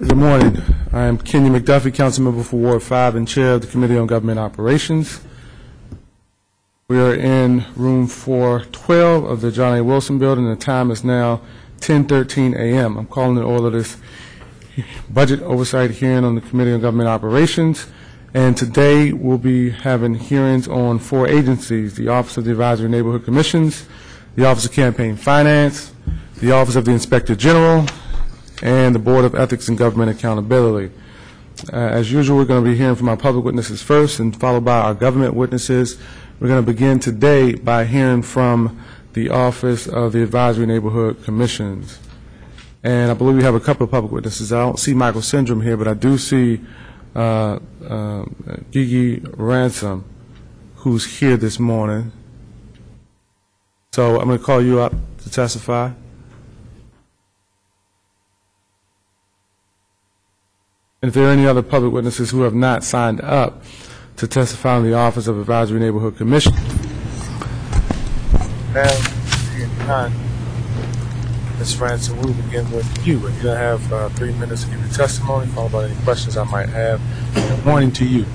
Good morning. I am Kenny McDuffie, council member for Ward 5 and Chair of the Committee on Government Operations. We are in room 412 of the John A. Wilson Building. The time is now 10:13 a.m. I'm calling to order of this budget oversight hearing on the Committee on Government Operations. And today, we'll be having hearings on four agencies, the Office of the Advisory Neighborhood Commissions, the Office of Campaign Finance, the Office of the Inspector General, and the Board of Ethics and Government Accountability. Uh, As usual, we're going to be hearing from our public witnesses first, and followed by our government witnesses. We're going to begin today by hearing from the Office of the Advisory Neighborhood Commissions. And I believe we have a couple of public witnesses. I don't see Michael Sindram here, but I do see uh, uh, Gigi Ransom, who's here this morning. So I'm going to call you up to testify. If there are any other public witnesses who have not signed up to testify in the Office of Advisory Neighborhood Commission. Now, seeing none, Ms. Ransom, we'll begin with you. And you'll have uh, three minutes to give your testimony, followed by any questions I might have. Good morning to you.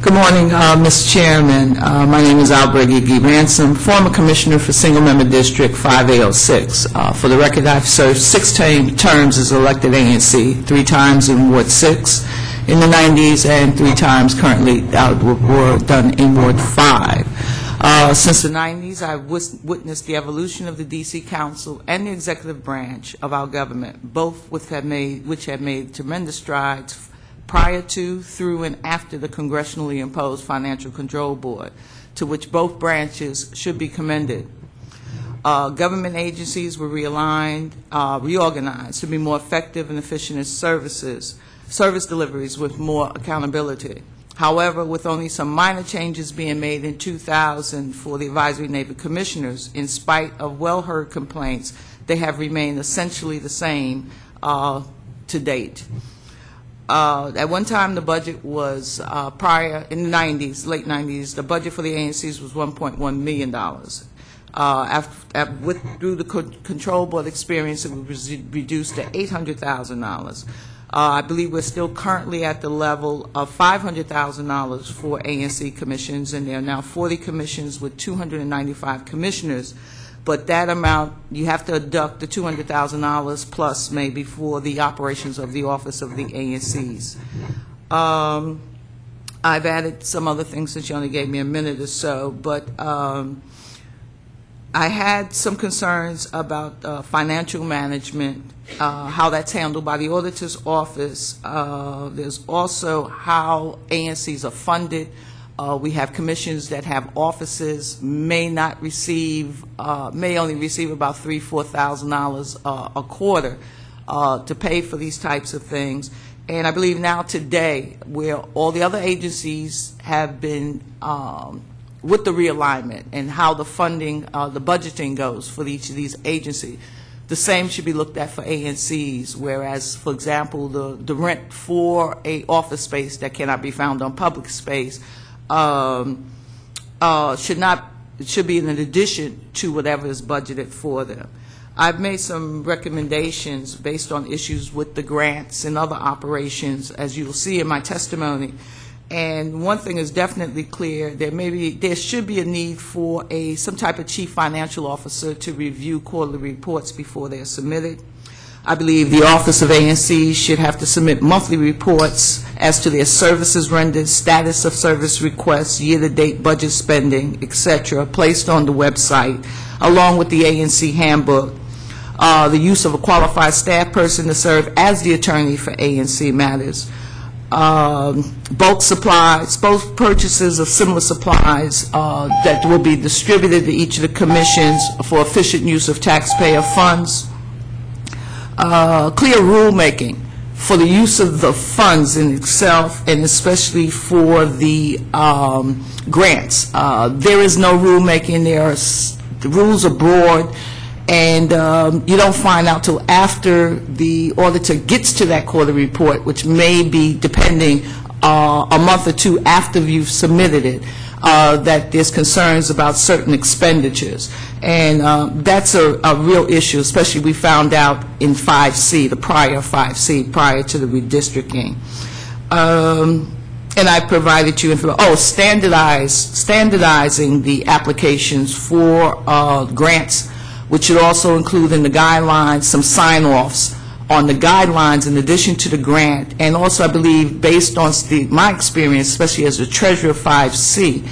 Good morning, uh, Mr. Chairman. Uh, My name is Albrette Gigi Ransom, former Commissioner for Single Member District 5806. Uh, For the record, I've served six terms as elected ANC, three times in Ward 6 in the 90s, and three times currently out with Ward- done in Ward 5. Uh, Since the 90s, I've witnessed the evolution of the D.C. Council and the executive branch of our government, both which have made which have made tremendous strides prior to, through, and after the congressionally imposed Financial Control Board, to which both branches should be commended. Uh, Government agencies were realigned, uh, reorganized to be more effective and efficient in services, service deliveries with more accountability. However, with only some minor changes being made in 2000 for the advisory neighborhood commissioners, in spite of well-heard complaints, they have remained essentially the same uh, to date. Uh, At one time, the budget was, uh, prior, in the 90s, late 90s, the budget for the ANCs was $1.1 million. Uh, af- af- with- Through the co- control board experience, it was re- reduced to $800,000. Uh, I believe we're still currently at the level of $500,000 for ANC commissions, and there are now 40 commissions with 295 commissioners. But that amount, you have to deduct the $200,000 plus maybe for the operations of the office of the ANCs. Um, I've added some other things since you only gave me a minute or so, but um, I had some concerns about uh, financial management, uh, how that's handled by the auditor's office. Uh, There's also how ANCs are funded. Uh, We have commissions that have offices, may not receive, uh, may only receive about three, four thousand dollars uh, a quarter uh, to pay for these types of things. And I believe now today, where all the other agencies have been, um, with the realignment and how the funding, uh, the budgeting goes for each of these agencies, the same should be looked at for ANCs, whereas, for example, the, the rent for a office space that cannot be found on public space um, uh, should not, should be in addition to whatever is budgeted for them. I've made some recommendations based on issues with the grants and other operations, as you'll see in my testimony. And one thing is definitely clear, there may be, there should be a need for a, some type of chief financial officer to review quarterly reports before they're submitted. I believe the Office of ANC should have to submit monthly reports as to their services rendered, status of service requests, year-to-date budget spending, etc., placed on the website, along with the ANC handbook. Uh, The use of a qualified staff person to serve as the attorney for ANC matters. Um, Bulk supplies, bulk purchases of similar supplies uh, that will be distributed to each of the commissions for efficient use of taxpayer funds uh, clear rulemaking for the use of the funds in itself, and especially for the um, grants. Uh, There is no rulemaking, there are, the rules are broad, and um, you don't find out till after the auditor gets to that quarter report, which may be, depending, uh, a month or two after you've submitted it. Uh, that there's concerns about certain expenditures. And uh, that's a a real issue, especially we found out in 5C, the prior 5C, prior to the redistricting. Um, And I provided you, info- oh, standardize, standardizing the applications for uh, grants, which should also include in the guidelines some sign-offs on the guidelines in addition to the grant. And also, I believe, based on the- my experience, especially as a treasurer of 5C,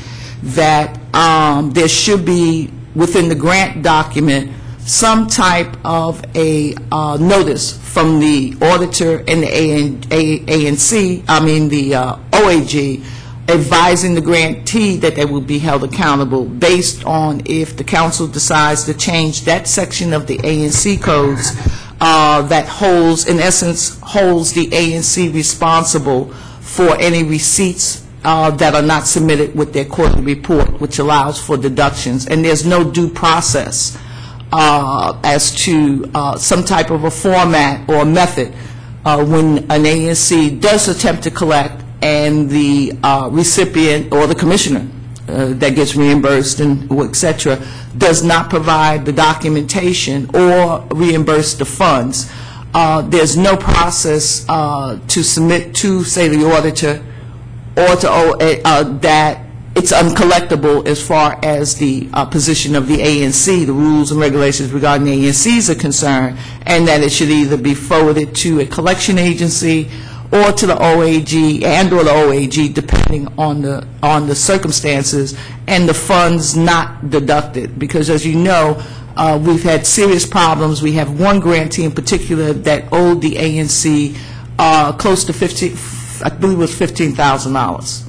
that um, there should be, within the grant document, some type of a uh, notice from the auditor and the ANC, I mean, the uh, OAG, advising the grantee that they will be held accountable based on if the council decides to change that section of the ANC codes uh, that holds, in essence, holds the ANC responsible for any receipts uh, that are not submitted with their quarterly report, which allows for deductions. And there's no due process uh, as to uh, some type of a format or method uh, when an ANC does attempt to collect and the uh, recipient or the commissioner uh, that gets reimbursed and et cetera, does not provide the documentation or reimburse the funds. Uh, There's no process uh, to submit to, say, the auditor or to, uh, that it's uncollectible as far as the uh, position of the ANC, the rules and regulations regarding ANCs are concerned, and that it should either be forwarded to a collection agency or to the OAG and/or the OAG, depending on the, on the circumstances, and the funds not deducted. Because as you know, uh, we've had serious problems. We have one grantee in particular that owed the ANC uh, close to 15, I believe it was $15,000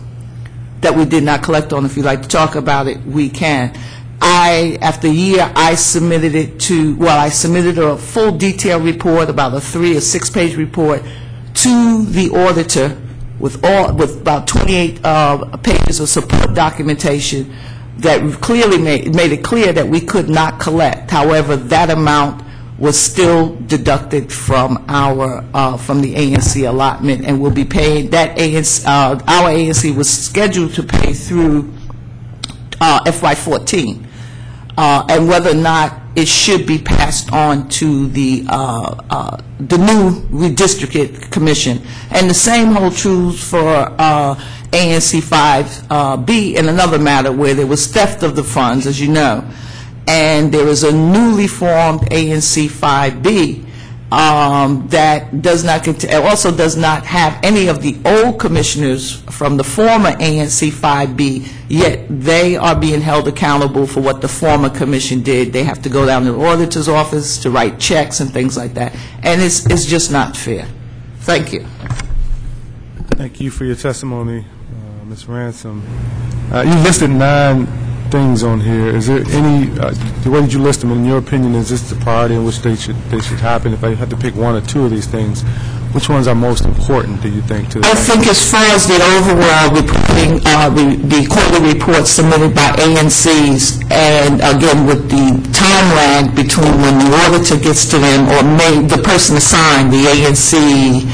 that we did not collect on. If you'd like to talk about it, we can. I, after a year, I submitted it to, well, I submitted a full detailed report, about a three or six-page report, to the auditor with all, with about 28 uh, pages of support documentation that clearly made, made it clear that we could not collect. However, that amount was still deducted from our, uh, from the ANC allotment and will be paid, that ANC, uh, our ANC was scheduled to pay through uh, FY '14, Uh, and whether or not it should be passed on to the, uh, uh, the new redistricted commission. And the same holds true for uh, ANC 5B in another matter where there was theft of the funds, as you know and there is a newly formed ANC 5B um, that does not, cont- also does not have any of the old commissioners from the former ANC 5B, yet they are being held accountable for what the former commission did. They have to go down to the auditor's office to write checks and things like that, and it's, it's just not fair. Thank you. Thank you for your testimony, uh, Ms. Ransom. Uh, You listed nine things on here. Is there any, uh, the way that you list them, in your opinion, is this the priority in which they should, they should happen? If I had to pick one or two of these things, which ones are most important, do you think, to the... I think as far as the overall reporting, uh, the the quarterly reports submitted by ANCs, and again, with the time lag between when the auditor gets to them, or may, the person assigned, the ANC,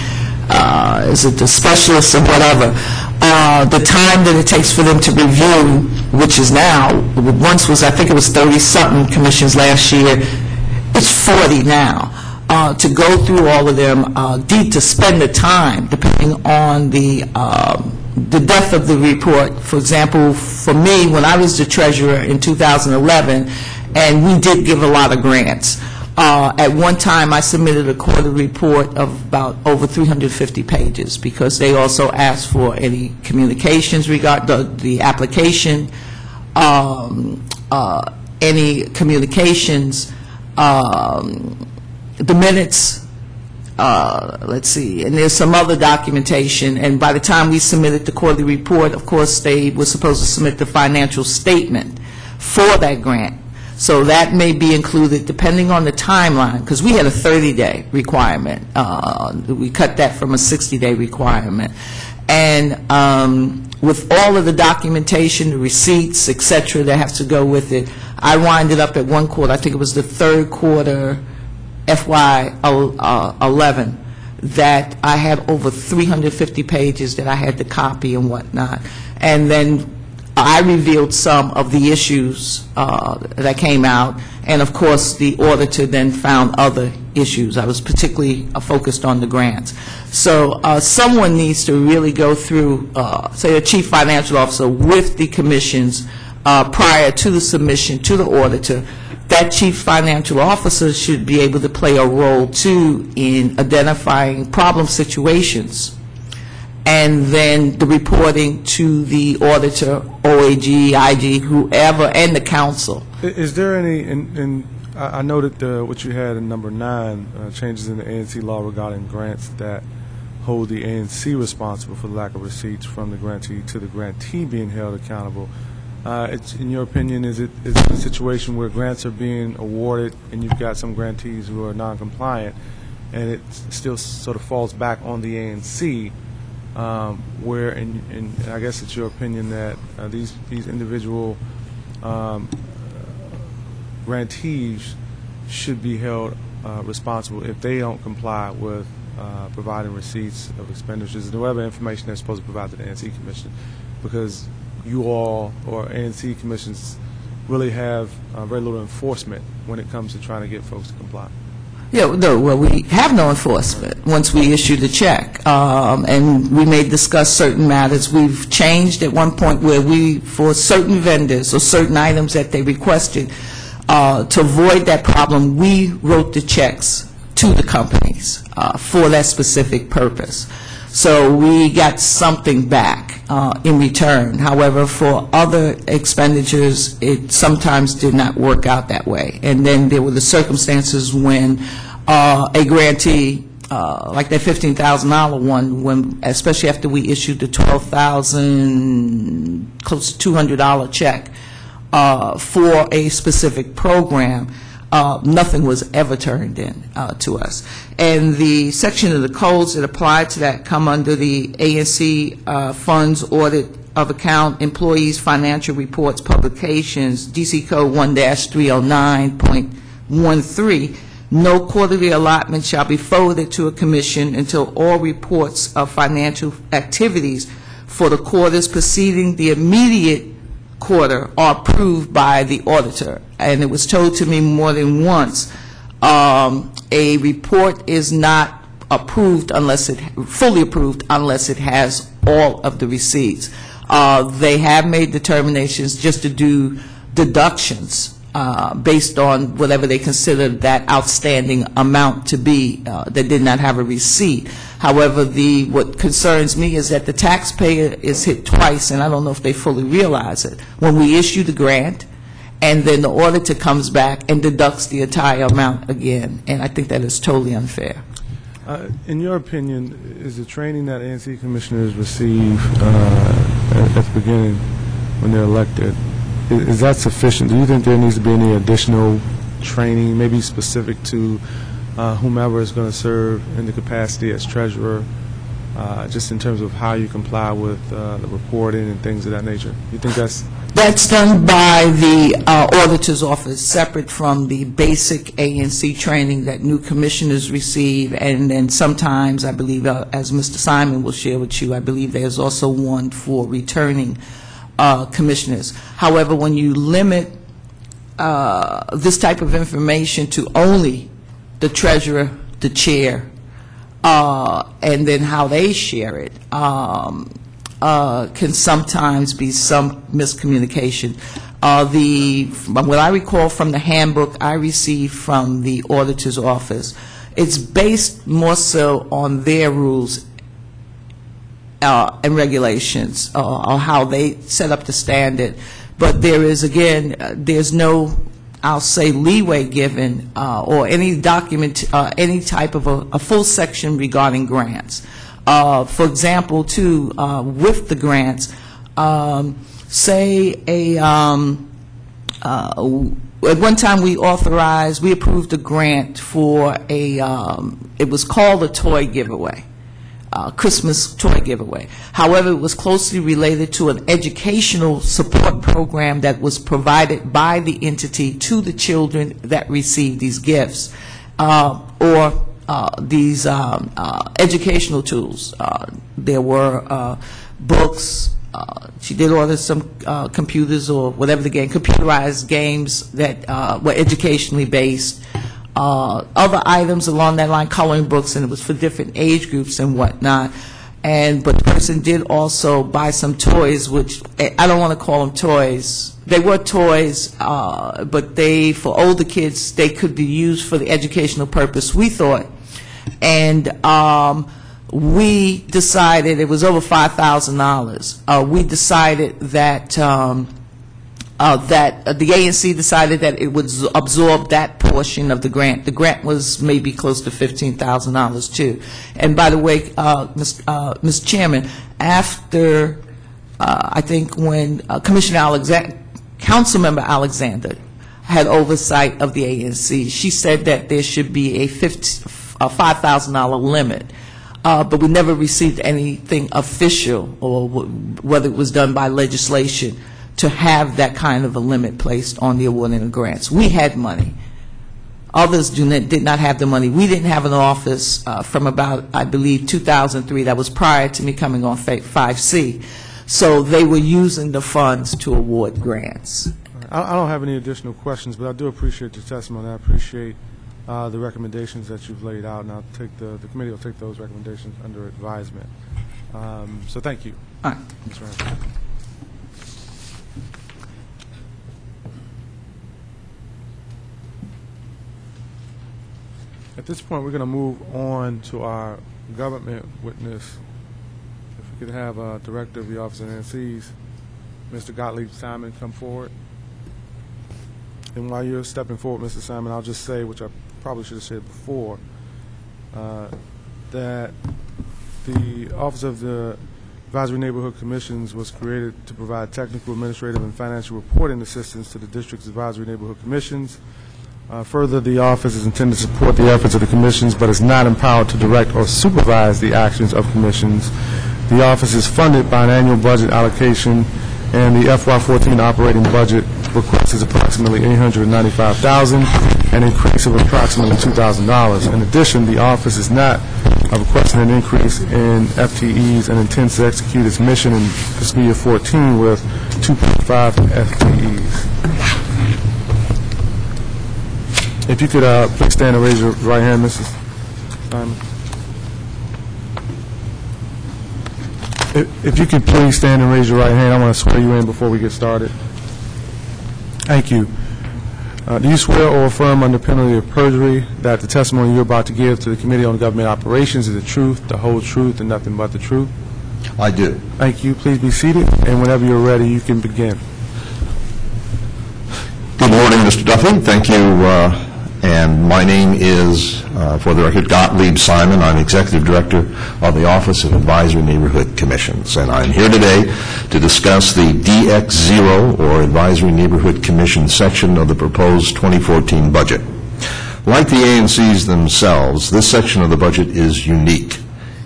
uh, is it the specialist or whatever, uh, the time that it takes for them to review, which is now, once was, I think it was 30-something commissions last year, it's 40 now, uh, to go through all of them, uh, de- to spend the time, depending on the, um, the depth of the report. For example, for me, when I was the treasurer in 2011, and we did give a lot of grants, uh, at one time, I submitted a quarterly report of about over 350 pages, because they also asked for any communications regard, the, the application, um, uh, any communications, um, the minutes, uh, let's see, and there's some other documentation, and by the time we submitted the quarterly report, of course, they were supposed to submit the financial statement for that grant. So that may be included depending on the timeline, because we had a 30-day requirement. Uh, We cut that from a 60-day requirement. And um, with all of the documentation, the receipts, et cetera, that have to go with it, I winded up at one quarter, I think it was the third quarter FY el- uh, 11, that I had over 350 pages that I had to copy and whatnot. And then I revealed some of the issues uh, that came out, and of course, the auditor then found other issues. I was particularly uh, focused on the grants. So uh, someone needs to really go through, uh, say, a chief financial officer with the commissions uh, prior to the submission to the auditor. That chief financial officer should be able to play a role, too, in identifying problem situations and then the reporting to the auditor, OAG, IG, whoever, and the council. Is there any, and, and I I that uh, what you had in number nine, uh, changes in the ANC law regarding grants that hold the ANC responsible for the lack of receipts from the grantee to the grantee being held accountable. Uh, It's, in your opinion, is it, is it a situation where grants are being awarded and you've got some grantees who are non-compliant, and it still sort of falls back on the ANC, um, where, in, I guess it's your opinion that uh, these, these individual um, grantees should be held uh, responsible if they don't comply with uh, providing receipts of expenditures and whatever information they're supposed to provide to the ANC Commission, because you all, or ANC commissions, really have uh, very little enforcement when it comes to trying to get folks to comply. Yeah, no, well, we have no enforcement once we issue the check. Um, And we may discuss certain matters. We've changed at one point where we, for certain vendors or certain items that they requested, uh, to avoid that problem, we wrote the checks to the companies uh, for that specific purpose. So we got something back uh, in return. However, for other expenditures, it sometimes did not work out that way. And then there were the circumstances when uh, a grantee, uh, like that $15,000 one, when, especially after we issued the 12,000, close to $200 check uh, for a specific program, uh, nothing was ever turned in uh, to us. And the section of the codes that apply to that come under the ANC uh, funds audit of account employees' financial reports publications, DC Code 1-309.13. No quarterly allotment shall be forwarded to a commission until all reports of financial activities for the quarters preceding the immediate quarter are approved by the auditor. And it was told to me more than once, um, a report is not approved unless it, fully approved unless it has all of the receipts. Uh, They have made determinations just to do deductions uh, based on whatever they consider that outstanding amount to be uh, that did not have a receipt. However, the, what concerns me is that the taxpayer is hit twice, and I don't know if they fully realize it. When we issue the grant, and then the auditor comes back and deducts the entire amount again, and I think that is totally unfair. Uh, In your opinion, is the training that ANC commissioners receive uh, at the beginning when they're elected, i- is that sufficient? Do you think there needs to be any additional training, maybe specific to uh, whomever is going to serve in the capacity as treasurer, uh, just in terms of how you comply with uh, the reporting and things of that nature? You think that's, That's done by the uh, auditor's office, separate from the basic ANC training that new commissioners receive, and then sometimes, I believe, uh, as Mr. Simon will share with you, I believe there's also one for returning uh, commissioners. However, when you limit uh, this type of information to only the treasurer, the chair, uh, and then how they share it, um, uh, can sometimes be some miscommunication. Uh, The, what I recall from the handbook I received from the auditor's office, it's based more so on their rules uh, and regulations, uh, or how they set up the standard. But there is, again, uh, there's no, I'll say leeway given, uh, or any document, uh, any type of a, a full section regarding grants. Uh, For example, too, uh, with the grants, um, say a, um, uh, at one time, we authorized, we approved a grant for a, um, it was called a toy giveaway, uh, Christmas toy giveaway. However, it was closely related to an educational support program that was provided by the entity to the children that received these gifts, uh, or uh, these um, uh, educational tools. Uh, There were uh, books, she did order some computers or whatever the game, computerized games that were educationally based. Uh, Other items along that line, coloring books, and it was for different age groups and whatnot. And, but the person did also buy some toys, which, eh, I don't want to call them toys. They were toys, uh, but they, for older kids, they could be used for the educational purpose, we thought. And um, we decided, it was over $5,000. Uh, We decided that, um, uh, that uh, the ANC decided that it would absorb that portion of the grant. The grant was maybe close to $15,000 too. And by the way, uh, Ms. uh. Chairman, after, uh, I think when uh, Commissioner Alexander, Councilmember Alexander had oversight of the ANC, she said that there should be a 50 a $5,000 limit. Uh, but we never received anything official, or wh- whether it was done by legislation, to have that kind of a limit placed on the awarding of grants. We had money. Others do not, did not have the money. We didn't have an office uh, from about, I believe, 2003. That was prior to me coming on fa- 5C. So they were using the funds to award grants. I I don't have any additional questions, but I do appreciate your testimony. I appreciate uh, the recommendations that you've laid out, and I'll take the, the committee will take those recommendations under advisement. Um, So thank you, All right. At this point, we're going to move on to our government witness. If we could have uh, Director of the Office of NCs, Mr. Gottlieb Simon, come forward. And while you're stepping forward, Mr. Simon, I'll just say, which I probably should have said before, uh, that the Office of the Advisory Neighborhood Commissions was created to provide technical, administrative, and financial reporting assistance to the district's advisory neighborhood commissions. Uh, Further, the office is intended to support the efforts of the commissions, but is not empowered to direct or supervise the actions of commissions. The office is funded by an annual budget allocation, and the FY14 operating budget request is approximately 895,000, an increase of approximately $2,000. In addition, the office is not uh, requesting an increase in FTEs and intends to execute its mission in fiscal year 14 with 2.5 FTEs. If you could uh, please stand and raise your right hand, Mrs. Simon. If if you could please stand and raise your right hand, I want to swear you in before we get started. Thank you. Uh, Do you swear or affirm under penalty of perjury that the testimony you're about to give to the Committee on Government Operations is the truth, the whole truth, and nothing but the truth? I do. Thank you. Please be seated, and whenever you're ready, you can begin. Good morning, Mr. Duffy. Thank you. uh, And my name is, uh, for the record, Gottlieb Simon. I'm Executive Director of the Office of Advisory Neighborhood Commissions. And I'm here today to discuss the DX0, or Advisory Neighborhood Commission section of the proposed 2014 budget. Like the ANCs themselves, this section of the budget is unique.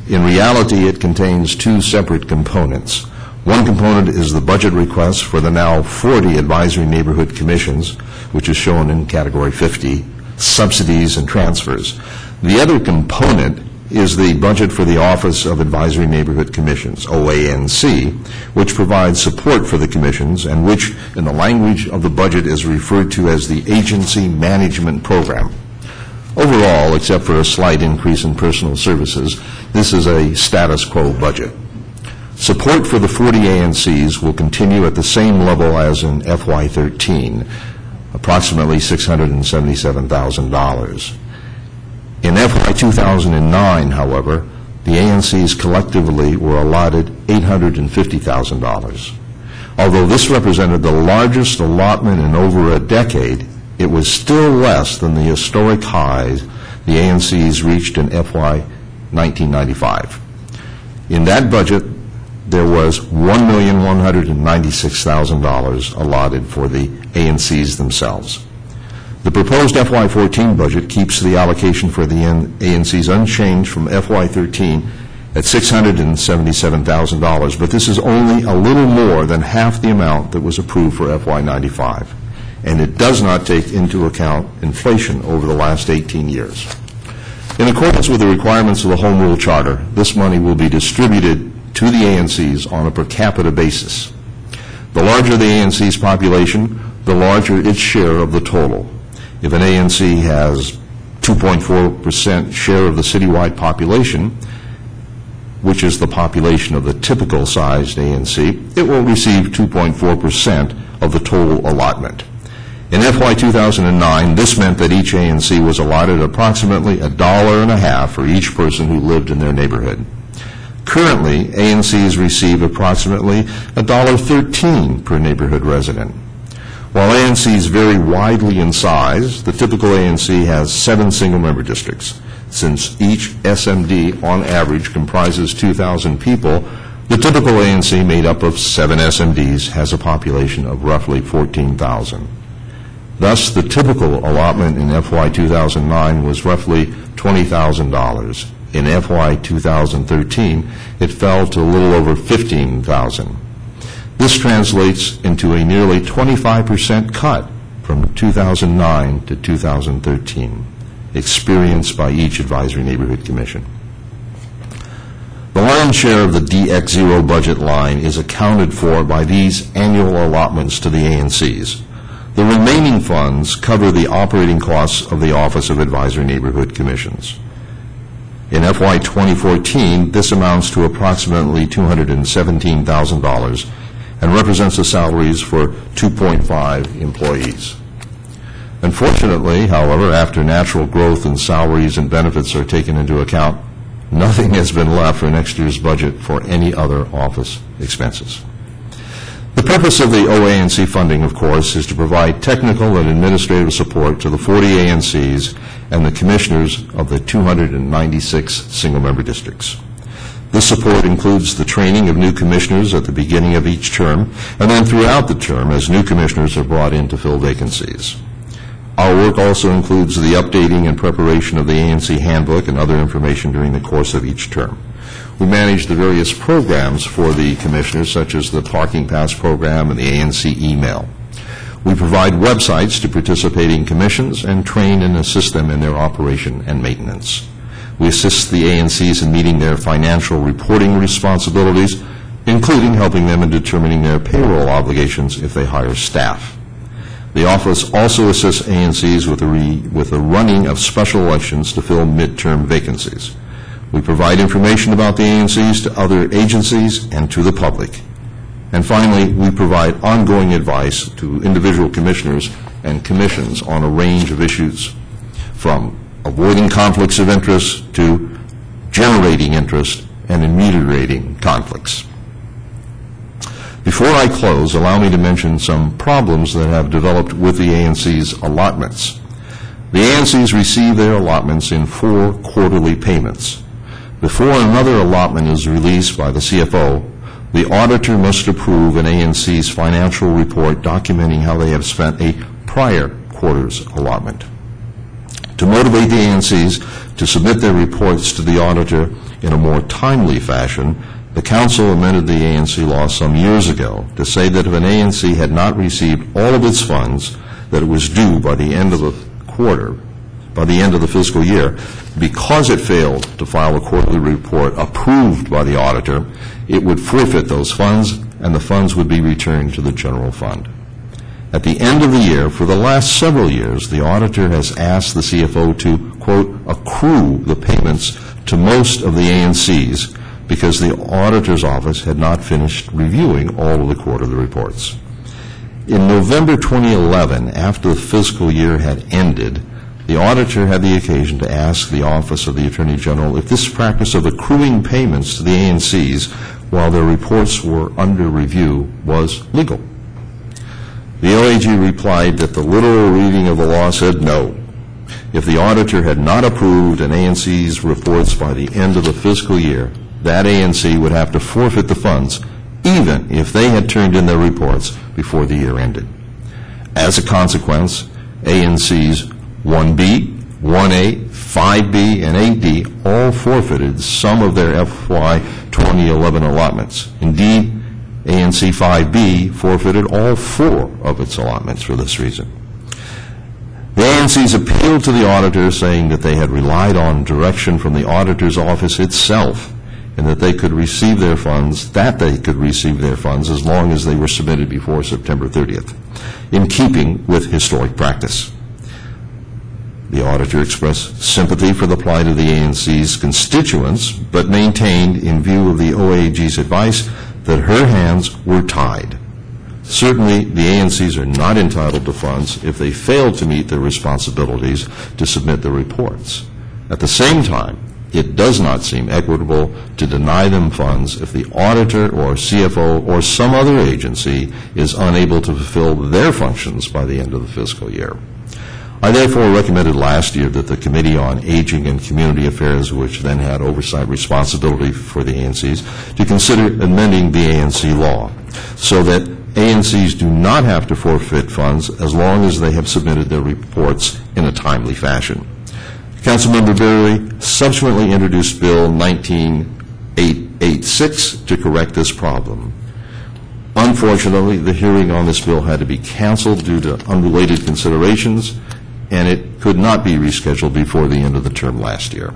In reality, it contains two separate components. One component is the budget request for the now 40 advisory neighborhood commissions, which is shown in Category 50, subsidies and transfers. The other component is the budget for the Office of Advisory Neighborhood Commissions, OANC, which provides support for the commissions and which, in the language of the budget, is referred to as the Agency Management Program. Overall, except for a slight increase in personal services, this is a status quo budget. Support for the 40 ANCs will continue at the same level as in FY13, approximately $677,000. In FY 2009, however, the ANCs collectively were allotted $850,000. Although this represented the largest allotment in over a decade, it was still less than the historic highs the ANCs reached in FY 1995. In that budget, there was $1,196,000 allotted for the ANCs themselves. The proposed FY14 budget keeps the allocation for the ANCs unchanged from FY13 at $677,000, but this is only a little more than half the amount that was approved for FY95, and it does not take into account inflation over the last 18 years. In accordance with the requirements of the Home Rule Charter, this money will be distributed to the ANCs on a per capita basis. The larger the ANC's population, the larger its share of the total. If an ANC has 2.4% share of the citywide population, which is the population of the typical sized ANC, it will receive 2.4% of the total allotment. In FY 2009, this meant that each ANC was allotted approximately a dollar and a half for each person who lived in their neighborhood. Currently, ANCs receive approximately $1.13 per neighborhood resident. While ANCs vary widely in size, the typical ANC has seven single-member districts. Since each SMD, on average, comprises 2,000 people, the typical ANC made up of seven SMDs has a population of roughly 14,000. Thus, the typical allotment in FY 2009 was roughly $20,000. In FY 2013, it fell to a little over 15,000. This translates into a nearly 25% cut from 2009 to 2013, experienced by each advisory neighborhood commission. The lion's share of the DX0 budget line is accounted for by these annual allotments to the ANCs. The remaining funds cover the operating costs of the Office of Advisory Neighborhood Commissions. In FY 2014, this amounts to approximately $217,000 and represents the salaries for 2.5 employees. Unfortunately, however, after natural growth in salaries and benefits are taken into account, nothing has been left for next year's budget for any other office expenses. The purpose of the OANC funding, of course, is to provide technical and administrative support to the 40 ANCs and the commissioners of the 296 single-member districts. This support includes the training of new commissioners at the beginning of each term, and then throughout the term as new commissioners are brought in to fill vacancies. Our work also includes the updating and preparation of the ANC handbook and other information during the course of each term. We manage the various programs for the commissioners, such as the Parking Pass program and the ANC email. We provide websites to participating commissions and train and assist them in their operation and maintenance. We assist the ANCs in meeting their financial reporting responsibilities, including helping them in determining their payroll obligations if they hire staff. The office also assists ANCs with the, with the running of special elections to fill midterm vacancies. We provide information about the ANCs to other agencies and to the public. And finally, we provide ongoing advice to individual commissioners and commissions on a range of issues, from avoiding conflicts of interest to generating interest and ameliorating conflicts. Before I close, allow me to mention some problems that have developed with the ANC's allotments. The ANCs receive their allotments in four quarterly payments. Before another allotment is released by the CFO, the auditor must approve an ANC's financial report documenting how they have spent a prior quarter's allotment. To motivate the ANCs to submit their reports to the auditor in a more timely fashion, the council amended the ANC law some years ago to say that if an ANC had not received all of its funds that it was due by the end of the quarter, by the end of the fiscal year, because it failed to file a quarterly report approved by the auditor, it would forfeit those funds and the funds would be returned to the general fund. At the end of the year, for the last several years, the auditor has asked the CFO to, quote, accrue the payments to most of the ANCs because the auditor's office had not finished reviewing all of the quarterly reports. In November 2011, after the fiscal year had ended, the auditor had the occasion to ask the Office of the Attorney General if this practice of accruing payments to the ANCs while their reports were under review was legal. The OAG replied that the literal reading of the law said no. If the auditor had not approved an ANC's reports by the end of the fiscal year, that ANC would have to forfeit the funds, even if they had turned in their reports before the year ended. As a consequence, ANCs 1B, 1A, 5B, and 8D all forfeited some of their FY 2011 allotments. Indeed, ANC 5B forfeited all four of its allotments for this reason. The ANCs appealed to the auditor, saying that they had relied on direction from the auditor's office itself and that they could receive their funds, that they could receive their funds as long as they were submitted before September 30th, in keeping with historic practice. The auditor expressed sympathy for the plight of the ANC's constituents, but maintained, in view of the OAG's advice, that her hands were tied. Certainly, the ANCs are not entitled to funds if they fail to meet their responsibilities to submit their reports. At the same time, it does not seem equitable to deny them funds if the auditor or CFO or some other agency is unable to fulfill their functions by the end of the fiscal year. I therefore recommended last year that the Committee on Aging and Community Affairs, which then had oversight responsibility for the ANCs, to consider amending the ANC law so that ANCs do not have to forfeit funds as long as they have submitted their reports in a timely fashion. Councilmember Barry subsequently introduced Bill 19886 to correct this problem. Unfortunately, the hearing on this bill had to be canceled due to unrelated considerations, and it could not be rescheduled before the end of the term last year.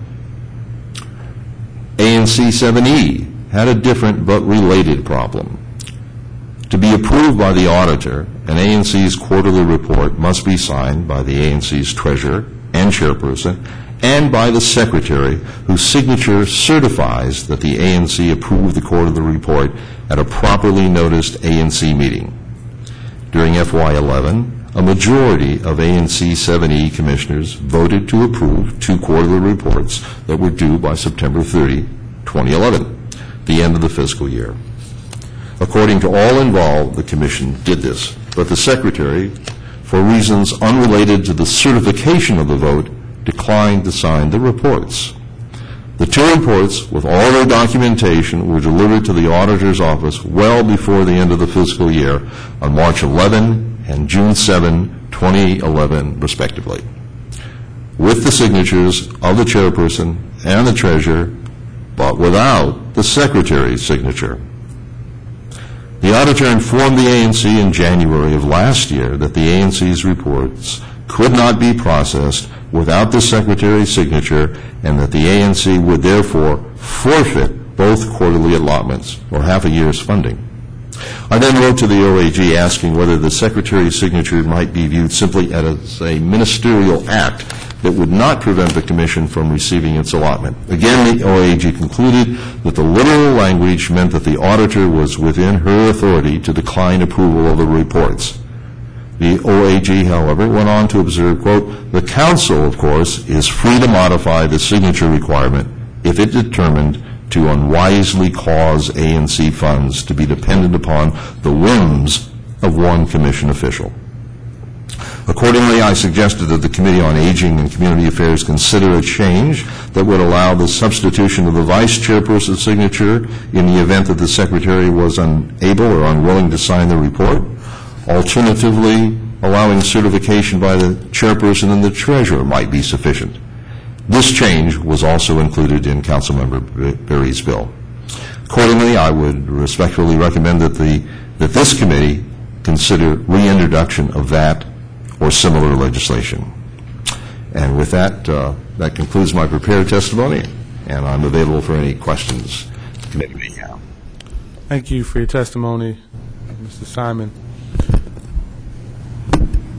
ANC 7E had a different but related problem. To be approved by the auditor, an ANC's quarterly report must be signed by the ANC's treasurer and chairperson and by the secretary, whose signature certifies that the ANC approved the quarterly report at a properly noticed ANC meeting. During FY11, a majority of ANC 7E commissioners voted to approve two quarterly reports that were due by September 30, 2011, the end of the fiscal year. According to all involved, the commission did this, but the secretary, for reasons unrelated to the certification of the vote, declined to sign the reports. The two reports, with all their documentation, were delivered to the auditor's office well before the end of the fiscal year on March 11 and June 7, 2011, respectively, with the signatures of the chairperson and the treasurer, but without the secretary's signature. The auditor informed the ANC in January of last year that the ANC's reports could not be processed without the secretary's signature and that the ANC would therefore forfeit both quarterly allotments or half a year's funding. I then wrote to the OAG asking whether the secretary's signature might be viewed simply as a ministerial act that would not prevent the commission from receiving its allotment. Again, the OAG concluded that the literal language meant that the auditor was within her authority to decline approval of the reports. The OAG, however, went on to observe, quote, "The council, of course, is free to modify the signature requirement if it determined to unwisely cause ANC funds to be dependent upon the whims of one commission official." Accordingly, I suggested that the Committee on Aging and Community Affairs consider a change that would allow the substitution of the vice chairperson's signature in the event that the secretary was unable or unwilling to sign the report. Alternatively, allowing certification by the chairperson and the treasurer might be sufficient. This change was also included in Councilmember Barry's bill. Accordingly, I would respectfully recommend that the, that this committee consider reintroduction of that or similar legislation. And with that, uh, that concludes my prepared testimony, and I'm available for any questions the committee may have. Thank you for your testimony, Mr. Simon.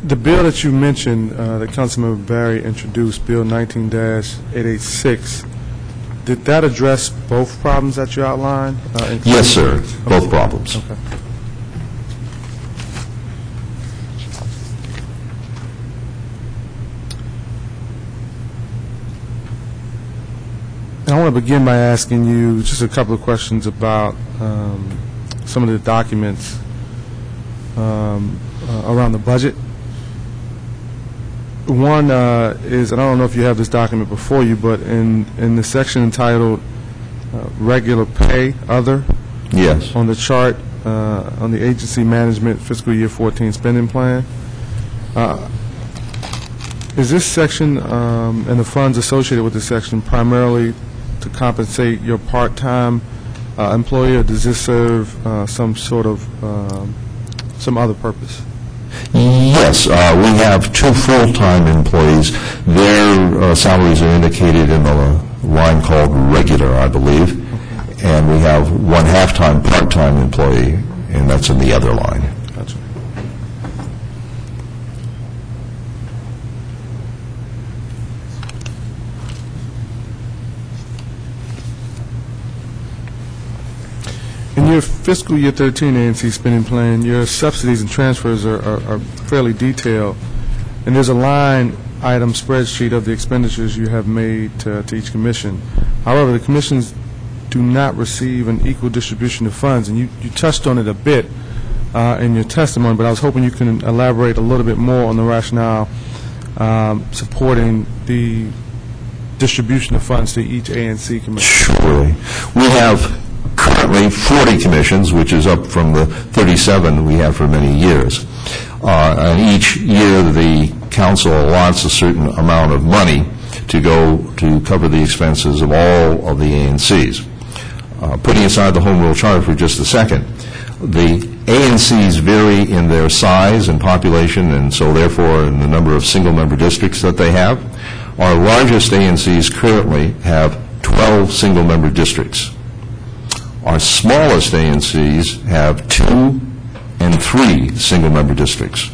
The bill that you mentioned, uh, that Councilmember Barry introduced, Bill 19-886, did that address both problems that you outlined? uh, Yes, sir, both problems. Okay. I want to begin by asking you just a couple of questions about um, some of the documents um, uh, around the budget. One uh, is, and I don't know if you have this document before you, but in, in the section entitled uh, Regular Pay, Other, Yes. on the chart uh, on the agency management fiscal year 14 spending plan. Uh, Is this section um, and the funds associated with this section primarily to compensate your part-time uh, employee, or does this serve uh, some sort of, um, some other purpose? Yes, uh, we have two full-time employees. Their uh, salaries are indicated in the line called regular, I believe. and we have one half-time, part-time employee, and that's in the other line. Gotcha. In your fiscal year 13 ANC spending plan, your subsidies and transfers are- are are fairly detailed, and there's a line item spreadsheet of the expenditures you have made to to each commission. However, the commissions do not receive an equal distribution of funds, and you you touched on it a bit uh, in your testimony, but I was hoping you can elaborate a little bit more on the rationale um, supporting the distribution of funds to each ANC commission. Surely. We have currently 40 commissions, which is up from the 37 we have for many years. Uh, And each year, the council allots a certain amount of money to go to cover the expenses of all of the ANCs. Uh, Putting aside the home rule charter for just a second, the ANCs vary in their size and population, and so therefore in the number of single-member districts that they have. Our largest ANCs currently have 12 single-member districts. Our smallest ANCs have two and three single-member districts.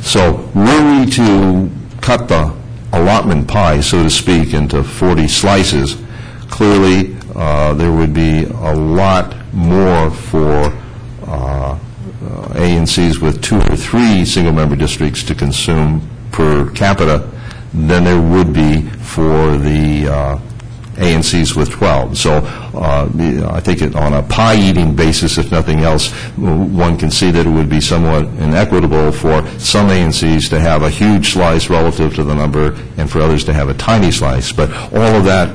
So were we to cut the allotment pie, so to speak, into 40 slices, clearly, uh, there would be a lot more for uh, uh, ANCs with two or three single-member districts to consume per capita than there would be for the uh, ANCs with 12. So uh, I think it- on a pie-eating basis, if nothing else, one can see that it would be somewhat inequitable for some ANCs to have a huge slice relative to the number, and for others to have a tiny slice. But all of that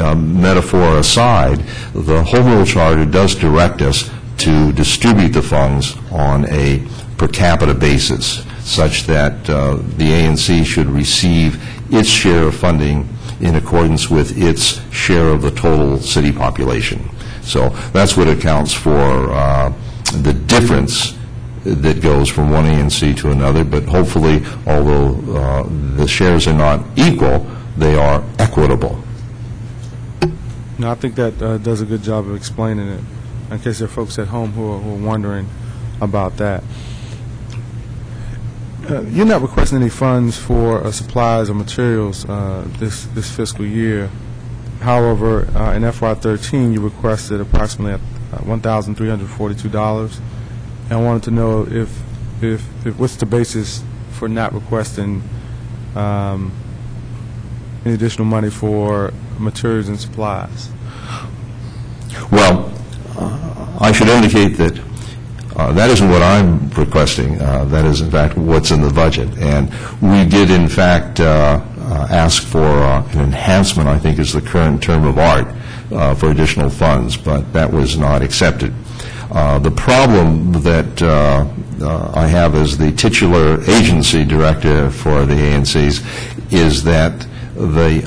um, metaphor aside, the Home Rule Charter does direct us to distribute the funds on a per capita basis, such that uh, the ANC should receive its share of funding in accordance with its share of the total city population. So that's what accounts for uh, the difference that goes from one ANC to another, but hopefully, although uh, the shares are not equal, they are equitable. No, I think that uh, does a good job of explaining it, in case there are folks at home who are who are wondering about that. Uh, You're not requesting any funds for uh, supplies or materials uh, this this fiscal year. However, uh, in FY13, you requested approximately uh, $1,342. And I wanted to know if, if, if- what's the basis for not requesting um, any additional money for materials and supplies? Well, I should indicate that uh, that isn't what I'm requesting. Uh, That is, in fact, what's in the budget. And we did, in fact, uh, uh, ask for uh, an enhancement, I think is the current term of art, uh, for additional funds, but that was not accepted. The problem that I have as the titular agency director for the ANCs is that the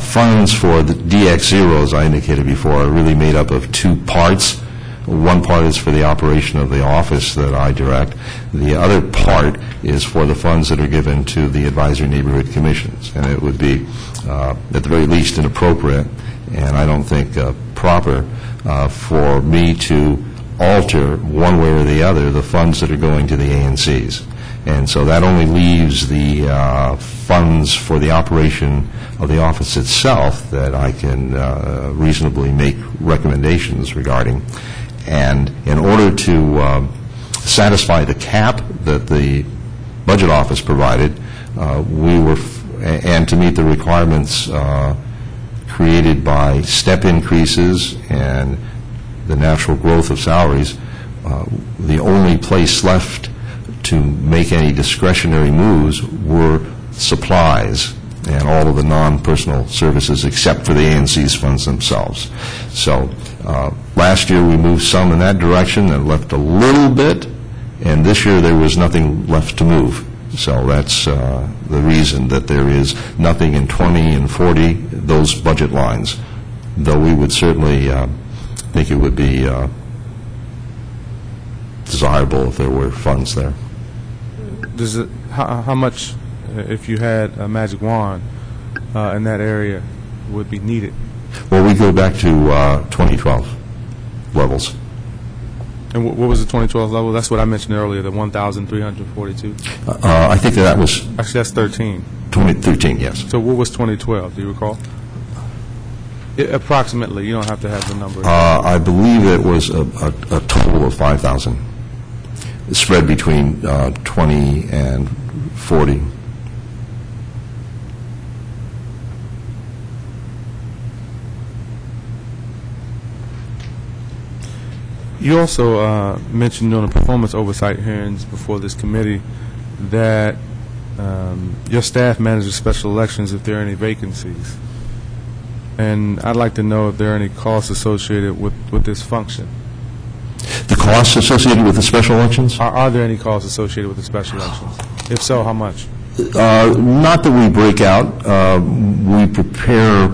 funds for the DX Zero, as I indicated before, are really made up of two parts. One part is for the operation of the office that I direct. The other part is for the funds that are given to the advisory neighborhood commissions. And it would be, uh, at the very least, inappropriate, and I don't think uh, proper, uh, for me to alter, one way or the other, the funds that are going to the ANCs. And so that only leaves the uh, funds for the operation of the office itself that I can uh, reasonably make recommendations regarding. And in order to um, satisfy the cap that the Budget Office provided, uh, we were, and to meet the requirements uh, created by step increases and the natural growth of salaries, uh, the only place left to make any discretionary moves were supplies and all of the non-personal services except for the ANC's funds themselves. So uh, last year, we moved some in that direction and left a little bit, and this year, there was nothing left to move. So that's uh, the reason that there is nothing in 20 and 40, those budget lines, though we would certainly uh, think it would be uh, desirable if there were funds there. Does it, how, how much, uh, if you had a magic wand in that area, would be needed Well, we go back to uh, 2012 levels. And wh- what was the 2012 level? That's what I mentioned earlier, the 1,342. Uh, I think that was Actually, that's 13. 2013, yes. So what was 2012? Do you recall? I- Approximately, you don't have to have the number. Uh, I believe it was a a- a total of 5,000, spread between uh, 20 and 40. You also uh, mentioned during the performance oversight hearings before this committee that um, your staff manages special elections if there are any vacancies. And I'd like to know if there are any costs associated with, with this function. The costs associated with the special elections? Are, are there any costs associated with the special elections? If so, how much? Uh, Not that we break out. Uh, We prepare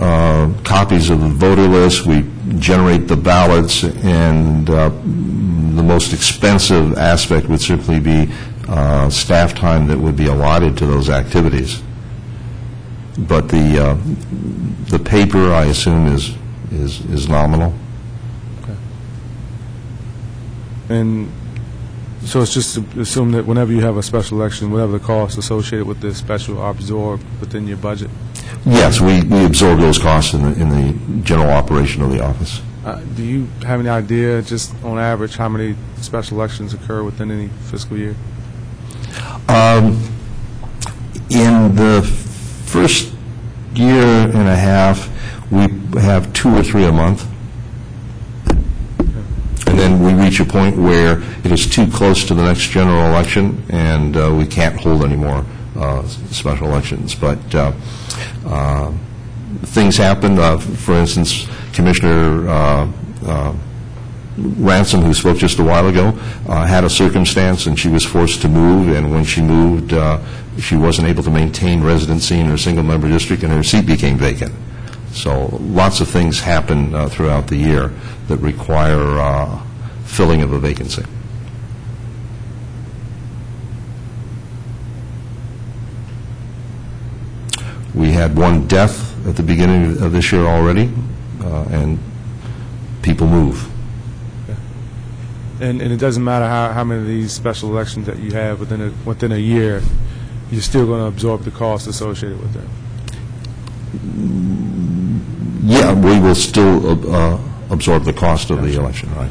uh, copies of the voter list, we generate the ballots, and uh, the most expensive aspect would simply be uh, staff time that would be allotted to those activities. But the, uh, the paper, I assume, is, is is nominal. And so it's just assume that whenever you have a special election, whatever the cost associated with this special are absorbed within your budget? Yes, we we absorb those costs in the, in the general operation of the office. Uh, Do you have any idea, just on average, how many special elections occur within any fiscal year? Um, In the first year and a half, we have two or three a month. And then we reach a point where it is too close to the next general election, and uh, we can't hold any more uh, special elections. But uh, things happen. Uh, For instance, Commissioner uh, uh, Ransom, who spoke just a while ago, uh, had a circumstance, and she was forced to move, and when she moved, uh, she wasn't able to maintain residency in her single-member district, and her seat became vacant. So lots of things happen throughout the year that require filling of a vacancy. We had one death at the beginning of this year already, uh, and people move. And, and it doesn't matter how, how many of these special elections that you have within a, within a year, you're still going to absorb the costs associated with them. Yeah, we will still uh, uh, absorb the cost of the election, right?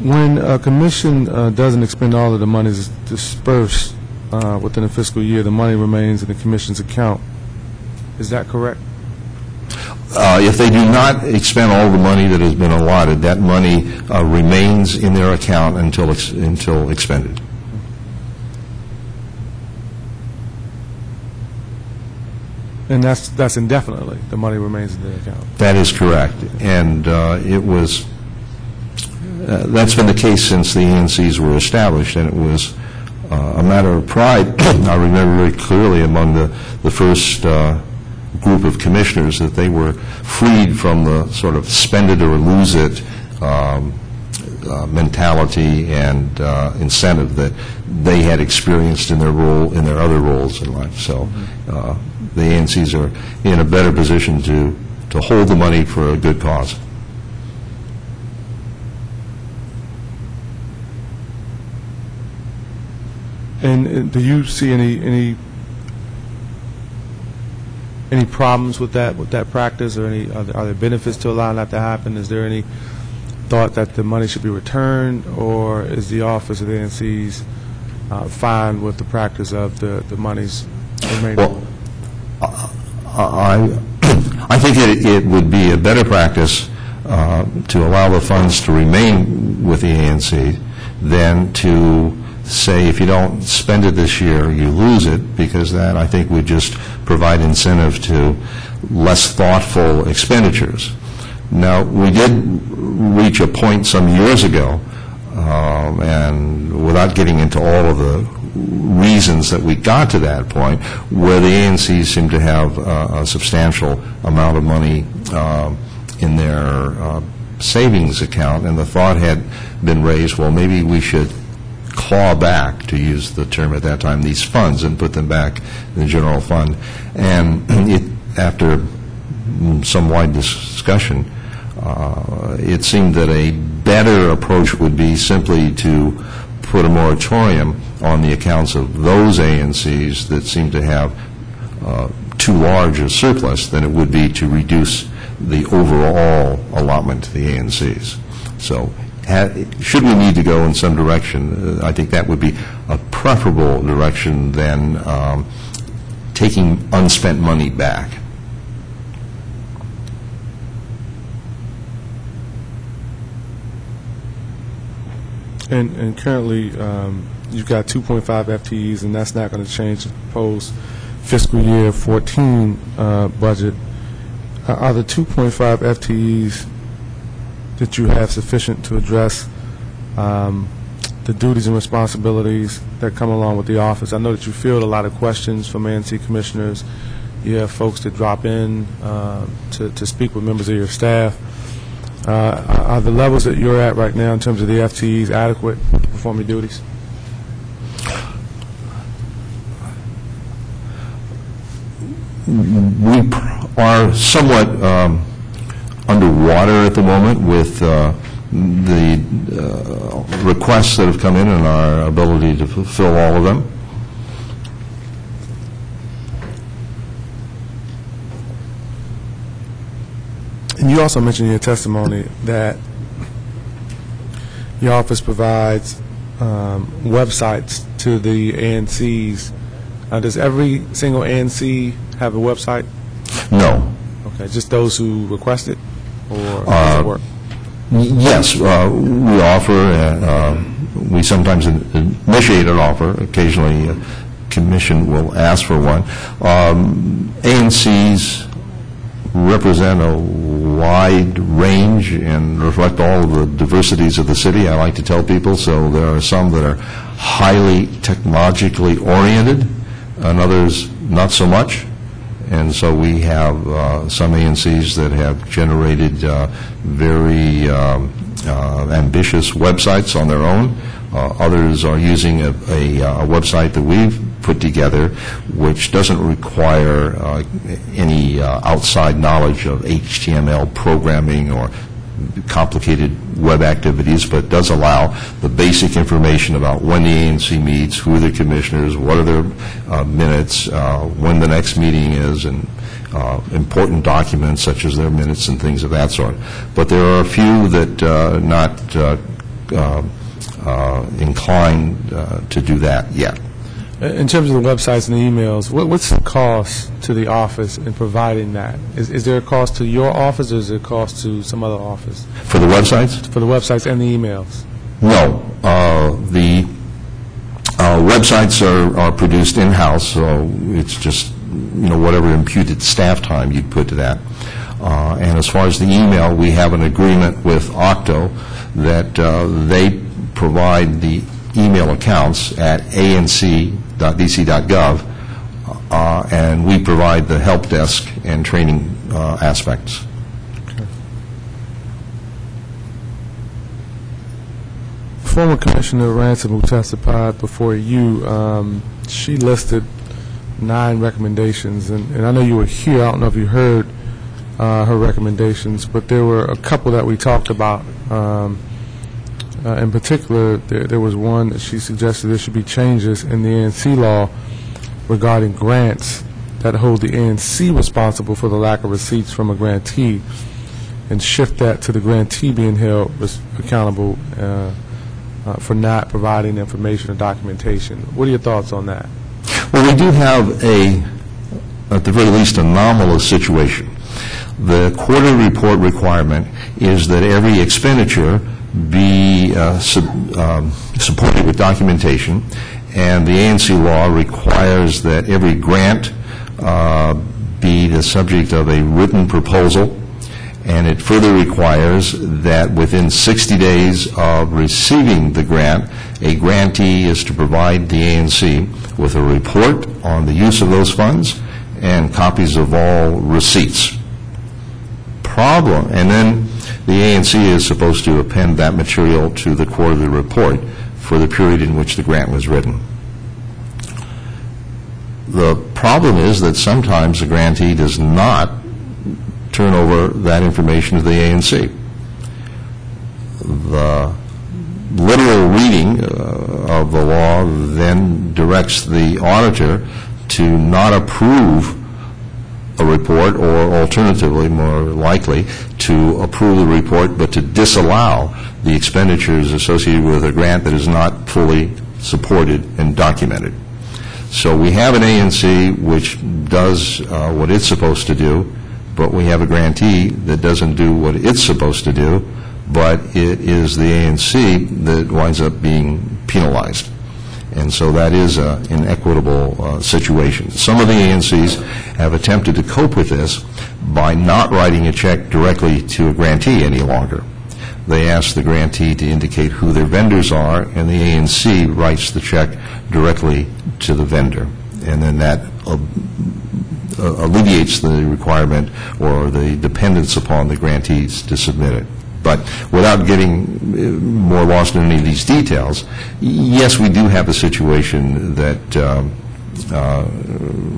When a commission uh, doesn't expend all of the monies dispersed uh, within a fiscal year, the money remains in the commission's account. Is that correct? Uh, If they do not expend all the money that has been allotted, that money uh, remains in their account until ex- until expended. And that's, that's indefinitely, the money remains in the account. That is correct. And uh, it was, uh, that's been the case since the ENCs were established, and it was uh, a matter of pride, I remember very clearly among the, the first uh, group of commissioners, that they were freed from the sort of spend it or lose it um, uh, mentality and uh, incentive that they had experienced in their role, in their other roles in life. So the ANCs are in a better position to, to hold the money for a good cause. And uh, do you see any, any, any problems with that, with that practice, or any, are there- are there benefits to allowing that to happen? Is there any thought that the money should be returned, or is the Office of the ANCs uh, fine with the practice of the, the monies remaining? Well, I, I think it, it would be a better practice uh, to allow the funds to remain with the ANC than to say, if you don't spend it this year, you lose it, because that, I think, would just provide incentive to less thoughtful expenditures. Now, we did reach a point some years ago, um, and without getting into all of the reasons that we got to that point, where the ANC seemed to have uh, a substantial amount of money um, in their uh, savings account, and the thought had been raised, well, maybe we should claw back, to use the term at that time, these funds and put them back in the general fund. And it, after some wide discussion, uh, it seemed that a better approach would be simply to put a moratorium on the accounts of those ANCs that seem to have uh, too large a surplus than it would be to reduce the overall allotment to the ANCs. So should we need to go in some direction, uh, I think that would be a preferable direction than um, taking unspent money back. And, and currently, um, you've got 2.5 FTEs, and that's not going to change the proposed fiscal year 14 uh, budget. Uh, Are the 2.5 FTEs that you have sufficient to address um, the duties and responsibilities that come along with the office? I know that you field a lot of questions from ANC commissioners. You have folks that drop in uh, to to speak with members of your staff. Uh, Are the levels that you're at right now in terms of the FTEs adequate to perform your duties? We are somewhat um, underwater at the moment with uh, the uh, requests that have come in and our ability to fulfill all of them. And you also mentioned in your testimony that your office provides um, websites to the ANCs. Uh, Does every single ANC have a website? No. Okay, just those who request it, or does it work? Yes, uh, we offer, uh, uh, we sometimes in- initiate an offer, occasionally a commission will ask for one. Um, ANCs represent a wide range and reflect all of the diversities of the city, I like to tell people, so there are some that are highly technologically oriented, and others not so much. And so we have uh, some ANCs that have generated uh, very um, uh, ambitious websites on their own. Uh, Others are using a a, uh, a website that we've put together, which doesn't require uh, any uh, outside knowledge of HTML programming or complicated web activities, but does allow the basic information about when the ANC meets, who are the commissioners, what are their uh, minutes, uh, when the next meeting is, and uh, important documents such as their minutes and things of that sort. But there are a few that uh, not uh, uh, uh, inclined to do that yet. In terms of the websites and the emails, what- what's the cost to the office in providing that? Is is there a cost to your office, or is there a cost to some other office For the websites? for the websites and the emails? No. Uh, The uh, websites are are produced in-house, so it's just, you know, whatever imputed staff time you'd put to that. Uh, And as far as the email, we have an agreement with Octo that uh, they provide the email accounts at anc.dc.gov, uh, and we provide the help desk and training uh, aspects. Former Commissioner Ransom, who testified before you, um, she listed nine recommendations, and and I know you were here, I don't know if you heard uh, her recommendations, but there were a couple that we talked about. Um, uh, In particular, there there was one that she suggested there should be changes in the ANC law regarding grants that hold the ANC responsible for the lack of receipts from a grantee, and shift that to the grantee being held accountable uh, uh, for not providing information or documentation. What are your thoughts on that? Well, we do have a, at the very least, anomalous situation. The quarterly report requirement is that every expenditure be uh, sub- um, supported with documentation, and the ANC law requires that every grant uh, be the subject of a written proposal, and it further requires that within 60 days of receiving the grant, a grantee is to provide the ANC with a report on the use of those funds and copies of all receipts. Problem, and then the ANC is supposed to append that material to the quarterly report for the period in which the grant was written. The problem is that sometimes the grantee does not turn over that information to the ANC. The literal reading uh, of the law then directs the auditor to not approve a report, or alternatively, more likely, to approve the report, but to disallow the expenditures associated with a grant that is not fully supported and documented. So we have an ANC which does uh, what it's supposed to do, but we have a grantee that doesn't do what it's supposed to do, but it is the ANC that winds up being penalized. And so that is an equitable uh, situation. Some of the ANCs have attempted to cope with this by not writing a check directly to a grantee any longer. They ask the grantee to indicate who their vendors are, and the ANC writes the check directly to the vendor. And then that uh, alleviates the requirement or the dependence upon the grantees to submit it. But without getting uh, more lost in any of these details, yes, we do have a situation that um, uh,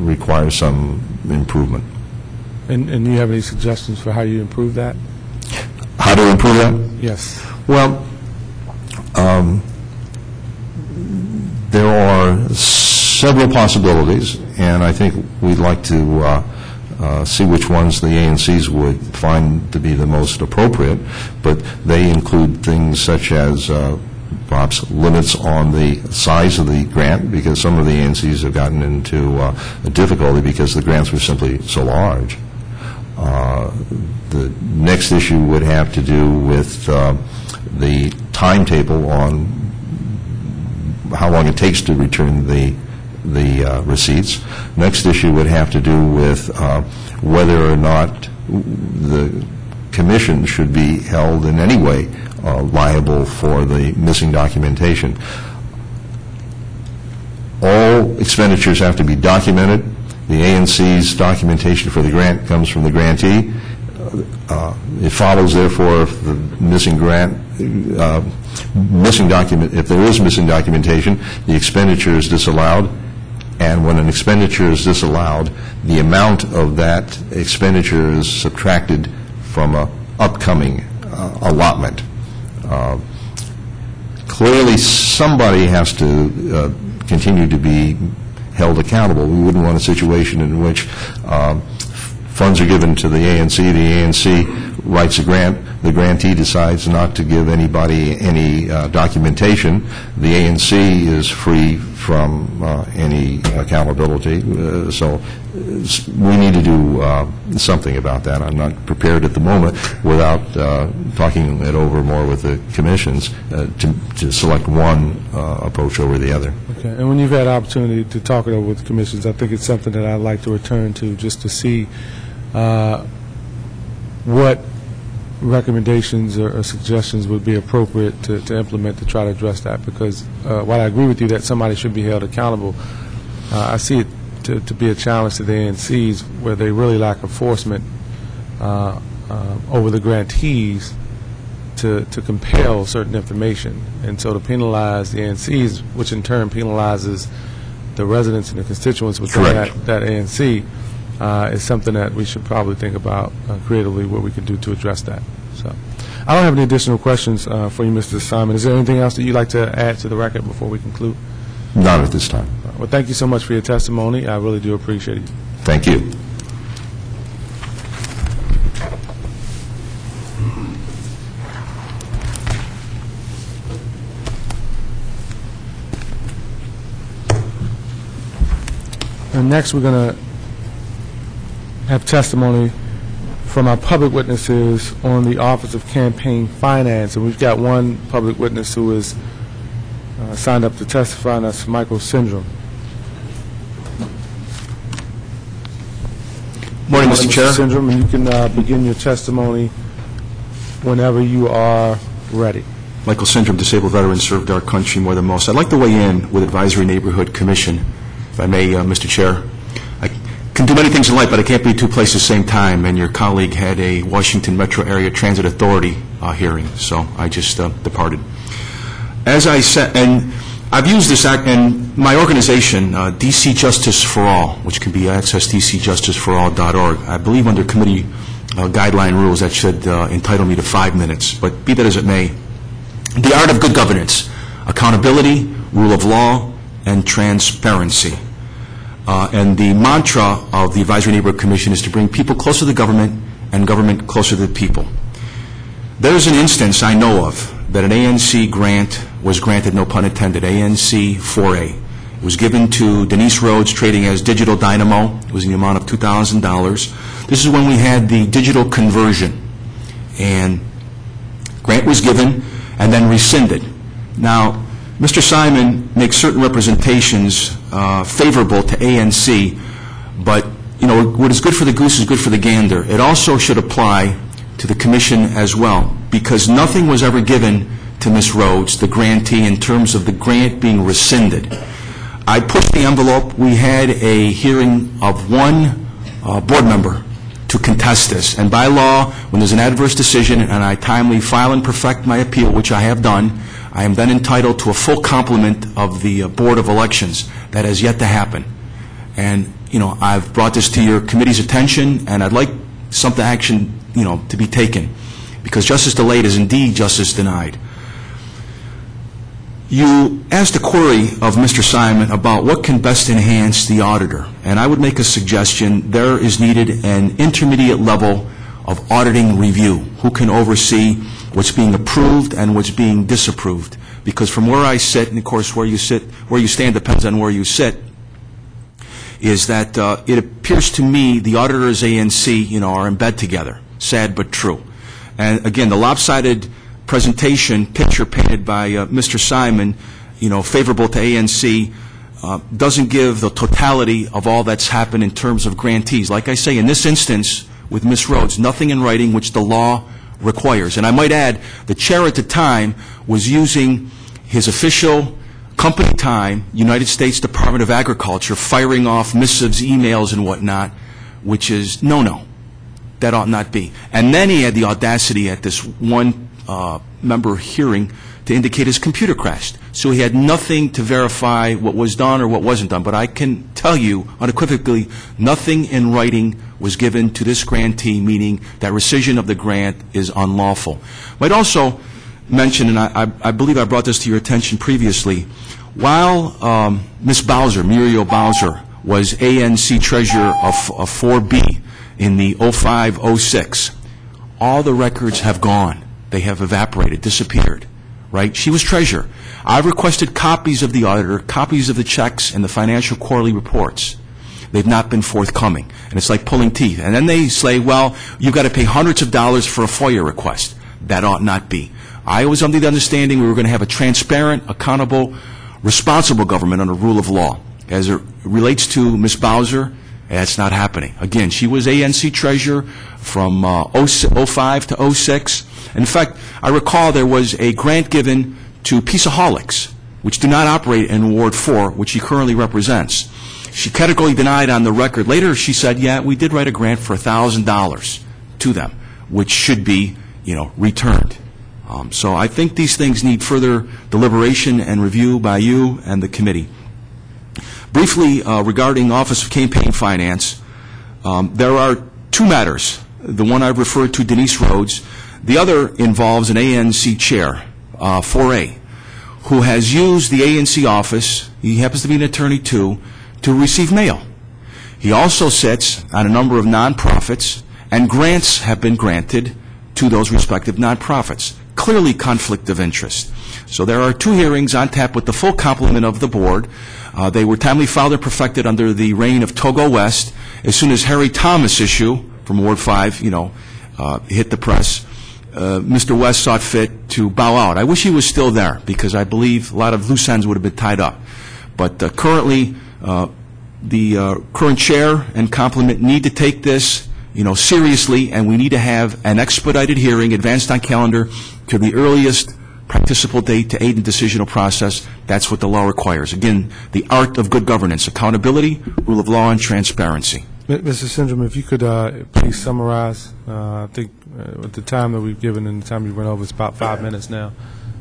requires some improvement. And and do you have any suggestions for how you improve that? How to improve that? Yes. Well, um, there are several possibilities, and I think we'd like to uh, uh, see which ones the ANCs would find to be the most appropriate, but they include things such as uh, perhaps limits on the size of the grant, because some of the ANCs have gotten into uh, a difficulty because the grants were simply so large. Uh, The next issue would have to do with uh, the timetable on how long it takes to return the, the uh, receipts. Next issue would have to do with uh, whether or not the commission should be held in any way uh, liable for the missing documentation. All expenditures have to be documented. The ANC's documentation for the grant comes from the grantee. Uh, It follows, therefore, if the missing grant, uh, missing document, if there is missing documentation, the expenditure is disallowed, and when an expenditure is disallowed, the amount of that expenditure is subtracted from a upcoming uh, allotment. Uh, clearly, somebody has to uh, continue to be held accountable. We wouldn't want a situation in which um, funds are given to the ANC, the ANC writes a grant, the grantee decides not to give anybody any uh, documentation, the ANC is free from uh, any accountability, Uh, so uh, we need to do uh, something about that. I'm not prepared at the moment, without uh, talking it over more with the commissions, to to select one approach over the other. Okay, and when you've had opportunity to talk it over with the commissions, I think it's something that I'd like to return to, just to see what recommendations or or suggestions would be appropriate to to implement to try to address that, because uh, while I agree with you that somebody should be held accountable, uh, I see it to to be a challenge to the ANCs where they really lack enforcement uh, uh, over the grantees to, to compel certain information. And so to penalize the ANCs, which in turn penalizes the residents and the constituents within Correct. that, that ANC, uh, is something that we should probably think about uh, creatively what we can do to address that. So, I don't have any additional questions uh, for you, Mr. Simon. Is there anything else that you'd like to add to the record before we conclude? Not at this time. Well, thank you so much for your testimony. I really do appreciate it. Thank you. And next, we're going to have testimony from our public witnesses on the Office of Campaign Finance. And we've got one public witness who is uh, signed up to testify, and that's Michael Sindram. Morning, Mr. Chair. Sindram, you can uh, begin your testimony whenever you are ready. Michael Sindram, disabled veteran, served our country more than most. I'd like to weigh in with Advisory Neighborhood Commission, if I may, uh, Mr. Chair. Can do many things in life, but I can't be two places at the same time, and your colleague had a Washington Metro Area Transit Authority uh, hearing, so I just uh, departed. as I said, and I've used this, act, and my organization, uh, DC Justice for All, which can be accessed dcjusticeforall.org, I believe under committee uh, guideline rules, that should uh, entitle me to five minutes, but be that as it may, the art of good governance, accountability, rule of law, and transparency. Uh, And the mantra of the Advisory Neighborhood Commission is to bring people closer to the government and government closer to the people. There's an instance I know of that an ANC grant was granted, no pun intended, ANC 4A. It was given to Denise Rhodes, trading as Digital Dynamo. It was in the amount of $2,000. This is when we had the digital conversion. And grant was given and then rescinded. Now, Mr. Simon makes certain representations uh, favorable to ANC, but, you know, what is good for the goose is good for the gander. It also should apply to the commission as well, because nothing was ever given to Ms. Rhodes, the grantee, in terms of the grant being rescinded. I pushed the envelope. We had a hearing of one uh, board member to contest this. And by law, when there's an adverse decision and I timely file and perfect my appeal, which I have done, I am then entitled to a full complement of the uh, Board of Elections. That has yet to happen. And, you know, I've brought this to your committee's attention, and I'd like some action, you know, to be taken, because justice delayed is indeed justice denied. You asked a query of Mr. Simon about what can best enhance the auditor, and I would make a suggestion, there is needed an intermediate level of auditing review, who can oversee what's being approved and what's being disapproved. Because from where I sit, and of course where you sit, where you stand depends on where you sit, is that uh, it appears to me the auditors ANC, you know, are in bed together. Sad but true. And again, the lopsided presentation, picture painted by uh, Mr. Simon, you know, favorable to ANC, uh, doesn't give the totality of all that's happened in terms of grantees. Like I say, in this instance, with Ms. Rhodes, nothing in writing which the law requires. And I might add, the chair at the time was using his official company time, United States Department of Agriculture, firing off missives, emails, and whatnot, which is no-no. That ought not be. And then he had the audacity at this one uh, member hearing to indicate his computer crashed. So he had nothing to verify what was done or what wasn't done. But I can tell you unequivocally, nothing in writing was given to this grantee, meaning that rescission of the grant is unlawful. Might also mention, and I, I I believe I brought this to your attention previously, while um, Ms. Bowser, Muriel Bowser, was ANC treasurer of, of 4B in the 05-06, all the records have gone. They have evaporated, disappeared, right? She was treasurer. I've requested copies of the auditor, copies of the checks and the financial quarterly reports. They've not been forthcoming. And it's like pulling teeth. And then they say, well, you've got to pay hundreds of dollars for a FOIA request. That ought not be. I was under the understanding we were going to have a transparent, accountable, responsible government under rule of law. As it relates to Ms. Bowser, that's not happening. Again, she was ANC treasurer from uh, 05 to 06. In fact, I recall there was a grant given to Peaceaholics, which do not operate in Ward 4, which she currently represents. She categorically denied on the record. Later, she said, yeah, we did write a grant for $1,000 to them, which should be, you know, returned. Um, So I think these things need further deliberation and review by you and the committee. Briefly, uh, regarding Office of Campaign Finance, um, there are two matters. The one I've referred to, Denise Rhodes. The other involves an ANC chair, uh, 4A, who has used the ANC office, he happens to be an attorney too, to receive mail. He also sits on a number of nonprofits, and grants have been granted to those respective nonprofits. Clearly conflict of interest. So there are two hearings on tap with the full complement of the board. Uh, They were timely filed and perfected under the reign of Togo West. As soon as Harry Thomas issue from Ward 5, you know, uh, hit the press, uh, Mr. West sought fit to bow out. I wish he was still there, because I believe a lot of loose ends would have been tied up. But uh, currently, the uh, current chair and complement need to take this, you know, seriously, and we need to have an expedited hearing, advanced on calendar, to the earliest practicable date to aid in decisional process. That's what the law requires. Again, the art of good governance, accountability, rule of law, and transparency. Mr. Sindram, if you could uh, please summarize, uh, I think uh, with the time that we've given and the time you went over, it's about five minutes now.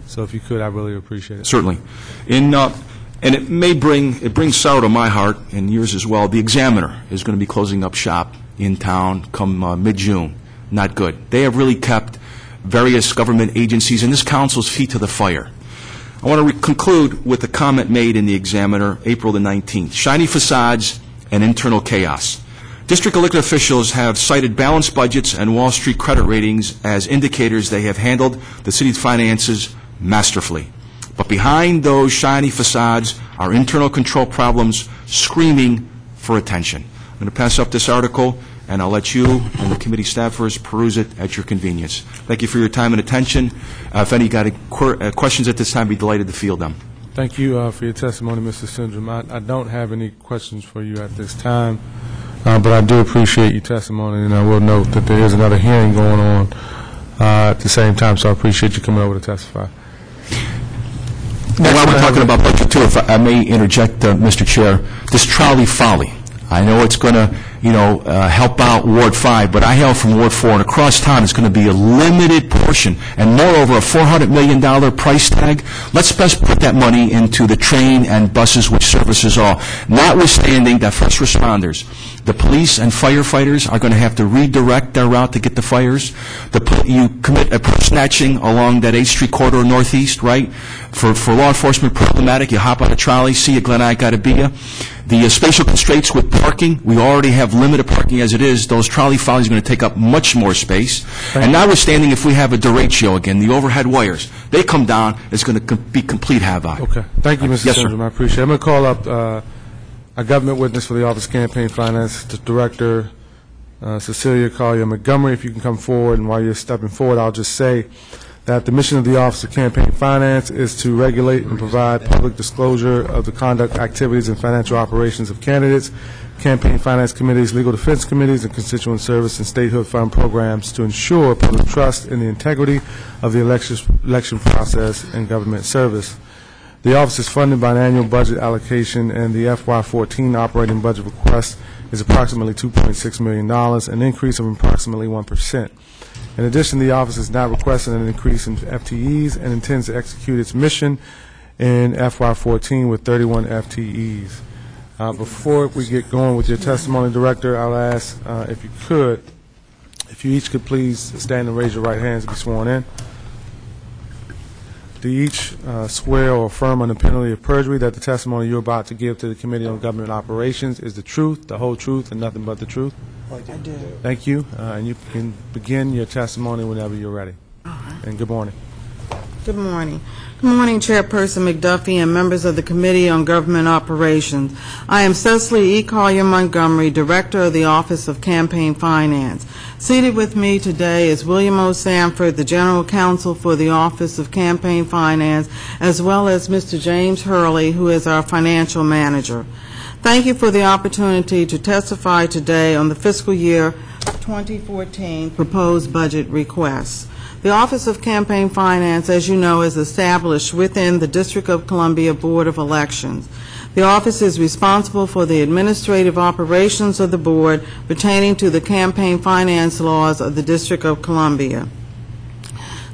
So if you could, I really appreciate it. Certainly. In, uh, and it may bring, it brings sorrow to my heart, and yours as well, the Examiner is going to be closing up shop in town come uh, mid-June. Not good. They have really kept various government agencies and this council's feet to the fire. I want to conclude with a comment made in the Examiner, April the 19th. Shiny facades and internal chaos. District elected officials have cited balanced budgets and Wall Street credit ratings as indicators they have handled the city's finances masterfully. But behind those shiny facades are internal control problems screaming for attention. I'm going to pass up this article, and I'll let you and the committee staffers peruse it at your convenience. Thank you for your time and attention. Uh, If any got quer- uh, questions at this time, be delighted to field them. Thank you uh, for your testimony, Mr. Sindram. I I don't have any questions for you at this time, uh, but I do appreciate your testimony, and I will note that there is another hearing going on uh, at the same time, so I appreciate you coming over to testify. Now, while we're talking about budget, too, if I I may interject, uh, Mr. Chair, this trolley folly, I know it's going to, you know, uh, help out Ward 5, but I hail from Ward 4, and across town, it's going to be a limited portion, and moreover, a $400 million price tag. Let's best put that money into the train and buses which services all, notwithstanding that first responders, the police and firefighters are going to have to redirect their route to get the fires. The You commit a snatching along that 8th Street corridor northeast, right? For for law enforcement problematic, you hop on a trolley, see you, Glen Eye, ya. The spatial constraints with parking, we already have limited parking as it is. Those trolley follies are going to take up much more space. And notwithstanding, if we have a derecho again, the overhead wires, they come down, it's going to be complete havoc. Okay. Thank you, Mr. Yes, sir. I appreciate it. I'm going to call up uh, a government witness for the Office of Campaign Finance, the Director uh, Cecilia Collier Montgomery. If you can come forward, and while you're stepping forward, I'll just say that the mission of the Office of Campaign Finance is to regulate and provide public disclosure of the conduct, activities, and financial operations of candidates, campaign finance committees, legal defense committees, and constituent service and statehood fund programs to ensure public trust in the integrity of the election election process and government service. The office is funded by an annual budget allocation, and the FY14 operating budget request is approximately $2.6 million, an increase of approximately 1%. In addition, the office is not requesting an increase in FTEs and intends to execute its mission in FY14 with 31 FTEs. Uh, Before we get going with your testimony, Director, I'll ask uh, if you could, if you each could please stand and raise your right hands to be sworn in. Do each uh, swear or affirm under penalty of perjury that the testimony you're about to give to the Committee on Government Operations is the truth, the whole truth, and nothing but the truth? I do. Thank you, uh, and you can begin your testimony whenever you're ready. And good morning. Good morning. Good morning, Chairperson McDuffie and members of the Committee on Government Operations. I am Cecily E. Collier Montgomery, Director of the Office of Campaign Finance. Seated with me today is William O. Sanford, the General Counsel for the Office of Campaign Finance, as well as Mr. James Hurley, who is our Financial Manager. Thank you for the opportunity to testify today on the fiscal year 2014 proposed budget requests. The Office of Campaign Finance, as you know, is established within the District of Columbia Board of Elections. The office is responsible for the administrative operations of the board pertaining to the campaign finance laws of the District of Columbia.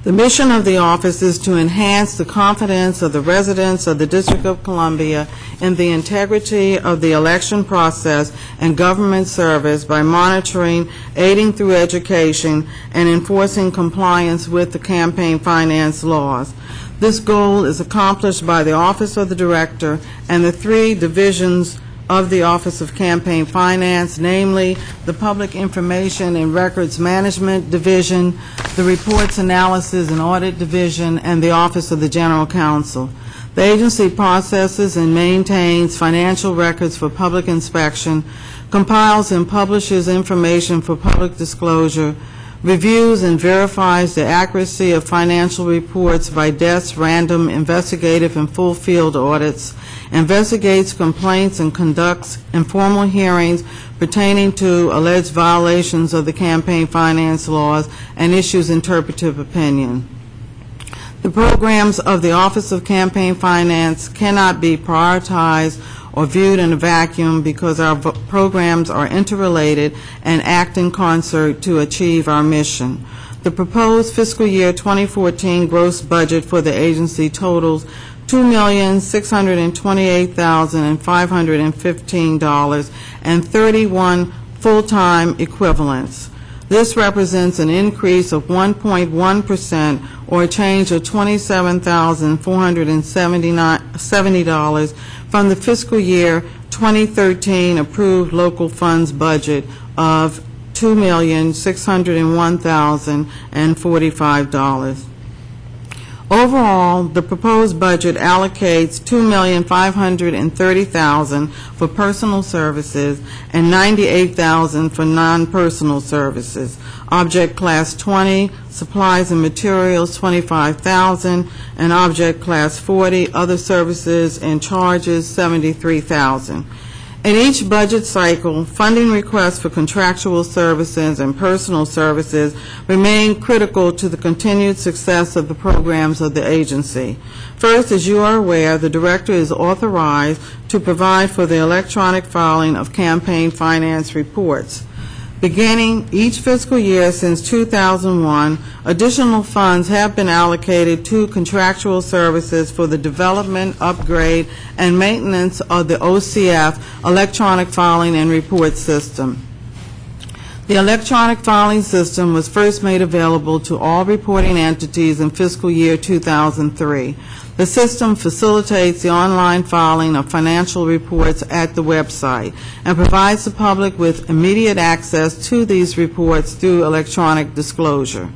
The mission of the office is to enhance the confidence of the residents of the District of Columbia in the integrity of the election process and government service by monitoring, aiding through education, and enforcing compliance with the campaign finance laws. This goal is accomplished by the Office of the Director and the three divisions of the Office of Campaign Finance, namely the Public Information and Records Management Division, the Reports Analysis and Audit Division, and the Office of the General Counsel. The agency processes and maintains financial records for public inspection, compiles and publishes information for public disclosure, reviews and verifies the accuracy of financial reports by desk, random, investigative, and full field audits, investigates complaints and conducts informal hearings pertaining to alleged violations of the campaign finance laws, and issues interpretive opinion. The programs of the Office of Campaign Finance cannot be prioritized or viewed in a vacuum because our programs are interrelated and act in concert to achieve our mission. The proposed fiscal year 2014 gross budget for the agency totals $2,628,515 and 31 full-time equivalents. This represents an increase of 1.1% or a change of $27,470 from the fiscal year 2013 approved local funds budget of $2,601,045. Overall, the proposed budget allocates 2,530,000 for personal services and 98,000 for non-personal services. Object Class 20, supplies and materials, 25,000, and Object Class 40, other services and charges, $73,000. In each budget cycle, funding requests for contractual services and personal services remain critical to the continued success of the programs of the agency. First, as you are aware, the Director is authorized to provide for the electronic filing of campaign finance reports. Beginning each fiscal year since 2001, additional funds have been allocated to contractual services for the development, upgrade, and maintenance of the OCF electronic filing and report system. The electronic filing system was first made available to all reporting entities in fiscal year 2003. The system facilitates the online filing of financial reports at the website and provides the public with immediate access to these reports through electronic disclosure.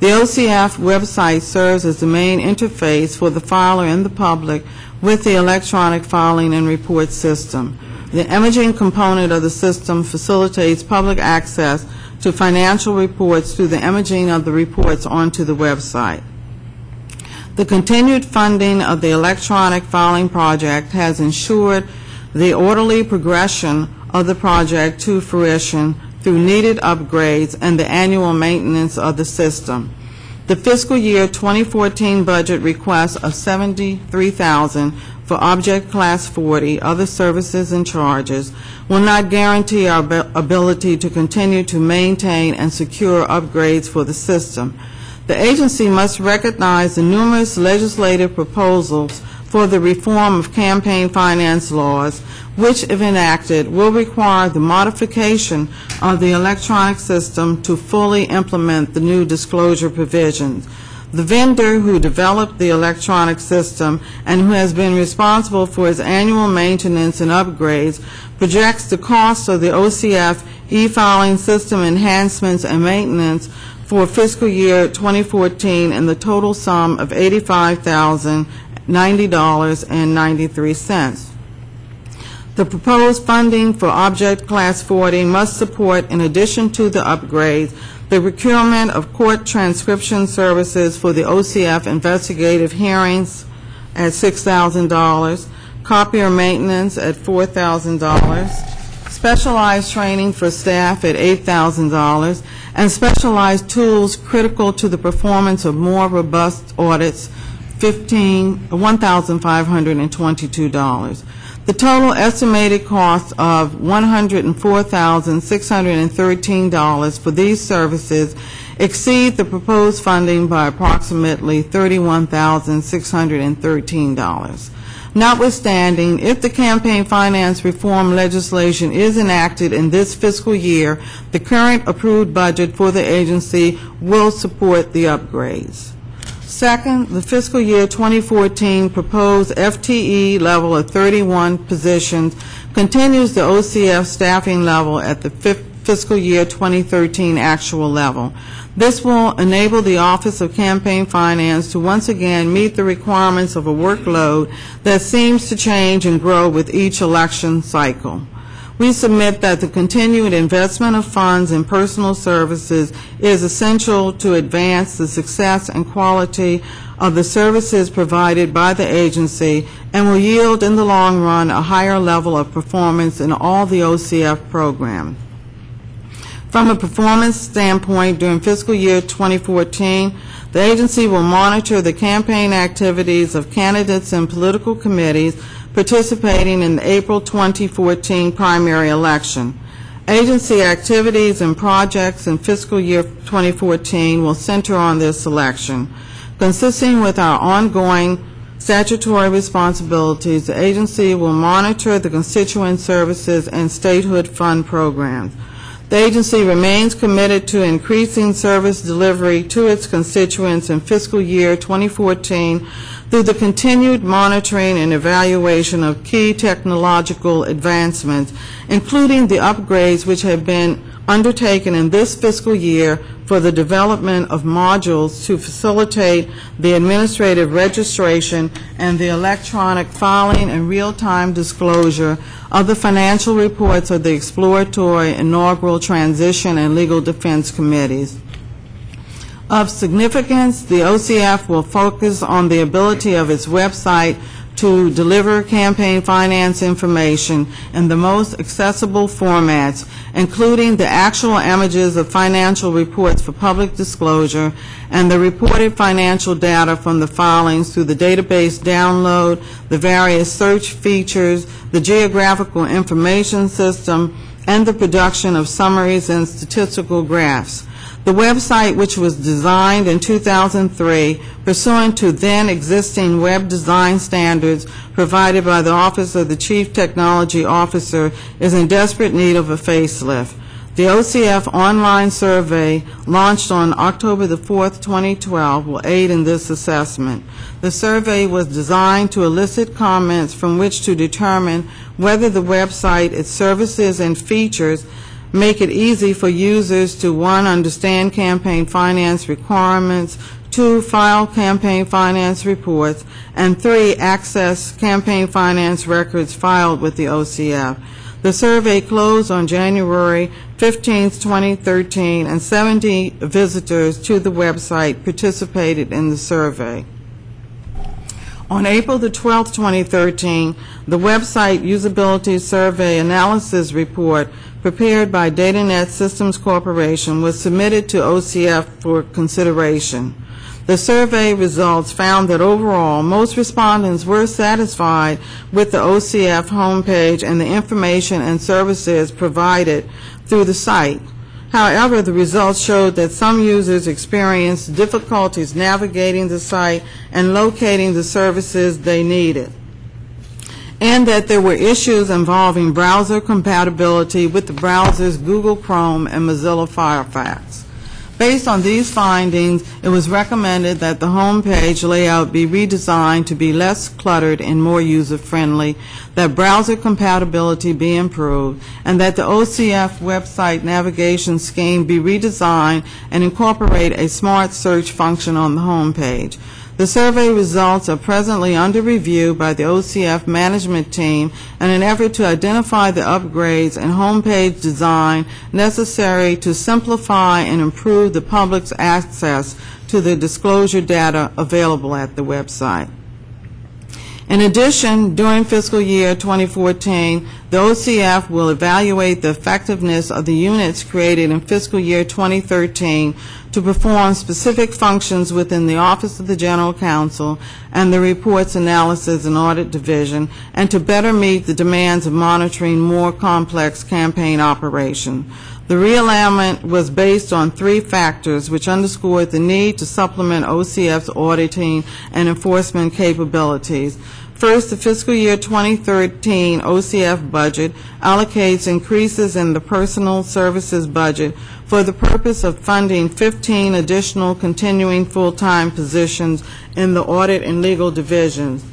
The OCF website serves as the main interface for the filer and the public with the electronic filing and report system. The imaging component of the system facilitates public access to financial reports through the imaging of the reports onto the website. The continued funding of the electronic filing project has ensured the orderly progression of the project to fruition through needed upgrades and the annual maintenance of the system. The fiscal year 2014 budget request of 73,000 for Object Class 40, other services and charges, will not guarantee our ability to continue to maintain and secure upgrades for the system. The agency must recognize the numerous legislative proposals for the reform of campaign finance laws, which, if enacted, will require the modification of the electronic system to fully implement the new disclosure provisions. The vendor who developed the electronic system and who has been responsible for its annual maintenance and upgrades projects the cost of the OCF e-filing system enhancements and maintenance for fiscal year 2014 in the total sum of $85,090.93. The proposed funding for Object Class 40 must support, in addition to the upgrades, the procurement of court transcription services for the OCF investigative hearings at $6,000, copier maintenance at $4,000, specialized training for staff at $8,000, and specialized tools critical to the performance of more robust audits, $1,522. The total estimated cost of $104,613 for these services exceed the proposed funding by approximately $31,613. Notwithstanding, if the campaign finance reform legislation is enacted in this fiscal year, the current approved budget for the agency will support the upgrades. Second, the fiscal year 2014 proposed FTE level of 31 positions continues the OCF staffing level at the fiscal year 2013 actual level. This will enable the Office of Campaign Finance to once again meet the requirements of a workload that seems to change and grow with each election cycle. We submit that the continued investment of funds in personal services is essential to advance the success and quality of the services provided by the agency and will yield in the long run a higher level of performance in all the OCF programs. From a performance standpoint, during fiscal year 2014, the agency will monitor the campaign activities of candidates and political committees participating in the April 2014 primary election. Agency activities and projects in fiscal year 2014 will center on this selection. Consistent with our ongoing statutory responsibilities, the agency will monitor the constituent services and statehood fund programs. The agency remains committed to increasing service delivery to its constituents in fiscal year 2014 through the continued monitoring and evaluation of key technological advancements, including the upgrades which have been undertaken in this fiscal year for the development of modules to facilitate the administrative registration and the electronic filing and real-time disclosure of the financial reports of the exploratory, inaugural, transition, and legal defense committees. Of significance, the OCF will focus on the ability of its website to deliver campaign finance information in the most accessible formats, including the actual images of financial reports for public disclosure and the reported financial data from the filings through the database download, the various search features, the geographical information system, and the production of summaries and statistical graphs. The website, which was designed in 2003 pursuant to then-existing web design standards provided by the Office of the Chief Technology Officer, is in desperate need of a facelift. The OCF online survey, launched on October the 4th, 2012, will aid in this assessment. The survey was designed to elicit comments from which to determine whether the website, its services, and features make it easy for users to, one, understand campaign finance requirements, two, file campaign finance reports, and three, access campaign finance records filed with the OCF. The survey closed on January 15, 2013, and 70 visitors to the website participated in the survey. On April the 12th, 2013, the website Usability Survey Analysis Report prepared by DataNet Systems Corporation was submitted to OCF for consideration. The survey results found that overall, most respondents were satisfied with the OCF homepage and the information and services provided through the site. However, the results showed that some users experienced difficulties navigating the site and locating the services they needed, and that there were issues involving browser compatibility with the browsers Google Chrome and Mozilla Firefox. Based on these findings, it was recommended that the homepage layout be redesigned to be less cluttered and more user-friendly, that browser compatibility be improved, and that the OCF website navigation scheme be redesigned and incorporate a smart search function on the homepage. The survey results are presently under review by the OCF management team in an effort to identify the upgrades and homepage design necessary to simplify and improve the public's access to the disclosure data available at the website. In addition, during fiscal year 2014, the OCF will evaluate the effectiveness of the units created in fiscal year 2013 to perform specific functions within the Office of the General Counsel and the Reports Analysis and Audit Division, and to better meet the demands of monitoring more complex campaign operations. The realignment was based on three factors which underscored the need to supplement OCF's auditing and enforcement capabilities. First, the fiscal year 2013 OCF budget allocates increases in the personal services budget for the purpose of funding 15 additional continuing full-time positions in the audit and legal divisions.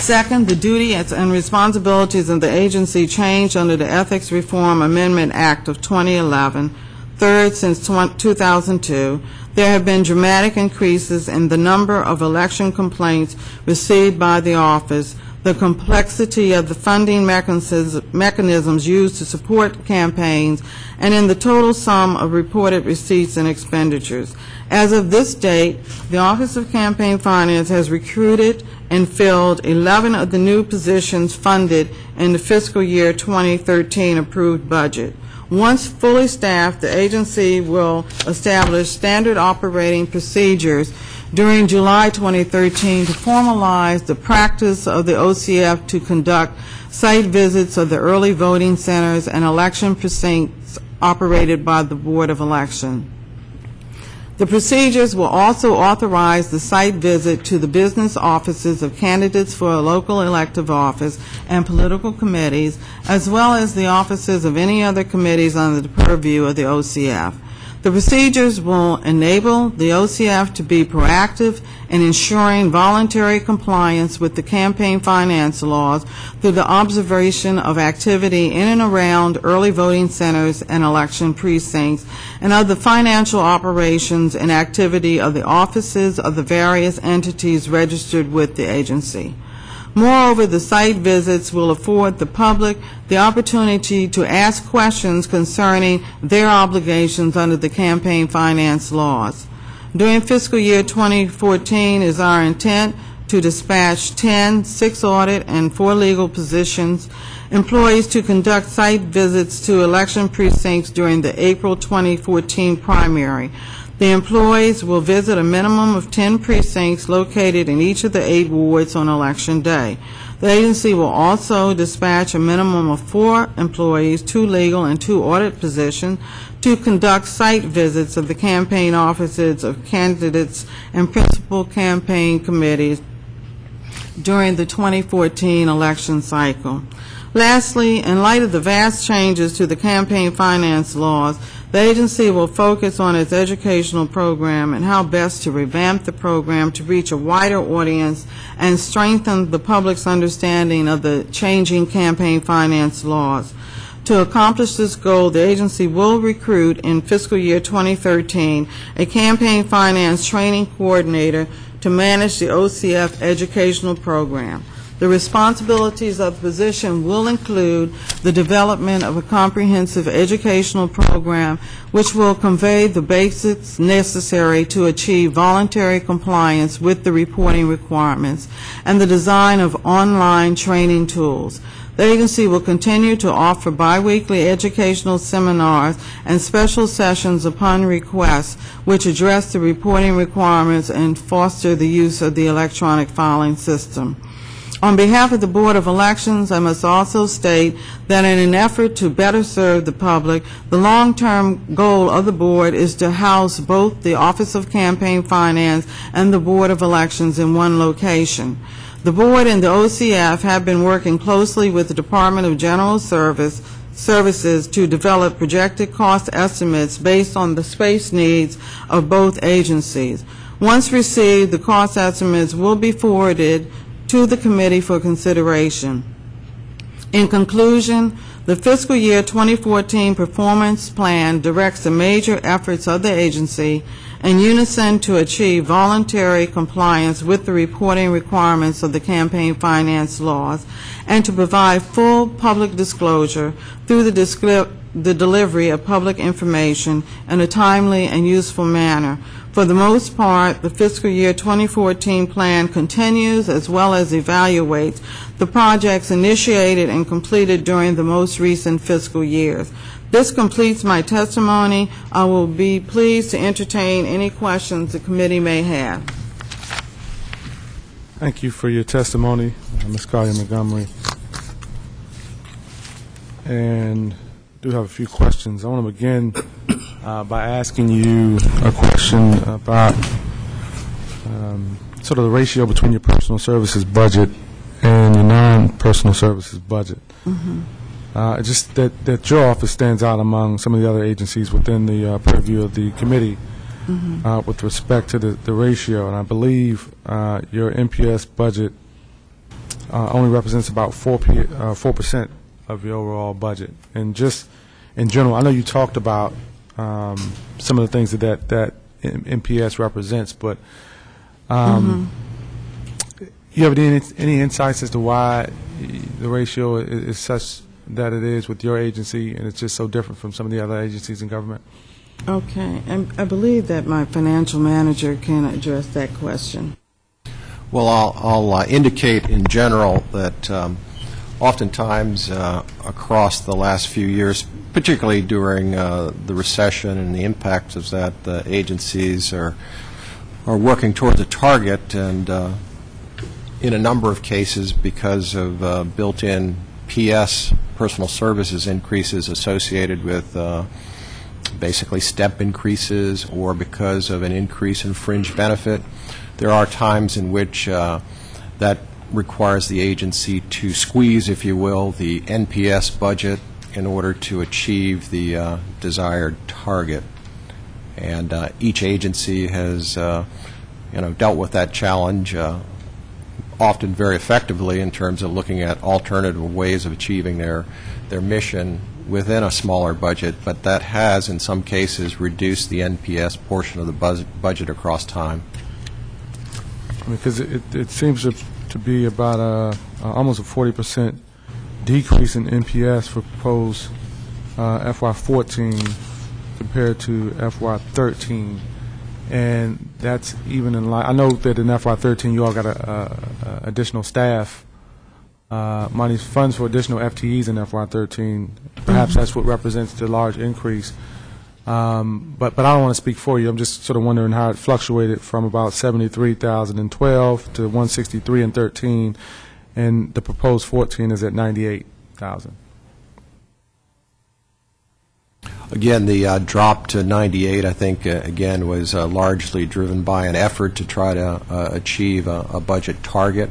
Second, the duty and responsibilities of the agency changed under the Ethics Reform Amendment Act of 2011. Third, since 2002, there have been dramatic increases in the number of election complaints received by the office, the complexity of the funding mechanisms used to support campaigns, and in the total sum of reported receipts and expenditures. As of this date, the Office of Campaign Finance has recruited and filled 11 of the new positions funded in the fiscal year 2013 approved budget. Once fully staffed, the agency will establish standard operating procedures during July 2013 to formalize the practice of the OCF to conduct site visits of the early voting centers, and election precincts operated by the Board of Election. The procedures will also authorize the site visit to the business offices of candidates for a local elective office and political committees, as well as the offices of any other committees under the purview of the OCF. The procedures will enable the OCF to be proactive in ensuring voluntary compliance with the campaign finance laws through the observation of activity in and around early voting centers and election precincts, and of the financial operations and activity of the offices of the various entities registered with the agency. Moreover, the site visits will afford the public the opportunity to ask questions concerning their obligations under the campaign finance laws. During fiscal year 2014 is our intent to dispatch 10, six audit, and four legal positions, employees to conduct site visits to election precincts during the April 2014 primary. The employees will visit a minimum of 10 precincts located in each of the eight wards on Election Day. The agency will also dispatch a minimum of four employees, two legal and two audit positions, to conduct site visits of the campaign offices of candidates and principal campaign committees during the 2014 election cycle. Lastly, in light of the vast changes to the campaign finance laws, the agency will focus on its educational program and how best to revamp the program to reach a wider audience and strengthen the public's understanding of the changing campaign finance laws. To accomplish this goal, the agency will recruit in fiscal year 2013 a campaign finance training coordinator to manage the OCF educational program. The responsibilities of the position will include the development of a comprehensive educational program which will convey the basics necessary to achieve voluntary compliance with the reporting requirements, and the design of online training tools. The agency will continue to offer biweekly educational seminars and special sessions upon request which address the reporting requirements and foster the use of the electronic filing system. On behalf of the Board of Elections, I must also state that in an effort to better serve the public, the long-term goal of the Board is to house both the Office of Campaign Finance and the Board of Elections in one location. The Board and the OCF have been working closely with the Department of General Service Services to develop projected cost estimates based on the space needs of both agencies. Once received, the cost estimates will be forwarded to the committee for consideration. In conclusion, the fiscal year 2014 performance plan directs the major efforts of the agency in unison to achieve voluntary compliance with the reporting requirements of the campaign finance laws and to provide full public disclosure through the the delivery of public information in a timely and useful manner. For the most part, the fiscal year 2014 plan continues as well as evaluates the projects initiated and completed during the most recent fiscal years. This completes my testimony. I will be pleased to entertain any questions the committee may have. Thank you for your testimony, Ms. Collier Montgomery. And I do have a few questions. I want to begin uh, by asking you a question about um, sort of the ratio between your personal services budget and your non-personal services budget. Uh, Just that, that your office stands out among some of the other agencies within the uh, purview of the committee uh, with respect to the, the ratio, and I believe uh, your NPS budget uh, only represents about four p- uh, four percent of your overall budget. And just in general, I know you talked about um, some of the things that that, that M- NPS represents, but um, you have any any insights as to why the ratio is, is such that it is with your agency, and it's just so different from some of the other agencies in government? Okay, and I believe that my financial manager can address that question. Well, I'll, I'll uh, indicate in general that um, oftentimes uh, across the last few years, particularly during uh, the recession and the impacts of that, the agencies are, are working towards a target, and uh, in a number of cases, because of uh, built-in PS, personal services increases associated with uh, basically step increases or because of an increase in fringe benefit. There are times in which uh, that requires the agency to squeeze, if you will, the NPS budget in order to achieve the uh, desired target. And uh, each agency has, uh, you know, dealt with that challenge uh, often very effectively in terms of looking at alternative ways of achieving their, their mission within a smaller budget, but that has, in some cases, reduced the NPS portion of the budget across time. Because it, it seems to, to be about a, a- almost a forty percent decrease in NPS for proposed uh, FY fourteen compared to FY thirteen. And that's even in line, I know that in FY thirteen, you all got a, a- a additional staff, uh, money, funds for additional FTEs in FY thirteen. Perhaps that's what represents the large increase. Um, But, but I don't want to speak for you. I'm just sort of wondering how it fluctuated from about 73,000 in 12 to 163 in 13, and the proposed 14 is at 98,000. Again, the uh, drop to 98, I think, uh, again, was uh, largely driven by an effort to try to uh, achieve a a budget target,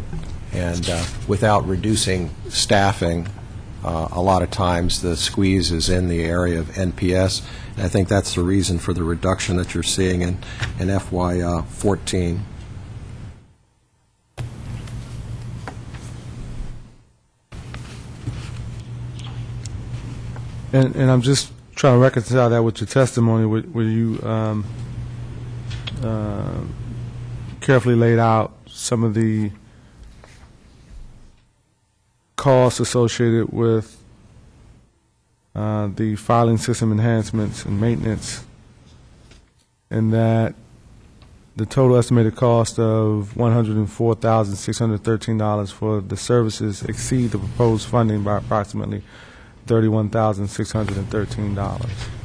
and uh, without reducing staffing, uh, a lot of times the squeeze is in the area of NPS, and I think that's the reason for the reduction that you're seeing in in FY uh, '14. And, and I'm just trying to reconcile that with your testimony, where, where you um, uh, carefully laid out some of the costs associated with uh, the filing system enhancements and maintenance, and that the total estimated cost of $104,613 for the services exceed the proposed funding by approximately $31,613.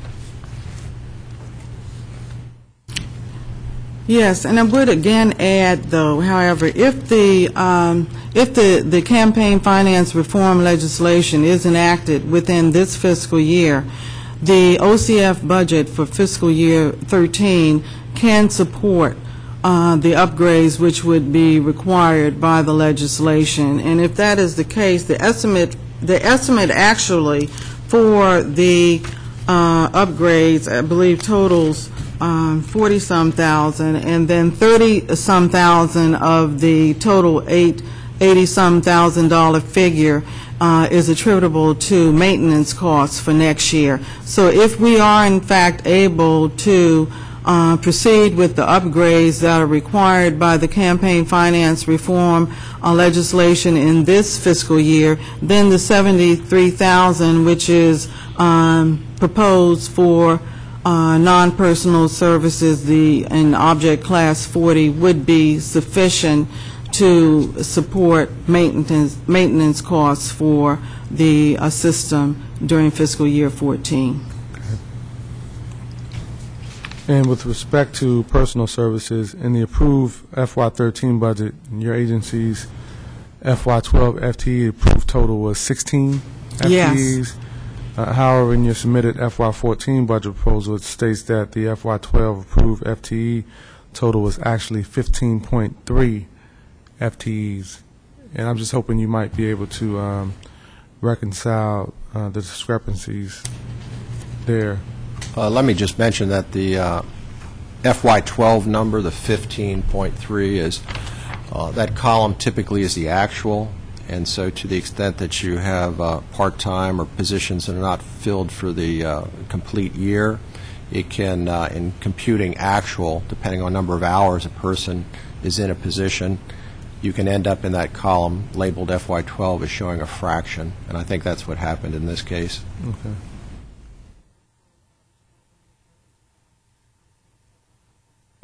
Yes, and I would again add, though, however, if the, um, if the, the campaign finance reform legislation is enacted within this fiscal year, the OCF budget for fiscal year 13 can support uh, the upgrades which would be required by the legislation. And if that is the case, the estimate, the estimate actually for the uh, upgrades, I believe totals um, 40-some thousand, and then 30-some thousand of the total eight, 80-some thousand dollar figure uh, is attributable to maintenance costs for next year. So if we are in fact able to uh, proceed with the upgrades that are required by the campaign finance reform uh, legislation in this fiscal year, then the 73,000, which is um, proposed for uh, non-personal services, the, in Object Class 40, would be sufficient to support maintenance, maintenance costs for the uh, system during fiscal year 14. And with respect to personal services, in the approved FY13 budget, your agency's FY12 FTE approved total was 16 Yes. FTEs. Uh, However, in your submitted FY14 budget proposal, it states that the FY12 approved FTE total was actually 15.3 FTEs. And I'm just hoping you might be able to um, reconcile uh, the discrepancies there. Uh, Let me just mention that the uh, FY12 number, the 15.3, is, uh, that column typically is the actual, and so to the extent that you have uh, part-time or positions that are not filled for the uh, complete year, it can, uh, in computing actual, depending on number of hours a person is in a position, you can end up in that column labeled FY12 as showing a fraction, and I think that's what happened in this case. Okay.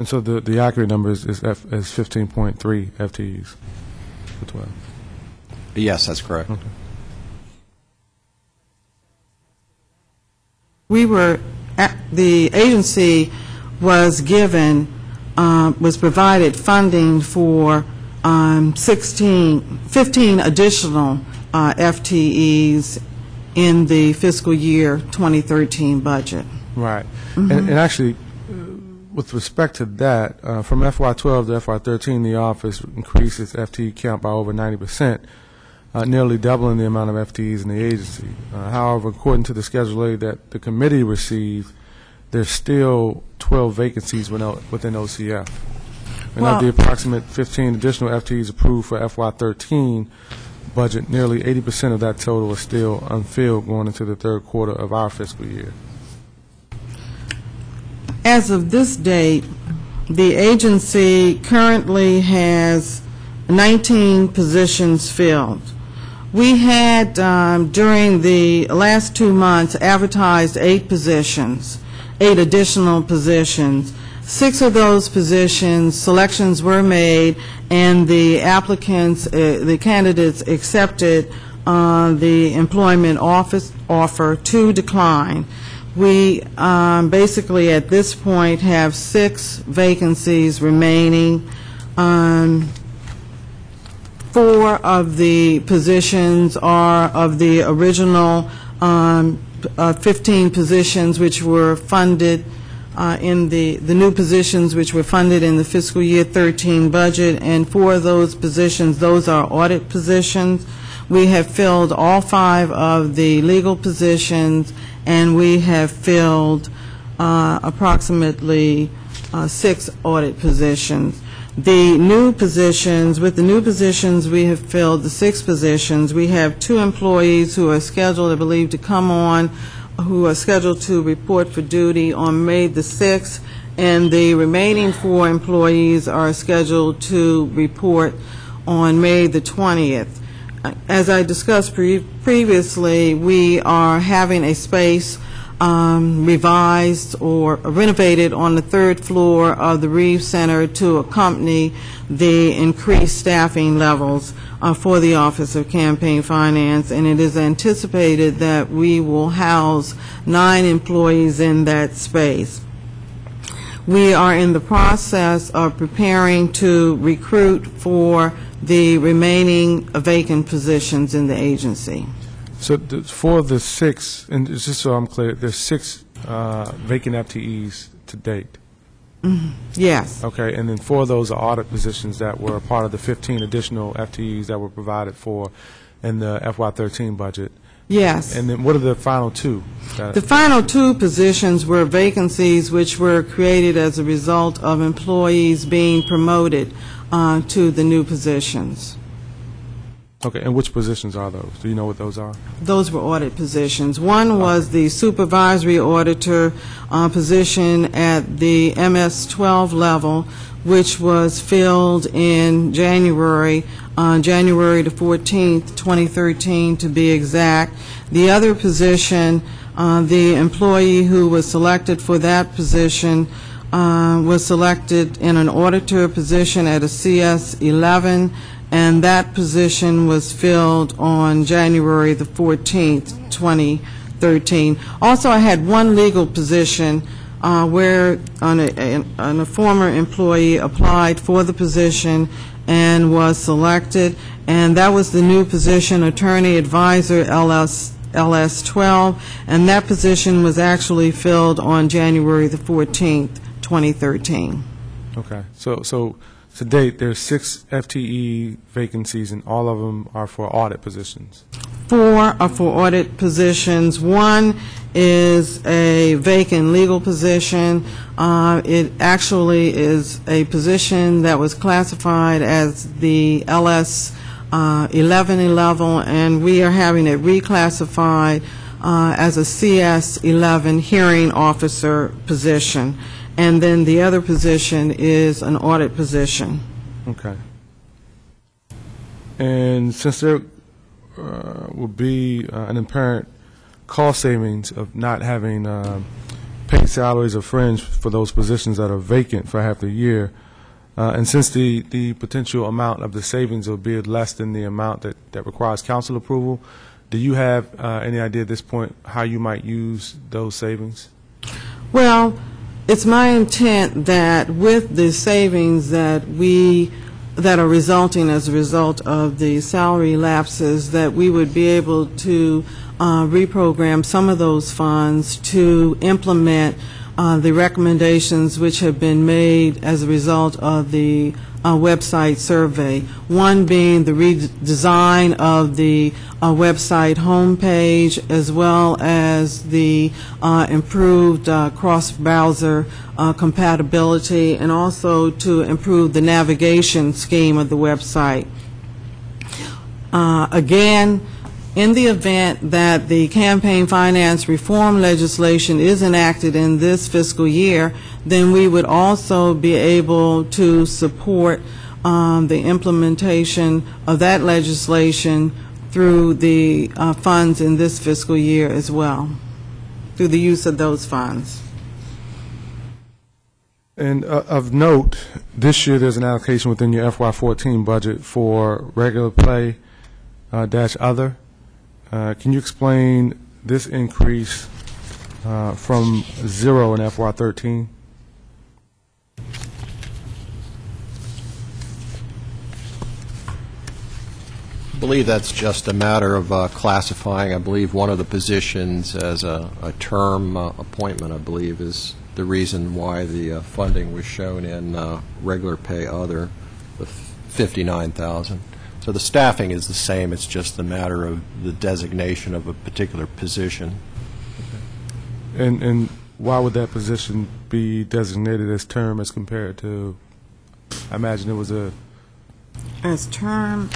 And so the, the accurate number is, is F, is 15.3 FTEs for 12. Yes, that's correct. we were, at- the agency was given, uh, was provided funding for um, 16, 15 additional uh, FTEs in the fiscal year 2013 budget. Right. And and actually, with respect to that, uh, from FY12 to FY13, the office increased its FTE count by over 90%, uh, nearly doubling the amount of FTEs in the agency. Uh, However, according to the Schedule A that the committee received, there's still 12 vacancies within within OCF. And of the approximate 15 additional FTEs approved for FY13 budget, nearly 80% of that total is still unfilled going into the third quarter of our fiscal year. As of this date, the agency currently has 19 positions filled. We had, um, during the last two months, advertised eight positions, eight additional positions. Six of those positions, selections were made, and the applicants, uh, the candidates accepted uh, the employment office offer to decline. We um, basically, at this point, have six vacancies remaining. Um, Four of the positions are of the original um, uh, 15 positions which were funded uh, in the, the new positions which were funded in the fiscal year 13 budget, and four of those positions, those are audit positions. We have filled all five of the legal positions, and we have filled uh, approximately uh, six audit positions. The new positions, with the new positions, we have filled the six positions. We have two employees who are scheduled, I believe, to come on, who are scheduled to report for duty on May the 6th, and the remaining four employees are scheduled to report on May the 20th. As I discussed pre- previously, we are having a space um, revised or renovated on the third floor of the Reeves Center to accompany the increased staffing levels uh, for the Office of Campaign Finance, and it is anticipated that we will house nine employees in that space. We are in the process of preparing to recruit for the remaining vacant positions in the agency. So th- for the six, and just so I'm clear, there's six uh, vacant FTEs to date, Yes. okay? And then four of those are audit positions that were a part of the 15 additional FTEs that were provided for in the FY13 budget. Yes. And then what are the final two? The final two positions were vacancies which were created as a result of employees being promoted uh, to the new positions. Okay, and which positions are those? Do you know what those are? Those were audit positions. One was the supervisory auditor uh, position at the MS-12 level, which was filled in January, uh, January the 14th, 2013, to be exact. The other position, uh, the employee who was selected for that position uh, was selected in an auditor position at a CS-11, and that position was filled on January the 14th, 2013. Also, I had one legal position uh, where on a, an- a former employee applied for the position and was selected, and that was the new position, Attorney Advisor LS, LS-12, and that position was actually filled on January the 14th, 2013. Okay, so, so to date, there are six FTE vacancies, and all of them are for audit positions. Four are for audit positions. One is a vacant legal position. Uh, It actually is a position that was classified as the LS uh, 11 level, and we are having it reclassified uh, as a CS 11 hearing officer position. And then the other position is an audit position. Okay. And since there uh, will be uh, an apparent cost savings of not having um, paid salaries or fringe for those positions that are vacant for half the year, uh, and since the, the potential amount of the savings will be less than the amount that, that requires council approval, do you have uh, any idea at this point how you might use those savings? Well, it's my intent that with the savings that we that are resulting as a result of the salary lapses, that we would be able to uh, reprogram some of those funds to implement uh, the recommendations which have been made as a result of the uh, website survey. One being the redesign of the uh, website homepage, as well as the uh, improved uh, cross-browser uh, compatibility, and also to improve the navigation scheme of the website. Uh, Again, in the event that the campaign finance reform legislation is enacted in this fiscal year, then we would also be able to support um, the implementation of that legislation through the uh, funds in this fiscal year as well, through the use of those funds. And uh, of note, this year, there's an allocation within your FY14 budget for regular play uh, dash other. Uh, Can you explain this increase uh, from zero in FY13? I believe that's just a matter of uh, classifying, I believe, one of the positions as a a term uh, appointment, I believe, is the reason why the uh, funding was shown in uh, regular pay other with 59,000. So the staffing is the same, it's just a matter of the designation of a particular position. And, and why would that position be designated as term as compared to, I imagine it was a, As term,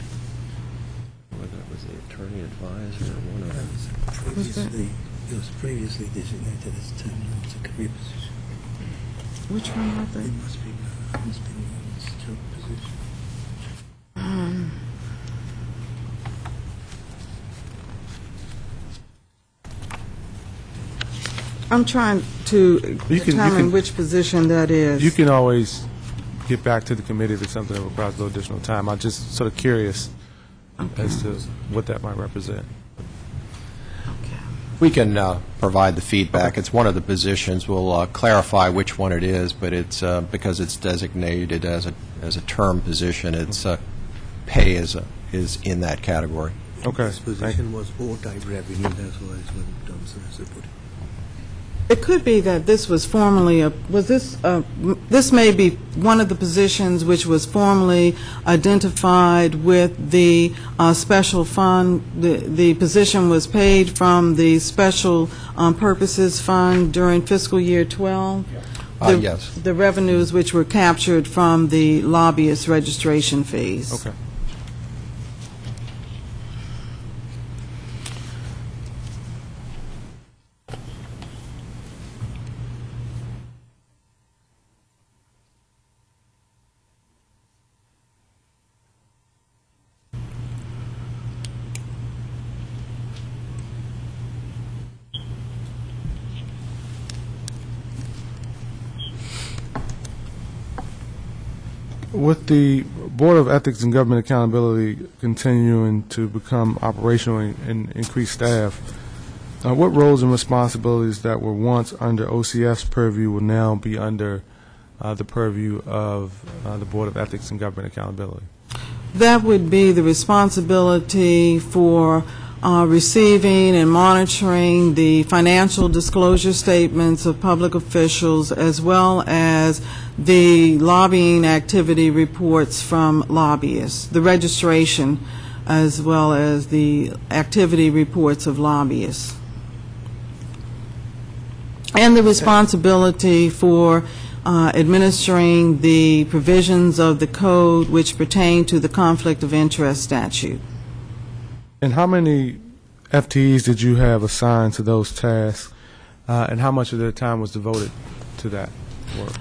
Whether it was the attorney advisor or one of them. Previously, it was previously designated as term, now it's a career position. which one was It it? must be, it must be known as job position. Um, I'm trying to You can- you determine can- which position that is. you can always get back to the committee if it's something that requires a little additional time. I'm just sort of curious as to what that might represent. We can uh, provide the feedback. It's one of the positions. We'll uh, clarify which one it is, but it's, uh, because it's designated as a, as a term position, its uh, pay is, a- is in that category. Okay, This thank position was O-type revenue, that's why it's when Thompson has to put it. It could be that this was formerly, a was this, uh, this may be one of the positions which was formerly identified with the uh, special fund. The the position was paid from the Special um, Purposes Fund during fiscal year 12? Uh, The- yes. The revenues which were captured from the lobbyist registration fees. Okay. With the Board of Ethics and Government Accountability continuing to become operational and- and increase staff, uh, what roles and responsibilities that were once under OCF's purview will now be under uh, the purview of uh, the Board of Ethics and Government Accountability? That would be the responsibility for uh, receiving and monitoring the financial disclosure statements of public officials, as well as the lobbying activity reports from lobbyists, the registration, as well as the activity reports of lobbyists. And the responsibility for uh, administering the provisions of the code which pertain to the conflict of interest statute. And how many FTEs did you have assigned to those tasks, uh, and how much of their time was devoted to that work?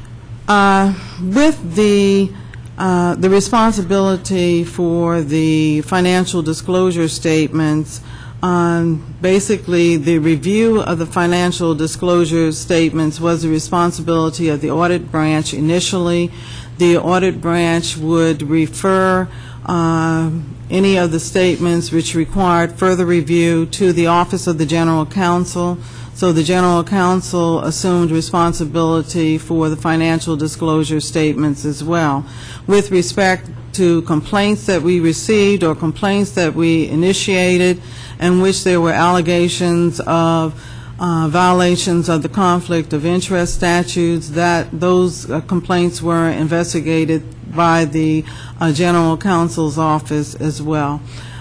Uh, With the, uh, the responsibility for the financial disclosure statements, um, basically, the review of the financial disclosure statements was the responsibility of the audit branch initially. The audit branch would refer um, any of the statements which required further review to the Office of the General Counsel. So the General Counsel assumed responsibility for the financial disclosure statements as well. With respect to complaints that we received or complaints that we initiated in which there were allegations of uh, violations of the conflict of interest statutes, that those uh, complaints were investigated by the uh, general counsel's office as well.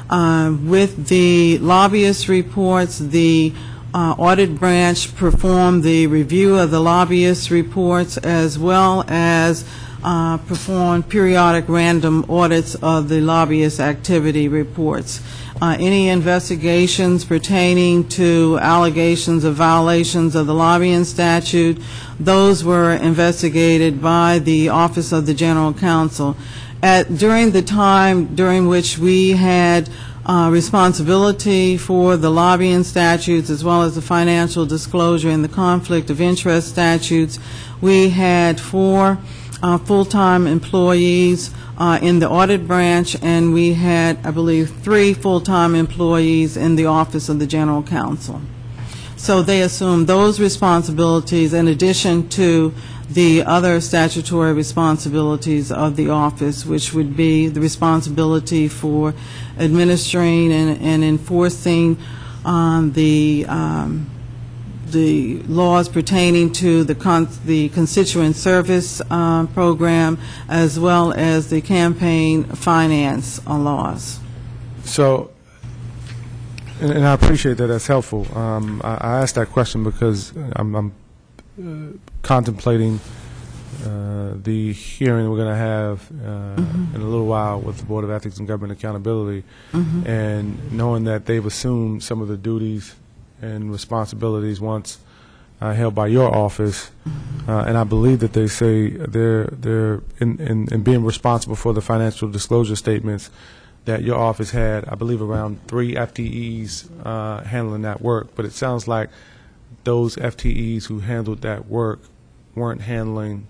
Uh, With the lobbyist reports, the uh, audit branch performed the review of the lobbyist reports as well as uh, performed periodic random audits of the lobbyist activity reports. Uh, Any investigations pertaining to allegations of violations of the lobbying statute, those were investigated by the Office of the General Counsel. At, during the time during which we had uh, responsibility for the lobbying statutes as well as the financial disclosure and the conflict of interest statutes, we had four uh, full-time employees uh, in the audit branch, and we had, I believe, three full-time employees in the Office of the General Counsel. So they assume those responsibilities in addition to the other statutory responsibilities of the office, which would be the responsibility for administering and and enforcing um, the um, the laws pertaining to the con- the constituent service um, program, as well as the campaign finance uh, laws. So, and and I appreciate that, that's helpful. Um, I I asked that question because I'm I'm, uh, contemplating uh, the hearing we're going to have uh, in a little while with the Board of Ethics and Government Accountability, and knowing that they've assumed some of the duties and responsibilities once uh, held by your office, uh, and I believe that they say they're they're in, in, in being responsible for the financial disclosure statements that your office had, I believe, around three FTEs uh, handling that work. But it sounds like those FTEs who handled that work weren't handling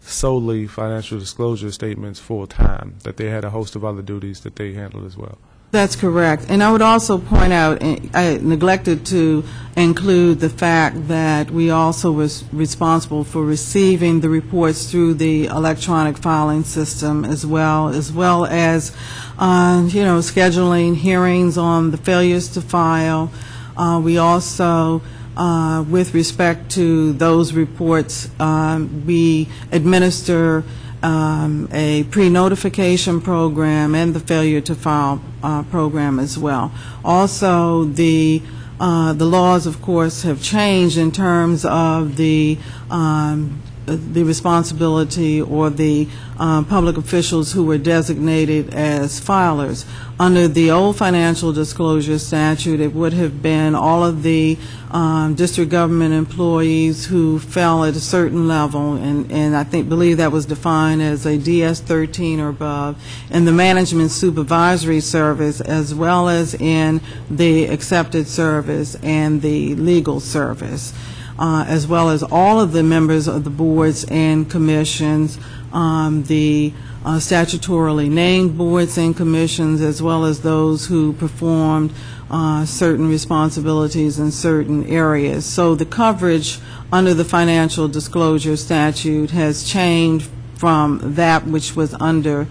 solely financial disclosure statements full time. That they had a host of other duties that they handled as well. That's correct. And I would also point out, eh, I neglected to include the fact that we also was responsible for receiving the reports through the electronic filing system as well, as well as, uh, you know, scheduling hearings on the failures to file. Uh, We also, uh, with respect to those reports, um, we administer um, a pre-notification program and the failure to file uh, program as well. Also, the uh, the laws, of course, have changed in terms of the um, the responsibility or the uh, public officials who were designated as filers. Under the old financial disclosure statute, it would have been all of the um, district government employees who fell at a certain level, and, and I think, believe that was defined as a DS-13 or above, in the management supervisory service, as well as in the accepted service and the legal service uh, as well as all of the members of the boards and commissions, um, the uh, statutorily named boards and commissions, as well as those who performed uh, certain responsibilities in certain areas. So the coverage under the financial disclosure statute has changed from that which was under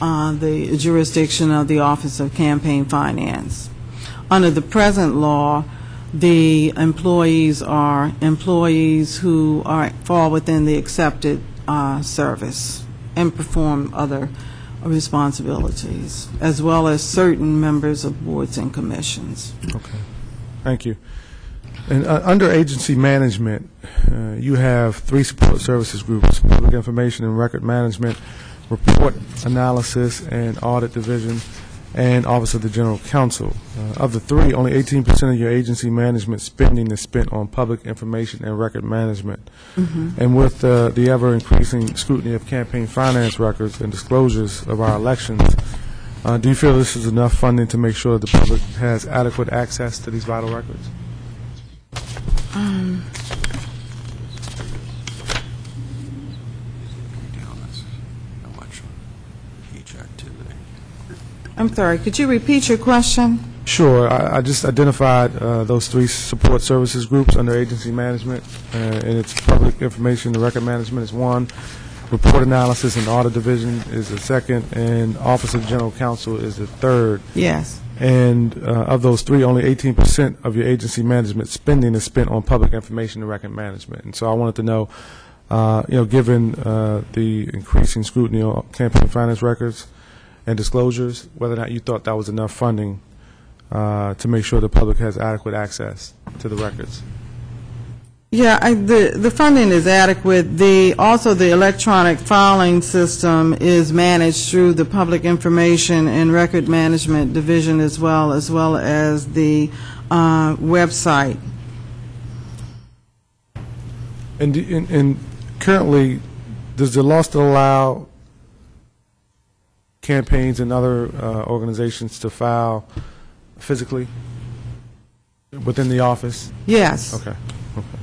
uh, the jurisdiction of the Office of Campaign Finance. Under the present law, the employees are employees who are, fall within the accepted uh, service and perform other responsibilities, as well as certain members of boards and commissions. Okay, thank you. And uh, under agency management, uh, you have three support services groups, public information and record management, report analysis and audit division, and Office of the General Counsel. Uh, Of the three, only 18% of your agency management spending is spent on public information and record management. And with uh, the ever-increasing scrutiny of campaign finance records and disclosures of our elections, uh, do you feel this is enough funding to make sure the public has adequate access to these vital records? How much on each activity? I'm sorry, could you repeat your question? Sure. I I just identified uh, those three support services groups under agency management, uh, and it's public information, the record management is one, Report Analysis and Audit Division is the second, and Office of General Counsel is the third. Yes. And uh, of those three, only 18% of your agency management spending is spent on public information and record management. And so I wanted to know, uh, you know, given uh, the increasing scrutiny on campaign finance records and disclosures, whether or not you thought that was enough funding uh, to make sure the public has adequate access to the records. Yeah, I, the, the funding is adequate. The, also the electronic filing system is managed through the Public Information and Record Management Division as well, as well as the, uh, website. And, and- and currently, does the law still allow campaigns and other uh, organizations to file physically within the office? Yes. Okay, okay.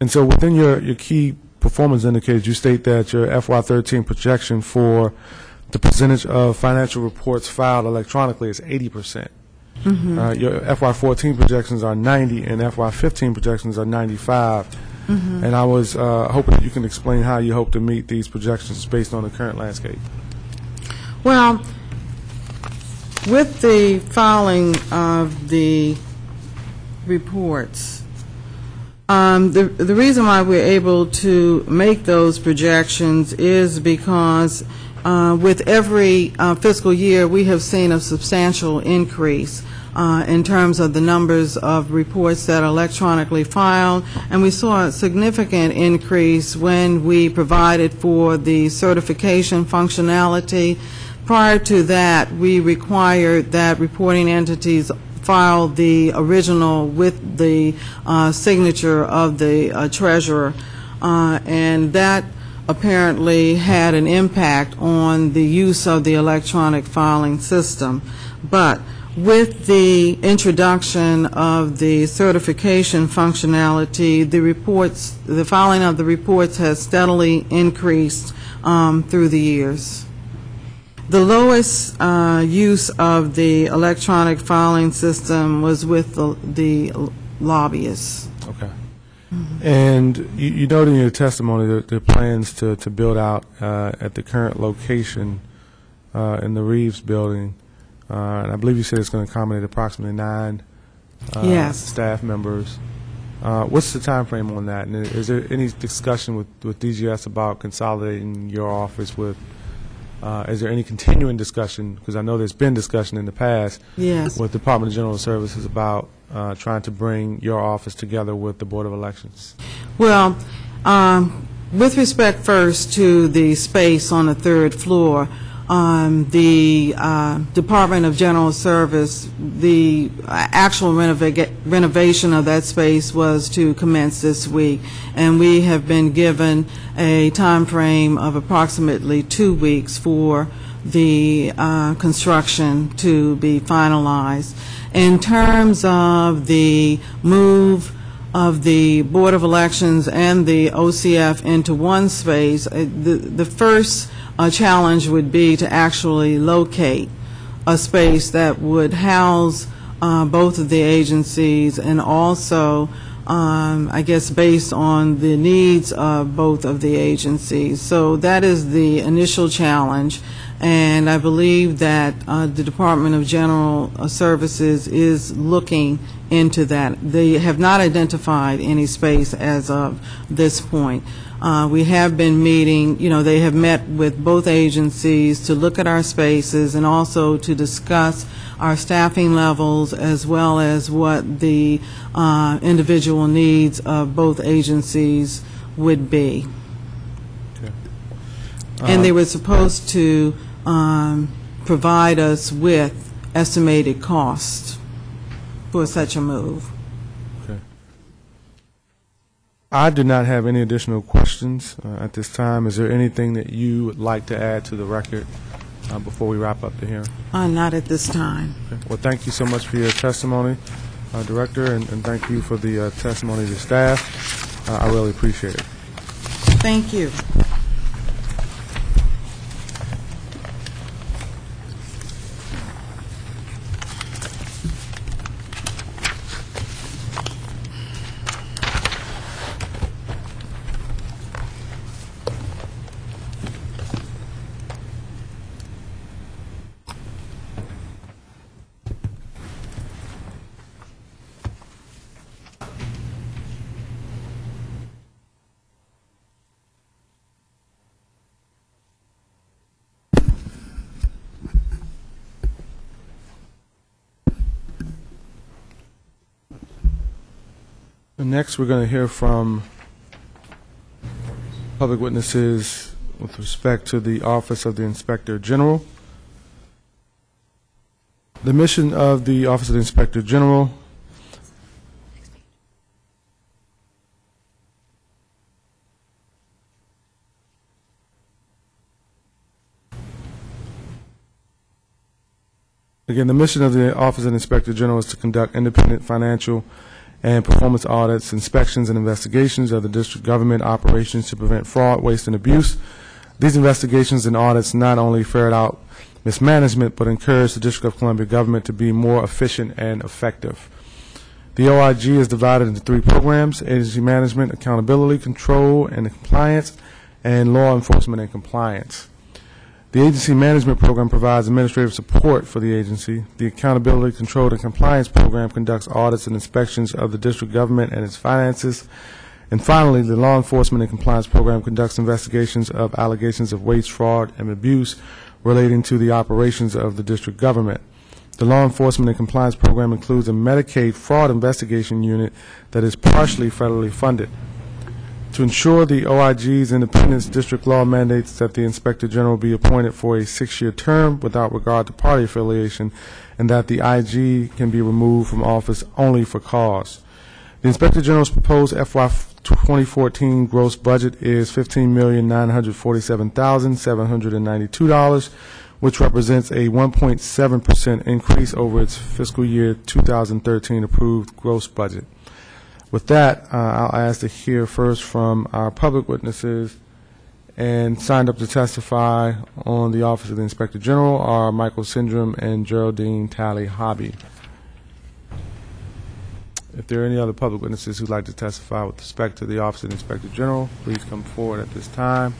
And so within your, your key performance indicators, you state that your FY13 projection for the percentage of financial reports filed electronically is 80%. Uh, Your FY14 projections are 90, and FY15 projections are 95. And I was uh, hoping that you can explain how you hope to meet these projections based on the current landscape. Well, with the filing of the reports, um, the the reason why we're able to make those projections is because uh, with every uh, fiscal year, we have seen a substantial increase uh, in terms of the numbers of reports that are electronically filed, and we saw a significant increase when we provided for the certification functionality. Prior to that, we required that reporting entities file the original with the uh, signature of the uh, treasurer, Uh, and that apparently had an impact on the use of the electronic filing system. But with the introduction of the certification functionality, the reports, the filing of the reports has steadily increased um, through the years. The lowest uh, use of the electronic filing system was with the- the lobbyists. Okay. And you you noted in your testimony that there are plans to, to build out uh, at the current location uh, in the Reeves Building, uh, and I believe you said it's going to accommodate approximately nine uh, Yes. staff members. Uh, What's the time frame on that? And is there any discussion with, with DGS about consolidating your office with, uh, is there any continuing discussion, because I know there's been discussion in the past, Yes. with Department of General Services about uh, trying to bring your office together with the Board of Elections? Well, um, with respect first to the space on the third floor, um, the uh, Department of General Service, the actual renova- renovation of that space was to commence this week, and we have been given a time frame of approximately two weeks for the uh, construction to be finalized. In terms of the move of the Board of Elections and the OCF into one space, uh, the the first uh, challenge would be to actually locate a space that would house uh, both of the agencies and also, um, I guess, based on the needs of both of the agencies. So that is the initial challenge, and I believe that uh, the Department of General uh, Services is looking into that. They have not identified any space as of this point. Uh, We have been meeting, you know, they have met with both agencies to look at our spaces and also to discuss our staffing levels as well as what the uh, individual needs of both agencies would be. And they were supposed to um, provide us with estimated cost for such a move. I do not have any additional questions uh, at this time. Is there anything that you would like to add to the record uh, before we wrap up the hearing? Uh, Not at this time. Okay. Well, thank you so much for your testimony, uh, Director, and and thank you for the uh, testimony of the staff. Uh, I really appreciate it. Thank you. Next, we're going to hear from public witnesses with respect to the Office of the Inspector General. The mission of the Office of the Inspector General Again, the mission of the Office of the Inspector General is to conduct independent financial and performance audits, inspections, and investigations of the district government operations to prevent fraud, waste, and abuse. These investigations and audits not only ferret out mismanagement, but encourage the District of Columbia government to be more efficient and effective. The OIG is divided into three programs, agency management, accountability, control, and compliance, and law enforcement and compliance. The agency management program provides administrative support for the agency. The accountability, control, and compliance program conducts audits and inspections of the district government and its finances. And finally, the law enforcement and compliance program conducts investigations of allegations of waste, fraud, and abuse relating to the operations of the district government. The law enforcement and compliance program includes a Medicaid fraud investigation unit that is partially federally funded. To ensure the OIG's independence, district law mandates that the Inspector General be appointed for a six-year term without regard to party affiliation, and that the IG can be removed from office only for cause. The Inspector General's proposed FY 2014 gross budget is $15,947,792, which represents a 1.7% increase over its fiscal year 2013 approved gross budget. With that, uh, I'll ask to hear first from our public witnesses and signed up to testify on the Office of the Inspector General are Michael Sindram and Geraldine Talley Hobby. If there are any other public witnesses who'd like to testify with respect to the Office of the Inspector General, please come forward at this time.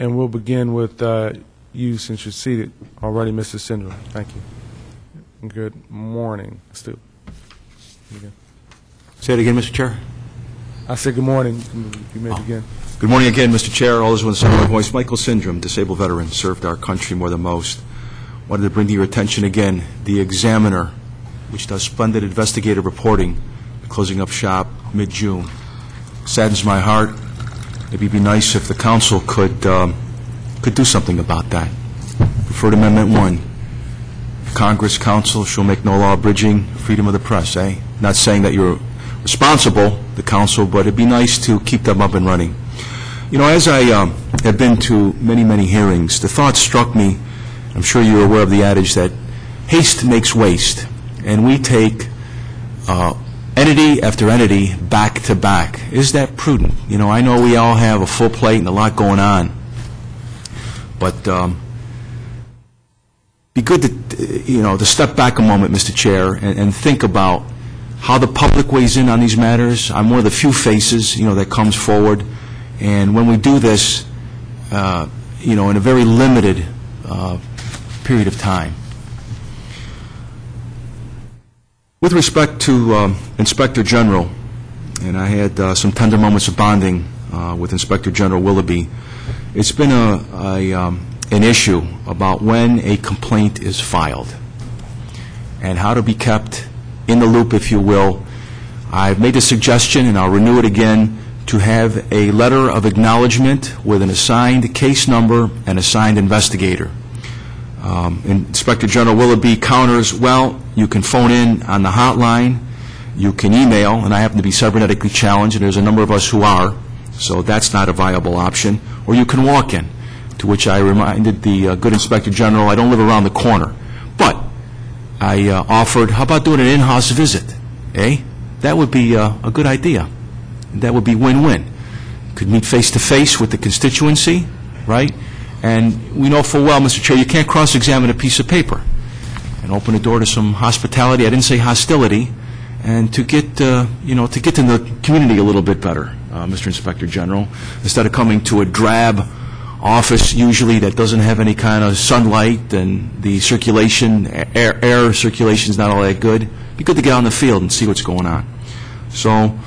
And we'll begin with uh, you, since you're seated already, Mr. Sindram. Thank you. Good morning. Stu. Say it again, Mr. Chair. I said good morning. You may begin. Good morning again, Mr. Chair. All the sound my voice. Michael Sindram, disabled veteran, served our country more than most. Wanted to bring to your attention again the Examiner, which does splendid investigative reporting, closing up shop mid-June. Saddens my heart. Maybe it'd be nice if the council could, um, could do something about that. Preferred Amendment 1. Congress, council shall make no law abridging freedom of the press, eh? Not saying that you're responsible, the council, but it'd be nice to keep them up and running. You know, as I um, have been to many, many hearings, the thought struck me, I'm sure you're aware of the adage that haste makes waste, and we take uh, entity after entity back to back. Is that prudent? You know, I know we all have a full plate and a lot going on, but um, be good to, you know, to step back a moment, Mr. Chair, and, and think about how the public weighs in on these matters. I'm one of the few faces, you know, that comes forward, and when we do this, uh, you know, in a very limited uh, period of time. With respect to um, Inspector General, and I had uh, some tender moments of bonding uh, with Inspector General Willoughby, it's been a, a, um, an issue about when a complaint is filed and how to be kept in the loop, if you will. I've made a suggestion, and I'll renew it again, to have a letter of acknowledgement with an assigned case number and assigned investigator. Um, Inspector General Willoughby counters, well, you can phone in on the hotline, you can email, and I happen to be cybernetically challenged, and there's a number of us who are, so that's not a viable option, or you can walk in, to which I reminded the uh, good Inspector General, I don't live around the corner. But I uh, offered, how about doing an in-house visit? Eh? That would be uh, a good idea. That would be win-win. Could meet face-to-face with the constituency, right? And we know full well, Mr. Chair, you can't cross-examine a piece of paper and open a door to some hospitality, I didn't say hostility, and to get, uh, you know, to get to the community a little bit better, uh, Mr. Inspector General, instead of coming to a drab office usually that doesn't have any kind of sunlight and the circulation, air, air circulation is not all that good. Be good to get out in the field and see what's going on. So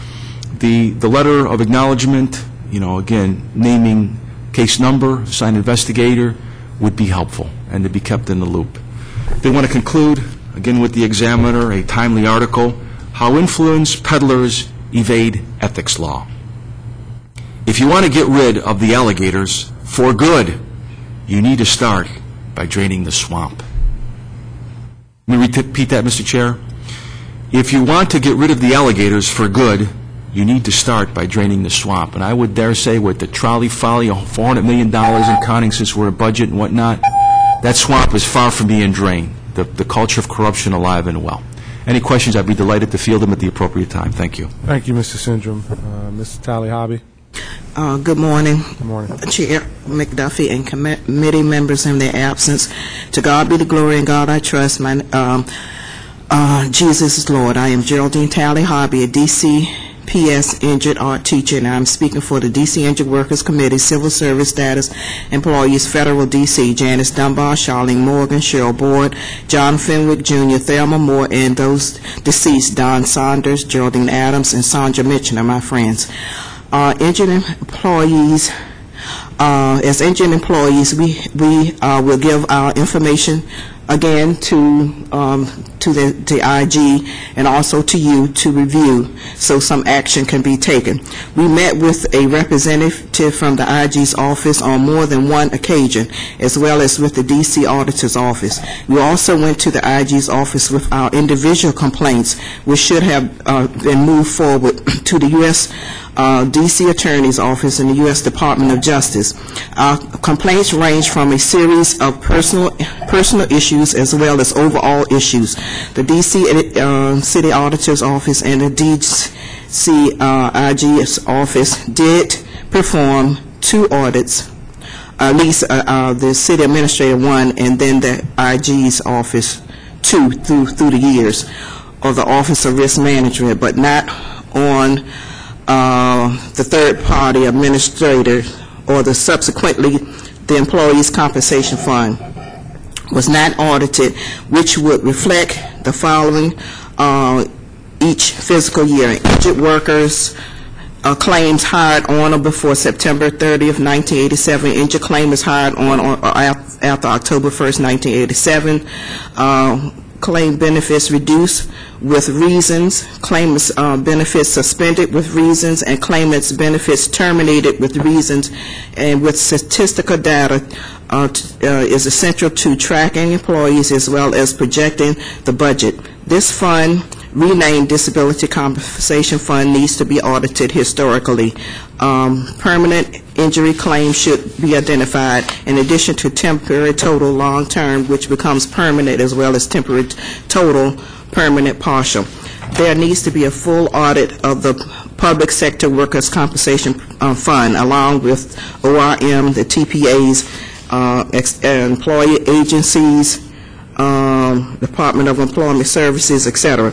the, the letter of acknowledgement, you know, again, naming case number, assigned investigator, would be helpful, and to be kept in the loop. They want to conclude, again with the Examiner, a timely article, How Influence Peddlers Evade Ethics Law. If you want to get rid of the alligators for good, you need to start by draining the swamp. Let me repeat that, Mr. Chair. If you want to get rid of the alligators for good, you need to start by draining the swamp. And I would dare say with the trolley folly of $400 million and counting since we're a budget and whatnot, that swamp is far from being drained. The, the culture of corruption alive and well. Any questions, I'd be delighted to field them at the appropriate time. Thank you. Thank you, Mr. Sindram. Uh, Mr. Tally Hobby, Uh, Good morning, good morning. Chair McDuffie and committee members in their absence. To God be the glory, and God I trust. My, um, uh, Jesus is Lord. I am Geraldine Tally Hobby, a DCPS injured art teacher, and I'm speaking for the DC Injured Workers Committee, Civil Service Status Employees, Federal DC, Janice Dunbar, Charlene Morgan, Cheryl Board, John Fenwick Jr., Thelma Moore, and those deceased, Don Saunders, Geraldine Adams, and Sandra Mitchell, are my friends uh, injured employees, uh, as injured employees, we, we uh, will give our information again to, um, to the, the IG and also to you to review so some action can be taken. We met with a representative from the IG's office on more than one occasion, as well as with the DC Auditor's Office. We also went to the IG's office with our individual complaints, which should have uh, been moved forward to the U.S uh, D.C. Attorney's Office and the U.S. Department of Justice. Complaints range from a series of personal personal issues as well as overall issues. The D.C. uh, City Auditor's Office and the D.C. Uh, IG's Office did perform two audits, at least uh, uh, the City Administrator one, and then the IG's Office two through through the years, of the Office of Risk Management, but not on uh, the third-party administrator or the subsequently the employee's compensation fund was not audited, which would reflect the following uh, each fiscal year. Injured workers, uh, claims hired on or before September 30th, 1987. Injured claim is hired on or af- after October 1st, 1987. Uh, Claim benefits reduced with reasons, claimants' uh, benefits suspended with reasons, and claimants' benefits terminated with reasons, and with statistical data uh, uh, is essential to tracking employees as well as projecting the budget. This fund, renamed Disability Compensation Fund, needs to be audited historically. Um, Permanent injury claims should be identified in addition to temporary total long-term, which becomes permanent, as well as temporary total permanent partial. There needs to be a full audit of the Public Sector Workers' Compensation uh, Fund, along with ORM, the TPAs, uh, employee agencies, um, Department of Employment Services, etc.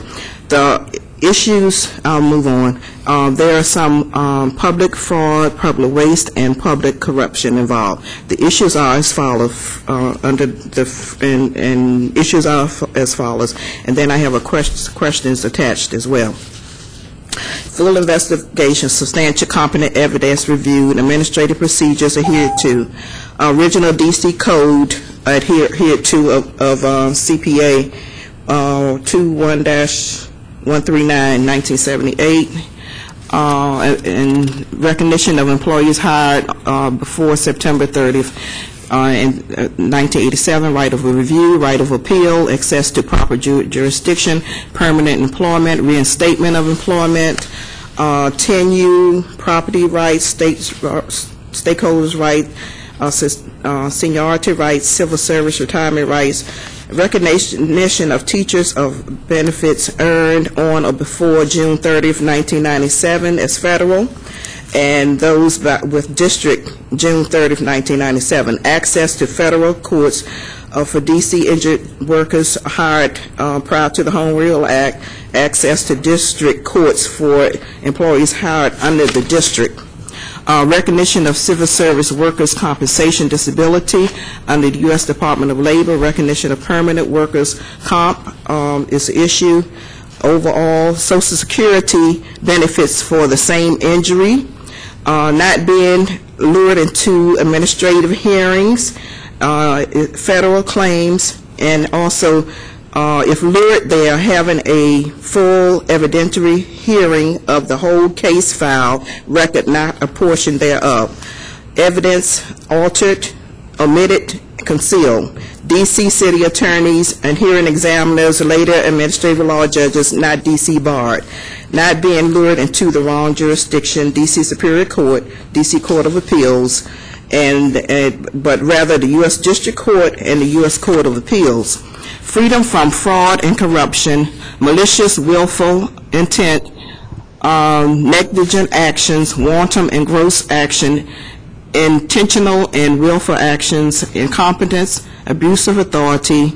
The issues, I'll move on. Uh, there are some um, public fraud, public waste, and public corruption involved. The issues are as follows uh, under the and, and issues are as follows, and then I have a quest questions attached as well. Full investigation, substantial competent evidence reviewed, administrative procedures adhered to, original D.C. code adhered, to of, of um, uh, CPA 21- 139-1978 uh, in recognition of employees hired uh, before September 30th uh, in uh, 1987, right of review, right of appeal, access to proper ju jurisdiction, permanent employment, reinstatement of employment, uh, tenure, property rights, state, uh, stakeholders' rights, uh, uh, seniority rights, civil service retirement rights, recognition of teachers of benefits earned on or before June 30th, 1997 as federal, and those ba- with district June 30th, 1997. Access to federal courts uh, for D.C. injured workers hired uh, prior to the Home Rule Act, access to district courts for employees hired under the district uh, recognition of civil service workers' compensation disability under the U.S. Department of Labor, recognition of permanent workers' comp um, is an issue. Overall, Social Security benefits for the same injury uh, not being lured into administrative hearings, uh, federal claims, and also, uh, if lured, they are having a full evidentiary hearing of the whole case file, record not a portion thereof. Evidence altered, omitted, concealed. D.C. city attorneys and hearing examiners, later administrative law judges, not D.C. barred, not being lured into the wrong jurisdiction, D.C. Superior Court, D.C. Court of Appeals, and, uh, but rather the U.S. District Court and the U.S. Court of Appeals. Freedom from fraud and corruption, malicious, willful intent, um, negligent actions, wanton and gross action, intentional and willful actions, incompetence, abuse of authority,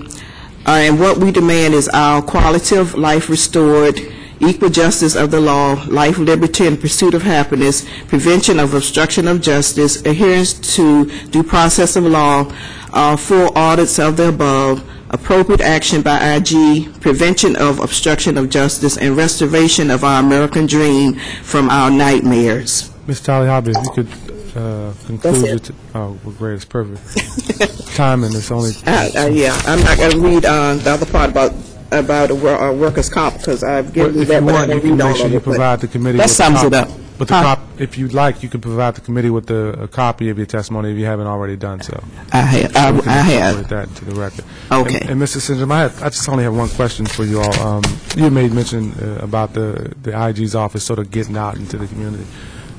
uh, and what we demand is our quality of life restored, equal justice of the law, life, liberty, and pursuit of happiness, prevention of obstruction of justice, adherence to due process of law, uh, full audits of the above, appropriate action by IG, prevention of obstruction of justice, and restoration of our American dream from our nightmares. Ms. Tally Hobby, if you could uh, conclude it. your, t- oh, well, great, it's perfect. Timing is only, Uh, uh, Yeah, I'm not going to read uh, the other part about, about the wor- uh, workers' comp, because I've given you if that, you want, you can make sure you provide the committee That sums cop- it up. But the Huh? cop, if you'd like, you can provide the committee with the, a copy of your testimony if you haven't already done so. I have, I We can I have. incorporate that into the record. Okay. And, and Mr. Sindram, I, have, I just only have one question for you all. Um, you made mention uh, about the the IG's office sort of getting out into the community,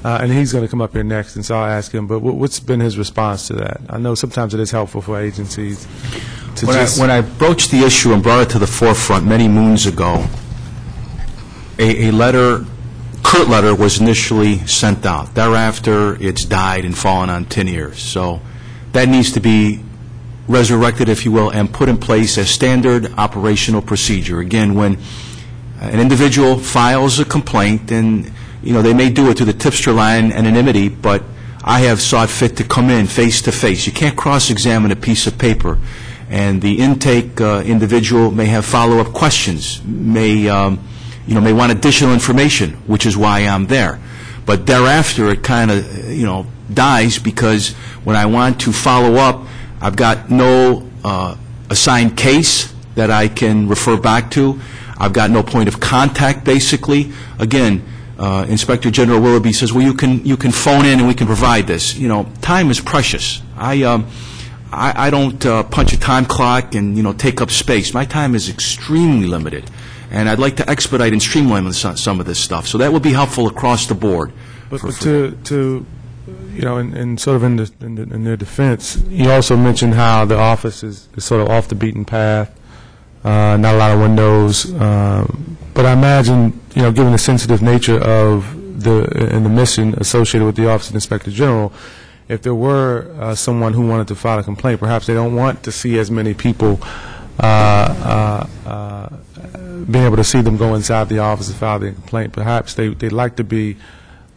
uh, and he's going to come up here next, and so I'll ask him. But what, what's been his response to that? I know sometimes it is helpful for agencies to When I, just when I broached the issue and brought it to the forefront many moons ago, a, a letter, curt letter, was initially sent out. Thereafter, it's died and fallen on tin ears. So that needs to be resurrected, if you will, and put in place as standard operational procedure. Again, when an individual files a complaint, and, you know, they may do it through the tipster line anonymity, but I have sought fit to come in face-to-face. You can't cross-examine a piece of paper, and the intake uh, individual may have follow-up questions, may, um, you know, may want additional information, which is why I'm there. But thereafter, it kind of, you know, dies because when I want to follow up, I've got no uh, assigned case that I can refer back to. I've got no point of contact, basically. Again, uh, Inspector General Willoughby says, well, you can, you can phone in and we can provide this. You know, time is precious. I, um, I, I don't uh, punch a time clock and, you know, take up space. My time is extremely limited, and I'd like to expedite and streamline some, some of this stuff. So that would be helpful across the board. But, for- but to, to, you know, in, in sort of in, the, in, the, in their defense, you also mentioned how the office is, is sort of off the beaten path, uh, not a lot of windows. Um, but I imagine, you know, given the sensitive nature of the and the mission associated with the Office of the Inspector General, if there were uh, someone who wanted to file a complaint, perhaps they don't want to see as many people uh, uh, uh, being able to see them go inside the office and file their complaint. Perhaps they, they'd like to be,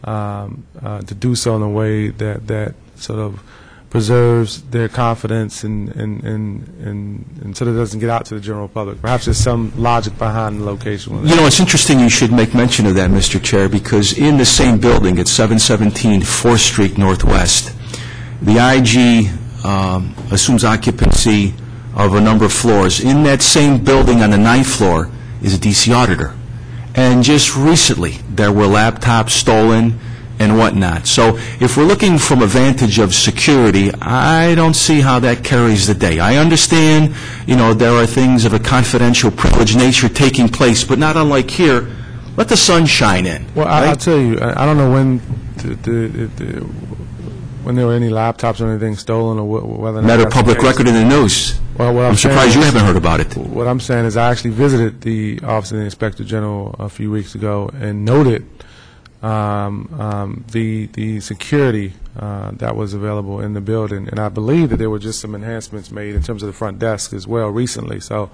um, uh, to do so in a way that, that sort of preserves their confidence and, and, and, and, and sort of doesn't get out to the general public. Perhaps there's some logic behind the location. You know, it's interesting you should make mention of that, Mr. Chair, because in the same building at 717 4th Street Northwest, the IG um, assumes occupancy of a number of floors. In that same building on the ninth floor is a DC auditor. And just recently, there were laptops stolen and whatnot. So if we're looking from a vantage of security, I don't see how that carries the day. I understand, you know, there are things of a confidential, privileged nature taking place, but not unlike here, let the sun shine in. Well, I, I'll tell you, I, I don't know when the, the, the, when there were any laptops or anything stolen or wh- whether or not Matter of that's the public case. record in the news. Well, what I'm I'm surprised you is- haven't heard about it. What I'm saying is I actually visited the Office of the Inspector General a few weeks ago and noted um, um, the the security uh, that was available in the building, and I believe that there were just some enhancements made in terms of the front desk as well recently. So,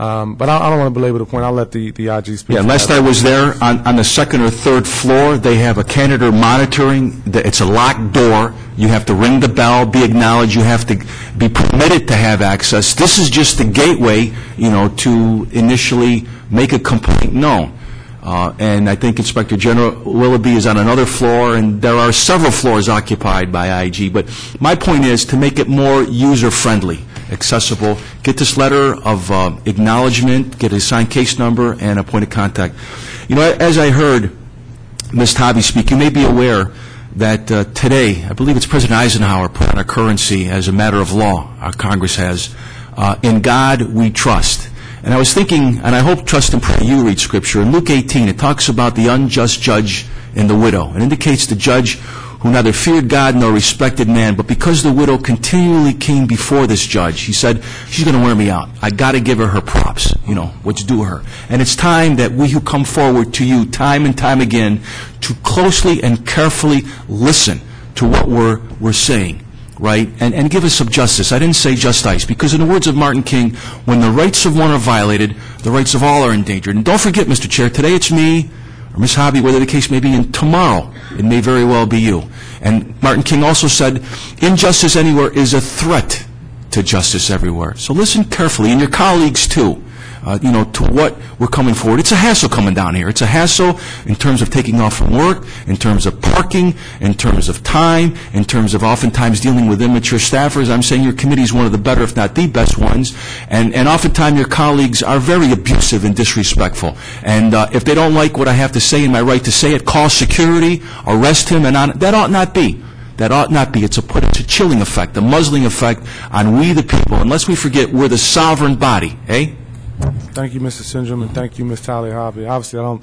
um, but I, I don't want to belabor the point. I'll let the, the IG speak. Yeah, last. I was there, on, on the second or third floor, they have a canister monitoring, The- it's a locked door, you have to ring the bell, be acknowledged, you have to be permitted to have access. This is just the gateway, you know, to initially make a complaint known. Uh, And I think Inspector General Willoughby is on another floor, and there are several floors occupied by IG. But my point is to make it more user-friendly, accessible, get this letter of uh, acknowledgement, get a signed case number, and a point of contact. You know, as I heard Ms. Tobby speak, you may be aware that uh, today, I believe it's President Eisenhower put on our currency as a matter of law, our Congress has, uh, "In God we trust." And I was thinking, and I hope, trust, and pray you read Scripture. In Luke 18, it talks about the unjust judge and the widow. It indicates the judge who neither feared God nor respected man, but because the widow continually came before this judge, he said, she's going to wear me out. I got to give her her props, you know, what's due her. And it's time that we who come forward to you time and time again to closely and carefully listen to what we're, we're saying right? And, and give us some justice. I didn't say justice, because in the words of Martin King, when the rights of one are violated, the rights of all are endangered. And don't forget, Mr. Chair, today it's me, or Ms. Hobby, whether the case may be, and tomorrow it may very well be you. And Martin King also said, injustice anywhere is a threat to justice everywhere. So listen carefully, and your colleagues too, uh, you know, to what we're coming forward. It's a hassle coming down here. It's a hassle in terms of taking off from work, in terms of parking, in terms of time, in terms of oftentimes dealing with immature staffers. I'm saying your committee is one of the better, if not the best ones. And, and oftentimes your colleagues are very abusive and disrespectful. And uh, if they don't like what I have to say and my right to say it, call security, arrest him, and on, that ought not be. That ought not be. It's a put, it's a chilling effect, a muzzling effect on we the people. Unless we forget we're the sovereign body, eh? Thank you, Mr. Sindram, and thank you, Ms. Tally Hobby. Obviously, I don't,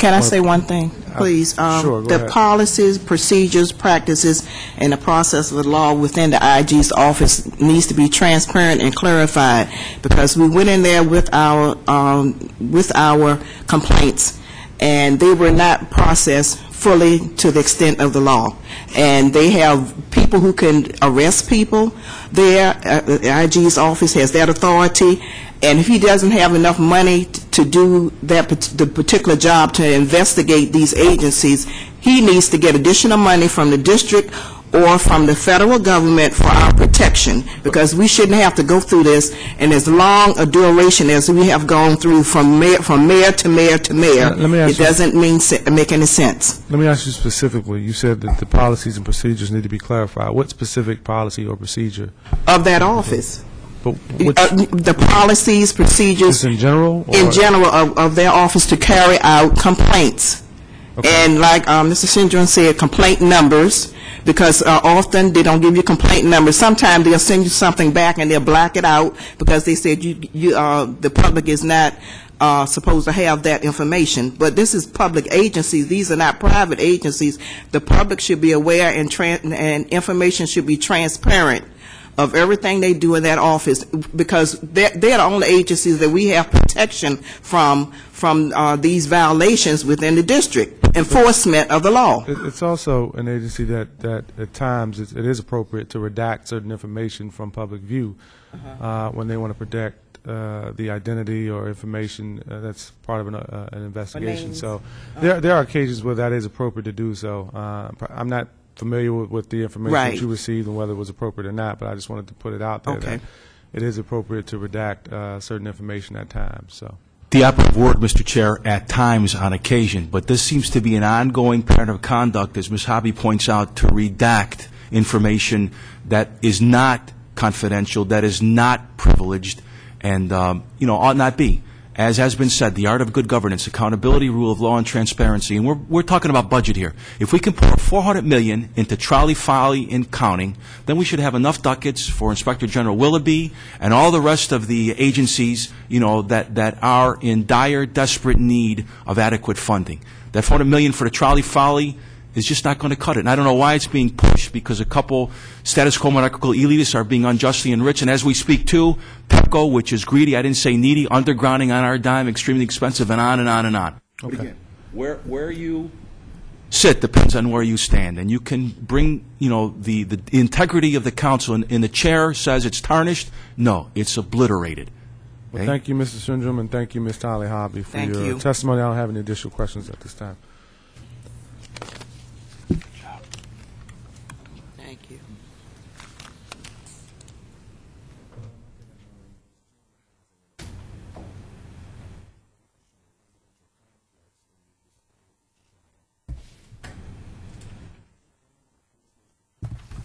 Can I say one thing, please? Um, sure, go The ahead. policies, procedures, practices, and the process of the law within the IG's office needs to be transparent and clarified, because we went in there with our, um, with our complaints, and they were not processed fully to the extent of the law. And they have people who can arrest people there, uh, the IG's office has that authority, and if he doesn't have enough money to do that, the particular job to investigate these agencies, he needs to get additional money from the district or from the federal government for our protection, because we shouldn't have to go through this, and as long a duration as we have gone through from mayor, from mayor to mayor to mayor, Let- let me ask it you- doesn't mean, make any sense. let me ask you specifically, you said that the policies and procedures need to be clarified. What specific policy or procedure? Of that office. But Uh, The policies, procedures. in general? in general of, of their office to carry out complaints. And like um, Mr. Sindram said, complaint numbers, because uh, often they don't give you complaint numbers. Sometimes they'll send you something back and they'll black it out because they said you, you, uh, the public is not uh, supposed to have that information. But this is public agencies. These are not private agencies. The public should be aware and and information should be transparent of everything they do in that office, because they're, they're the only agencies that we have protection from, from uh, these violations within the district, enforcement of the law. It- It's also an agency that, that at times it's- it is appropriate to redact certain information from public view uh, when they want to protect uh, the identity or information uh, that's part of an, uh, an investigation. names. So there, there are occasions where that is appropriate to do so. Uh, I'm not familiar with, with the information Right. that you received and whether it was appropriate or not, but I just wanted to put it out there Okay. that it is appropriate to redact uh, certain information at times. So. the operative word, Mr. Chair, at times, on occasion, but this seems to be an ongoing pattern of conduct, as Ms. Hobby points out, to redact information that is not confidential, that is not privileged, and, um, you know, ought not be. As has been said, the art of good governance, accountability, rule of law, and transparency, and we're, we're talking about budget here. If we can pour 400 million into trolley folly in counting, then we should have enough ducats for Inspector General Willoughby and all the rest of the agencies, you know, that, that are in dire, desperate need of adequate funding. That 400 million for the trolley folly is just not going to cut it. And I don't know why it's being pushed, because a couple status quo monarchical elitists are being unjustly enriched. And as we speak too, Pepco, which is greedy, I didn't say needy, undergrounding on our dime, extremely expensive, and on and on and on. But again, where, where you sit depends on where you stand. And you can bring, you know, the, the integrity of the council, and, and the chair says it's tarnished. No, it's obliterated. Well, Okay? thank you, Mr. Sindram, and thank you, Ms. Tolly Hobby, for Thank your you. testimony. I don't have any additional questions at this time.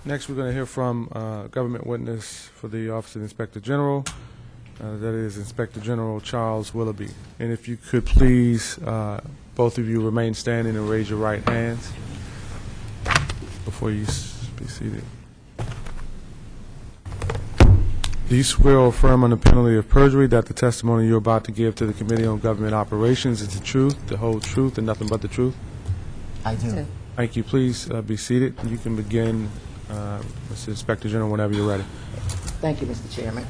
Next, we're going to hear from uh, government witness for the Office of the Inspector General. Uh, That is Inspector General Charles Willoughby. And if you could please, uh, both of you remain standing and raise your right hands before you be seated. Do you swear or affirm under penalty of perjury that the testimony you're about to give to the Committee on Government Operations is the truth, the whole truth, and nothing but the truth? I do. Thank you. Please uh, be seated. You can begin, uh, Mr. Inspector General, whenever you're ready. Thank you, Mr. Chairman.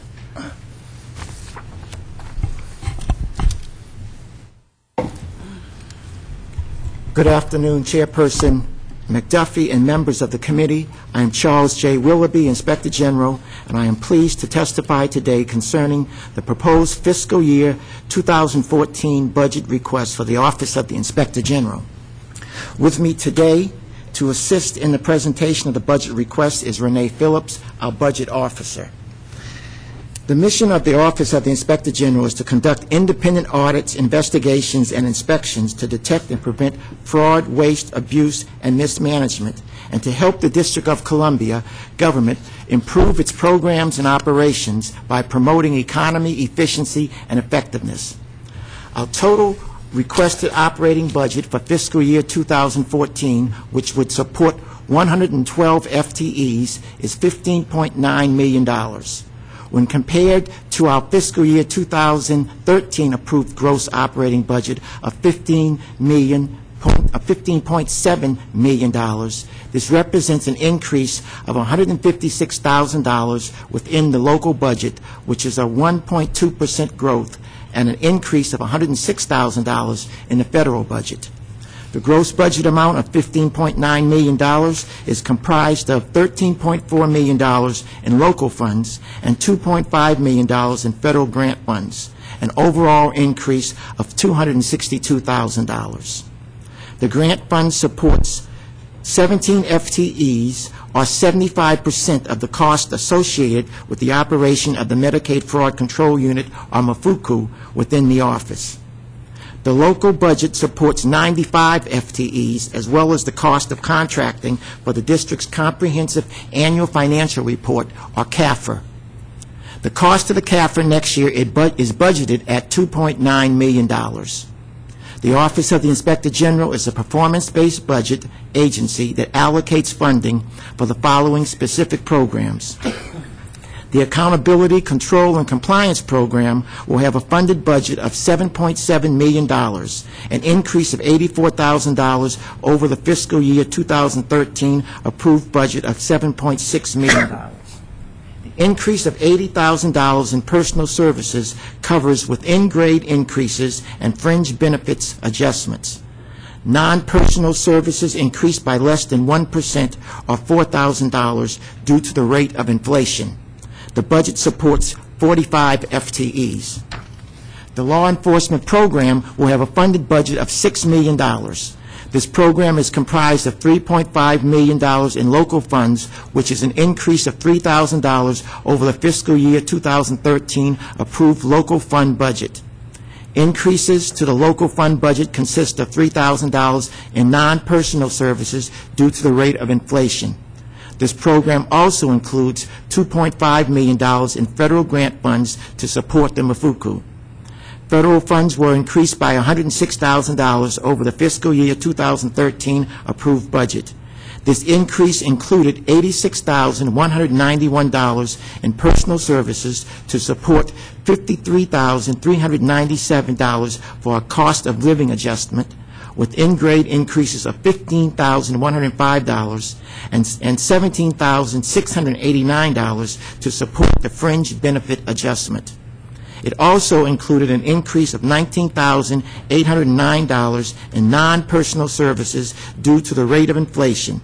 Good afternoon, Chairperson McDuffie and members of the committee. I am Charles J. Willoughby, Inspector General, and I am pleased to testify today concerning the proposed fiscal year 2014 budget request for the Office of the Inspector General. With me today to assist in the presentation of the budget request is Renee Phillips, our Budget Officer. The mission of the Office of the Inspector General is to conduct independent audits, investigations, and inspections to detect and prevent fraud, waste, abuse, and mismanagement, and to help the District of Columbia government improve its programs and operations by promoting economy, efficiency, and effectiveness. Our total requested operating budget for fiscal year 2014, which would support 112 FTEs, is $15.9 million. When compared to our fiscal year 2013 approved gross operating budget of 15 million, point- of $15.7 million, this represents an increase of $156,000 within the local budget, which is a 1.2% growth, and an increase of $106,000 in the federal budget. The gross budget amount of $15.9 million is comprised of $13.4 million in local funds and $2.5 million in federal grant funds, an overall increase of $262,000. The grant fund supports 17 FTEs, or 75% of the cost associated with the operation of the Medicaid Fraud Control Unit, or MFCU, within the office. The local budget supports 95 FTEs, as well as the cost of contracting for the district's Comprehensive Annual Financial Report, or CAFR. The cost of the CAFR next year is budgeted at $2.9 million. The Office of the Inspector General is a performance-based budget agency that allocates funding for the following specific programs. The Accountability, Control, and Compliance Program will have a funded budget of $7.7 million, an increase of $84,000 over the fiscal year 2013 approved budget of $7.6 million. Increase of $80,000 in personal services covers within-grade increases and fringe benefits adjustments. Non-personal services increased by less than 1% or $4,000 due to the rate of inflation. The budget supports 45 FTEs. The law enforcement program will have a funded budget of $6 million. This program is comprised of $3.5 million in local funds, which is an increase of $3,000 over the fiscal year 2013 approved local fund budget. Increases to the local fund budget consist of $3,000 in non-personal services due to the rate of inflation. This program also includes $2.5 million in federal grant funds to support the MFCU. Federal funds were increased by $106,000 over the fiscal year 2013 approved budget. This increase included $86,191 in personal services to support $53,397 for a cost of living adjustment, with in-grade increases of $15,105 and and $17,689 to support the fringe benefit adjustment. It also included an increase of $19,809 in non-personal services due to the rate of inflation.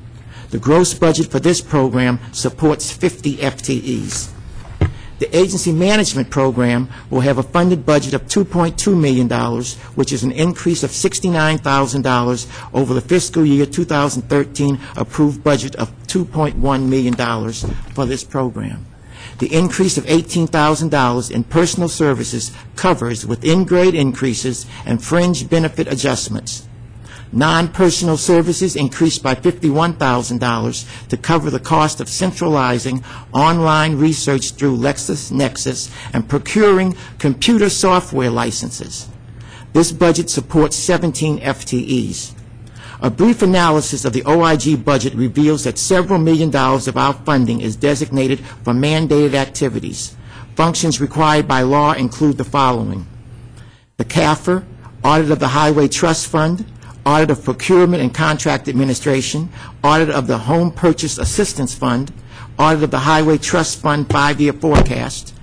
The gross budget for this program supports 50 FTEs. The agency management program will have a funded budget of $2.2 million, which is an increase of $69,000 over the fiscal year 2013 approved budget of $2.1 million for this program. The increase of $18,000 in personal services covers within-grade increases and fringe benefit adjustments. Non-personal services increased by $51,000 to cover the cost of centralizing online research through LexisNexis and procuring computer software licenses. This budget supports 17 FTEs. A brief analysis of the OIG budget reveals that several million dollars of our funding is designated for mandated activities. Functions required by law include the following: the CAFR, audit of the Highway Trust Fund, audit of procurement and contract administration, audit of the Home Purchase Assistance Fund, audit of the Highway Trust Fund five-year forecast,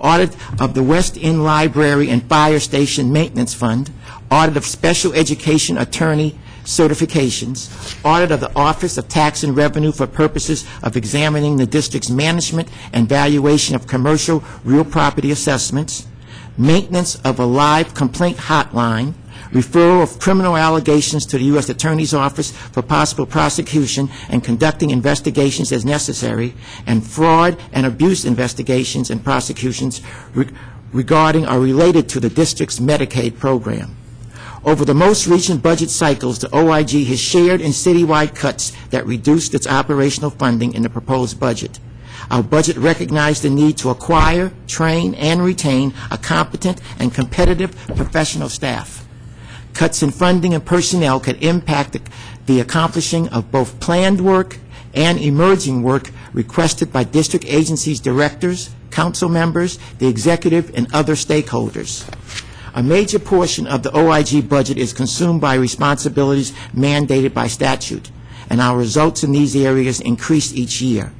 audit of the West End Library and Fire Station Maintenance Fund, audit of Special Education Attorney certifications, audit of the Office of Tax and Revenue for purposes of examining the district's management and valuation of commercial real property assessments, maintenance of a live complaint hotline, referral of criminal allegations to the U.S. Attorney's Office for possible prosecution and conducting investigations as necessary, and fraud and abuse investigations and prosecutions re- regarding or related to the district's Medicaid program. Over the most recent budget cycles, the OIG has shared in citywide cuts that reduced its operational funding in the proposed budget. Our budget recognized the need to acquire, train, and retain a competent and competitive professional staff. Cuts in funding and personnel could impact the- the accomplishing of both planned work and emerging work requested by district agencies' directors, council members, the executive, and other stakeholders. A major portion of the OIG budget is consumed by responsibilities mandated by statute, and our results in these areas increase each year.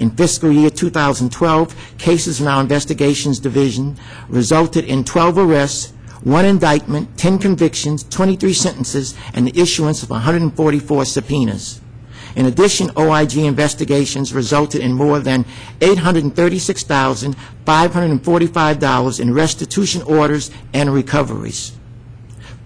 In fiscal year 2012, cases in our investigations division resulted in 12 arrests, one indictment, 10 convictions, 23 sentences, and the issuance of 144 subpoenas. In addition, OIG investigations resulted in more than $836,545 in restitution orders and recoveries.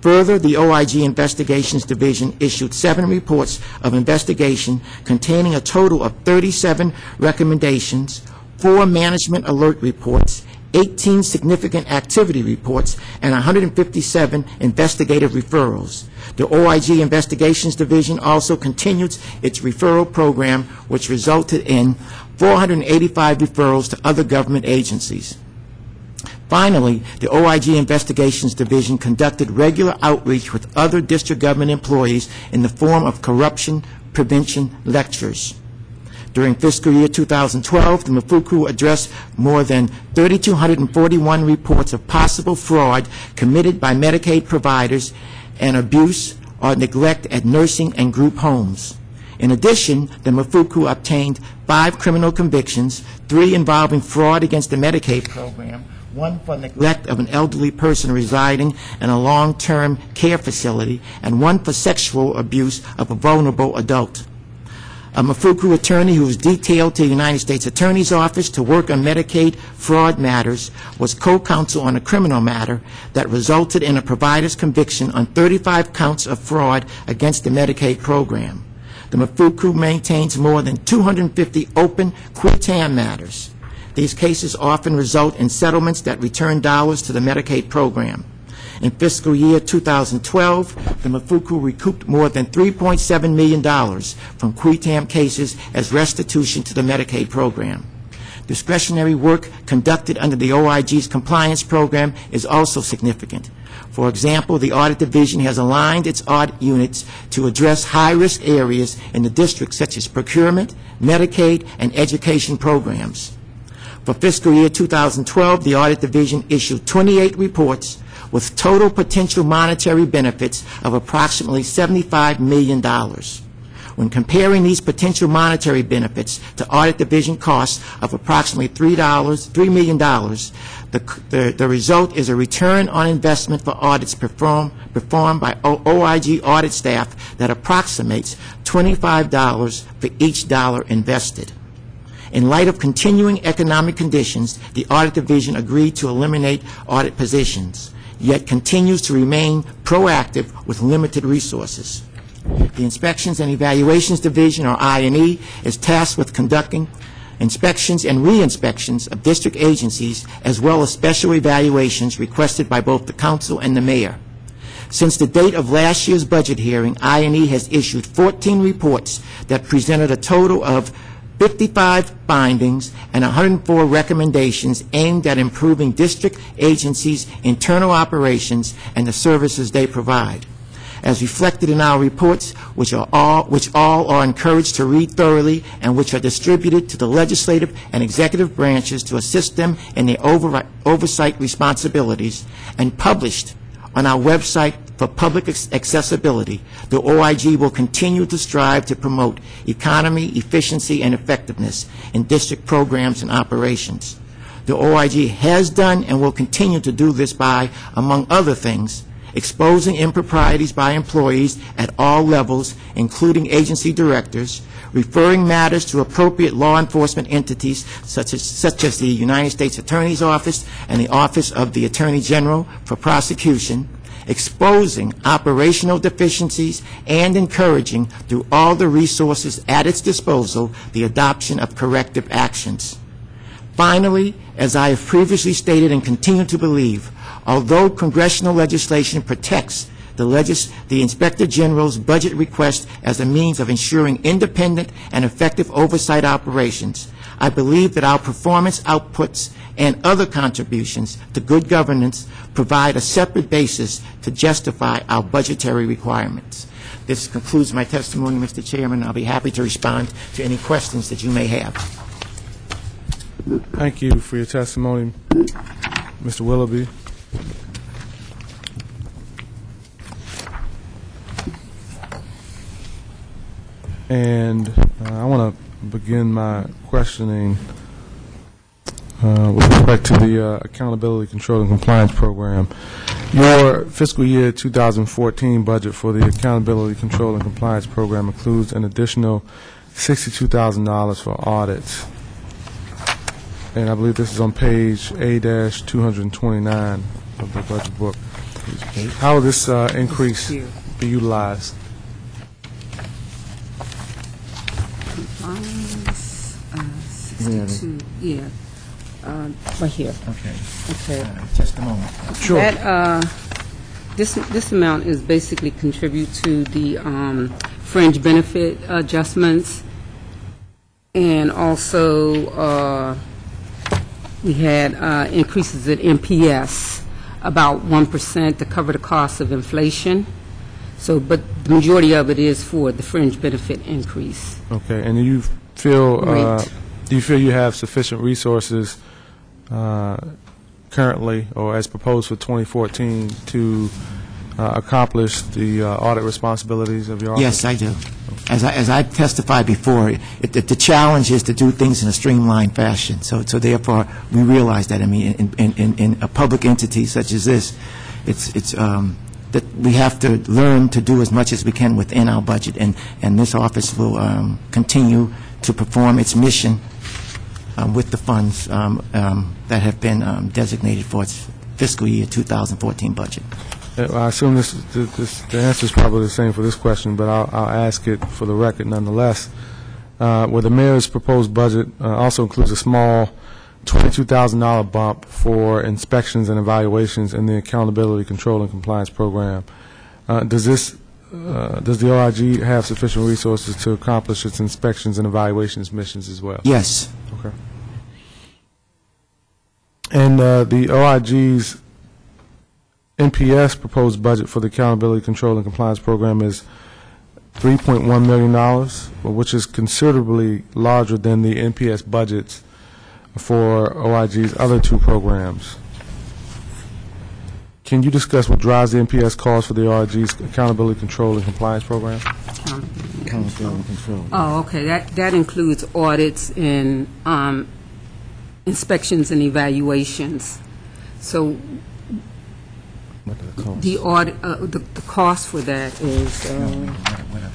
Further, the OIG Investigations Division issued seven reports of investigation containing a total of 37 recommendations, four management alert reports, 18 significant activity reports, and 157 investigative referrals. The OIG Investigations Division also continued its referral program, which resulted in 485 referrals to other government agencies. Finally, the OIG Investigations Division conducted regular outreach with other district government employees in the form of corruption prevention lectures. During fiscal year 2012, the MFCU addressed more than 3,241 reports of possible fraud committed by Medicaid providers and abuse or neglect at nursing and group homes. In addition, the MFCU obtained five criminal convictions, three involving fraud against the Medicaid program, one for neglect of an elderly person residing in a long-term care facility, and one for sexual abuse of a vulnerable adult. A MFCU attorney who was detailed to the United States Attorney's Office to work on Medicaid fraud matters was co-counsel on a criminal matter that resulted in a provider's conviction on 35 counts of fraud against the Medicaid program. The MFCU maintains more than 250 open qui tam matters. These cases often result in settlements that return dollars to the Medicaid program. In fiscal year 2012, the MFCU recouped more than $3.7 million from qui tam cases as restitution to the Medicaid program. Discretionary work conducted under the OIG's compliance program is also significant. For example, the Audit Division has aligned its audit units to address high-risk areas in the district such as procurement, Medicaid, and education programs. For fiscal year 2012, the Audit Division issued 28 reports with total potential monetary benefits of approximately $75 million. When comparing these potential monetary benefits to Audit Division costs of approximately $3, $3 million, the, the, the result is a return on investment for audits performed, performed by OIG audit staff that approximates $25 for each dollar invested. In light of continuing economic conditions, the Audit Division agreed to eliminate audit positions, yet continues to remain proactive with limited resources. The Inspections and Evaluations Division, or I&E, is tasked with conducting inspections and re-inspections of district agencies, as well as special evaluations requested by both the council and the mayor. Since the date of last year's budget hearing, I&E has issued 14 reports that presented a total of 55 findings and 104 recommendations aimed at improving district agencies' internal operations and the services they provide. As reflected in our reports, which are all, which all are encouraged to read thoroughly and which are distributed to the legislative and executive branches to assist them in their overri- oversight responsibilities, and published on our website for public accessibility, the OIG will continue to strive to promote economy, efficiency, and effectiveness in district programs and operations. The OIG has done and will continue to do this by, among other things, exposing improprieties by employees at all levels, including agency directors, referring matters to appropriate law enforcement entities such as, such as the United States Attorney's Office and the Office of the Attorney General for prosecution, exposing operational deficiencies, and encouraging, through all the resources at its disposal, the adoption of corrective actions. Finally, as I have previously stated and continue to believe, although congressional legislation protects the legis, the Inspector General's budget request as a means of ensuring independent and effective oversight operations, I believe that our performance outputs and other contributions to good governance provide a separate basis to justify our budgetary requirements. This concludes my testimony, Mr. Chairman. I'll be happy to respond to any questions that you may have. Thank you for your testimony, Mr. Willoughby. And uh, I want to begin my questioning uh, with respect to the uh, Accountability, Control, and Compliance Program. Your fiscal year 2014 budget for the Accountability, Control, and Compliance Program includes an additional $62,000 for audits and I believe this is on page A-229 of the budget book. How will this uh, increase be utilized? Compliance, uh, 62, yeah, Uh, right here, Okay. okay. Just a moment. Sure. That, uh, this, this amount is basically contribute to the um, fringe benefit adjustments, and also, uh, we had uh, increases in NPS, about 1% to cover the cost of inflation. So, but the majority of it is for the fringe benefit increase. Okay, and do you feel, uh, Rate. do you feel you have sufficient resources uh, currently, or as proposed for 2014, to uh, accomplish the uh, audit responsibilities of your office? Yes, I do. As I, as I testified before, it, the, the challenge is to do things in a streamlined fashion. So, so therefore, we realize that. I mean, in, in, in, in a public entity such as this, it's, it's, um, that we have to learn to do as much as we can within our budget, and, and this office will, um, continue to perform its mission, um, with the funds, um, um, that have been, um, designated for its fiscal year 2014 budget. Uh, I assume this, this, the answer is probably the same for this question, but I'll, I'll ask it for the record nonetheless. Uh, Where the mayor's proposed budget uh, also includes a small $22,000 bump for inspections and evaluations in the Accountability, Control, and Compliance Program. Uh, Does this, uh, does the OIG have sufficient resources to accomplish its inspections and evaluations missions as well? Yes. Okay. And uh, the OIG's NPS proposed budget for the Accountability, Control, and Compliance Program is $3.1 million, which is considerably larger than the NPS budgets for OIG's other two programs. Can you discuss what drives the NPS cost for the OIG's Accountability, Control, and Compliance Program? Accountability Control. Oh, okay, that, that includes audits and um, inspections and evaluations. So the audit, uh, the, the cost for that is, uh,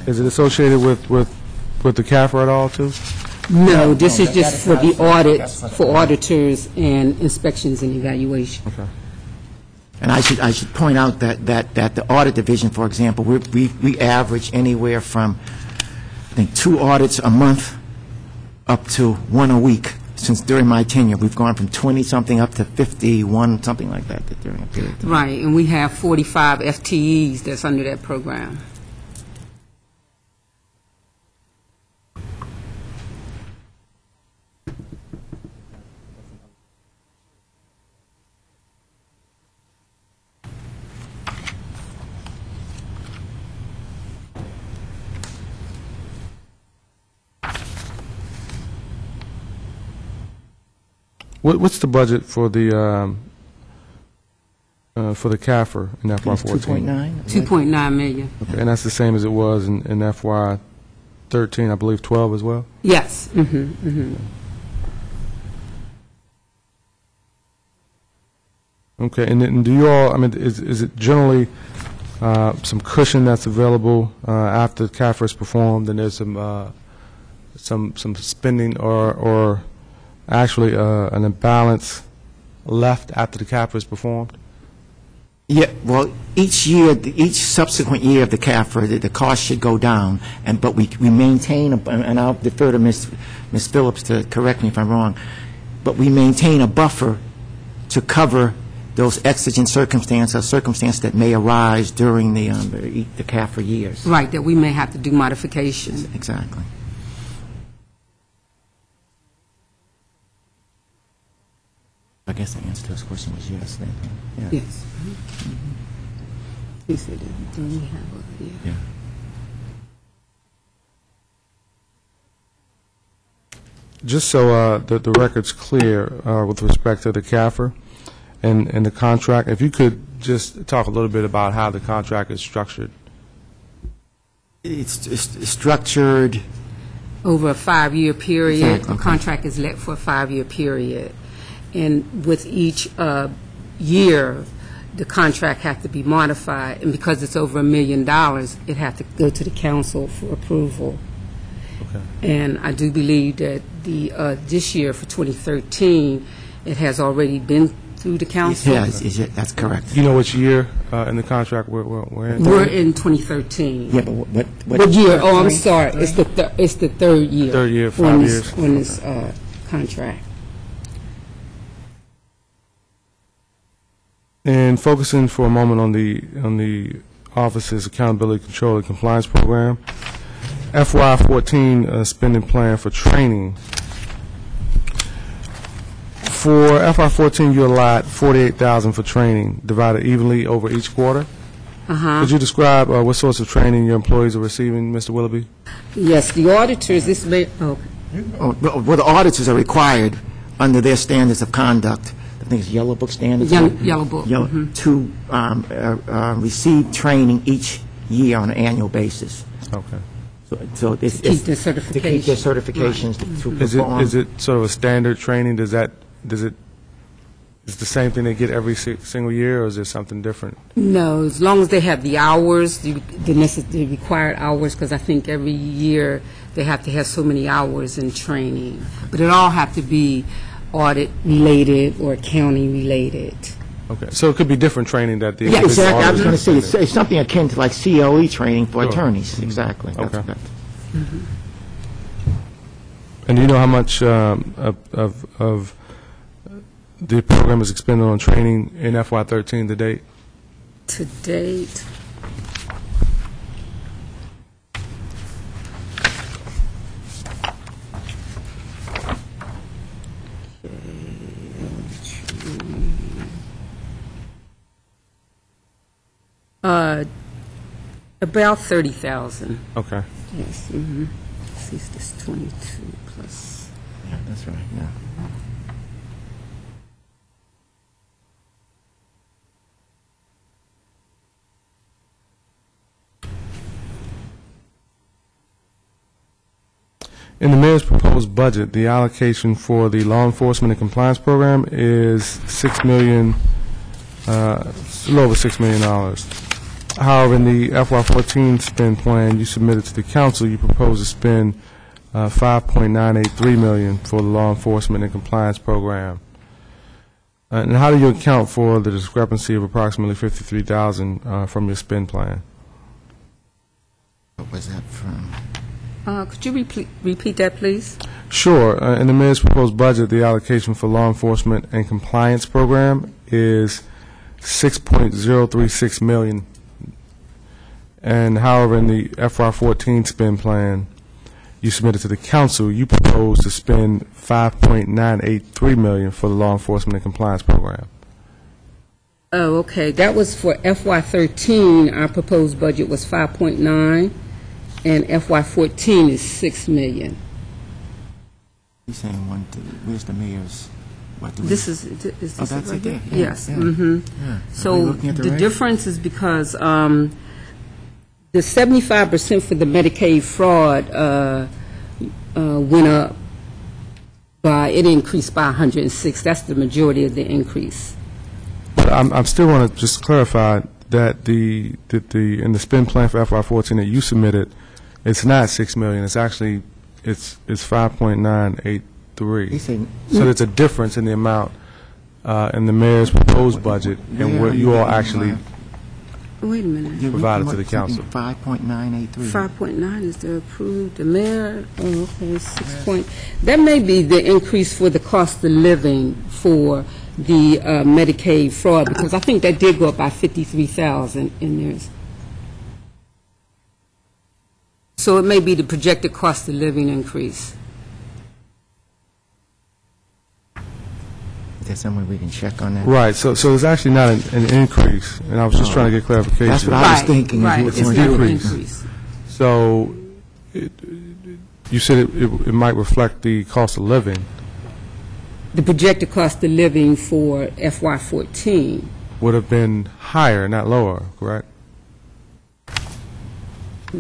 Is it associated with, with, with the CAFR at all, too? no, this no, is that- just that for the not- audit, for for- auditors and inspections and evaluation. Okay. And I should, I should point out that, that, that the audit division, for example, we're- we, we average anywhere from, I think, two audits a month up to one a week. Since during my tenure, we've gone from 20-something up to 51, something like that during a period of time. Right, and we have 45 FTEs that's under that program. What, what's the budget for the, um, uh, for the CAFR in FY It's fourteen? 2.9? 2.9 million. Okay, And that's the same as it was in, in FY thirteen, I believe twelve as well? Yes, mhm, mhm. Okay, and then do you all, I mean, is, is it generally uh, some cushion that's available uh, after CAFR is performed, and there's some, uh, some, some spending or, or actually uh, an imbalance left after the CAFR is performed? Yeah, well, each year, each subsequent year of the CAFR, the, the cost should go down, and, but we, we maintain, a- and I'll defer to Ms. Ms. Phillips to correct me if I'm wrong, but we maintain a buffer to cover those exigent circumstances, or circumstances that may arise during the, um, the the CAFR years. Right, that we may have to do modifications. Exactly. I guess the answer to this question was yes, then, huh? yeah. Yes. He said, that, do we have a, yeah. Yeah. Just so uh, the, the record's clear uh, with respect to the CAFR and, and the contract, if you could just talk a little bit about how the contract is structured. It's it's structured, over a five-year period. Exactly, The okay. contract is let for a five-year period. And with each uh, year, the contract has to be modified, and because it's over a million dollars, it has to go to the council for approval. Okay. And I do believe that the, uh, this year for 2013, it has already been through the council. yeah, is- is- that's correct. You know which year uh, in the contract we're, we're we're in? We're in 2013. Yeah, but what... What year? Oh, I'm sorry, it's the, thir- it's the third year. Third year, on five this- years. On this uh, contract. And focusing for a moment on the, on the office's accountability, control, and compliance program, FY fourteen uh, spending plan for training. For FY fourteen, you allot forty-eight thousand for training, divided evenly over each quarter. Uh-huh. Could you describe uh, what sorts of training your employees are receiving, Mr. Willoughby? Yes, the auditors, this may, oh, Oh, Well, well, the auditors are required, under their standards of conduct, I think it's Yellow Book standards. Yellow- Yellow Book, Yellow- mhm. To um, uh, uh, receive training each year on an annual basis. Okay. So- So it's... keep it's- their To keep their certification. certifications to- to Is it, perform. is it sort of a standard training? Does that, does it, is it the same thing they get every si- single year, or is there something different? no, as long as they have the hours, the the necess- the required hours, because I think every year they have to have so many hours in training. But it all have to be audit-related or accounting-related. Okay, so it could be different training that the... Yeah, exactly, I was going to say, it's it's something akin to like CLE training for Sure. attorneys, exactly. That's- Okay. that's- And do you know how much um, of, of, of the program is expended on training in FY thirteen to date? To date, uh, about 30,000. Okay. Yes, mm-hmm. See, this 22 plus. yeah, That's right, yeah. In the mayor's proposed budget, the allocation for the law enforcement and compliance program is six million, uh, it's a little over six million dollars. However, in the FY fourteen spend plan you submitted to the council, you propose to spend uh, five point nine eight three million for the law enforcement and compliance program. Uh, And how do you account for the discrepancy of approximately fifty-three thousand uh, from your spend plan? What was that from? Uh, Could you repeat repeat that, please? Sure. Uh, In the mayor's proposed budget, the allocation for law enforcement and compliance program is 6.036 million. And however, in the FY14 spend plan you submitted to the council, you propose to spend 5.983 million for the law enforcement and compliance program. Oh, okay. That was for FY13, our proposed budget was 5.9, and FY14 is 6 million. He's saying one, two, where's the mayor's? what do we- This is, is this Oh, it that's right it there. Yeah, Yes. yeah. mhm. Yeah. So the the right? difference is because um, the 75% for the Medicaid fraud uh, uh, went up by, it increased by 106. That's the majority of the increase. But I'm, I'm still want to just clarify that the, that the, in the spend plan for FY14 that you submitted, it's not 6 million, it's actually, it's, it's 5.983. He's So there's a difference in the amount uh, in the mayor's proposed budget and what you all actually, Wait a minute. you're Provided to the council. 5.983. 5.9 is the approved, the mayor, oh, okay, 6 point, that may be the increase for the cost of living for the uh, Medicaid fraud, because I think that did go up by 53,000 in theirs. So it may be the projected cost of living increase. Is there some way we can check on that? right, so, so it's actually not an, an increase, and I was just trying to get clarification. That's what I was Right, thinking, is Right, what's it's going not an decrease. increase. So, it- you said it, it it might reflect the cost of living, The projected cost of living for FY '14, would have been higher, not lower, correct?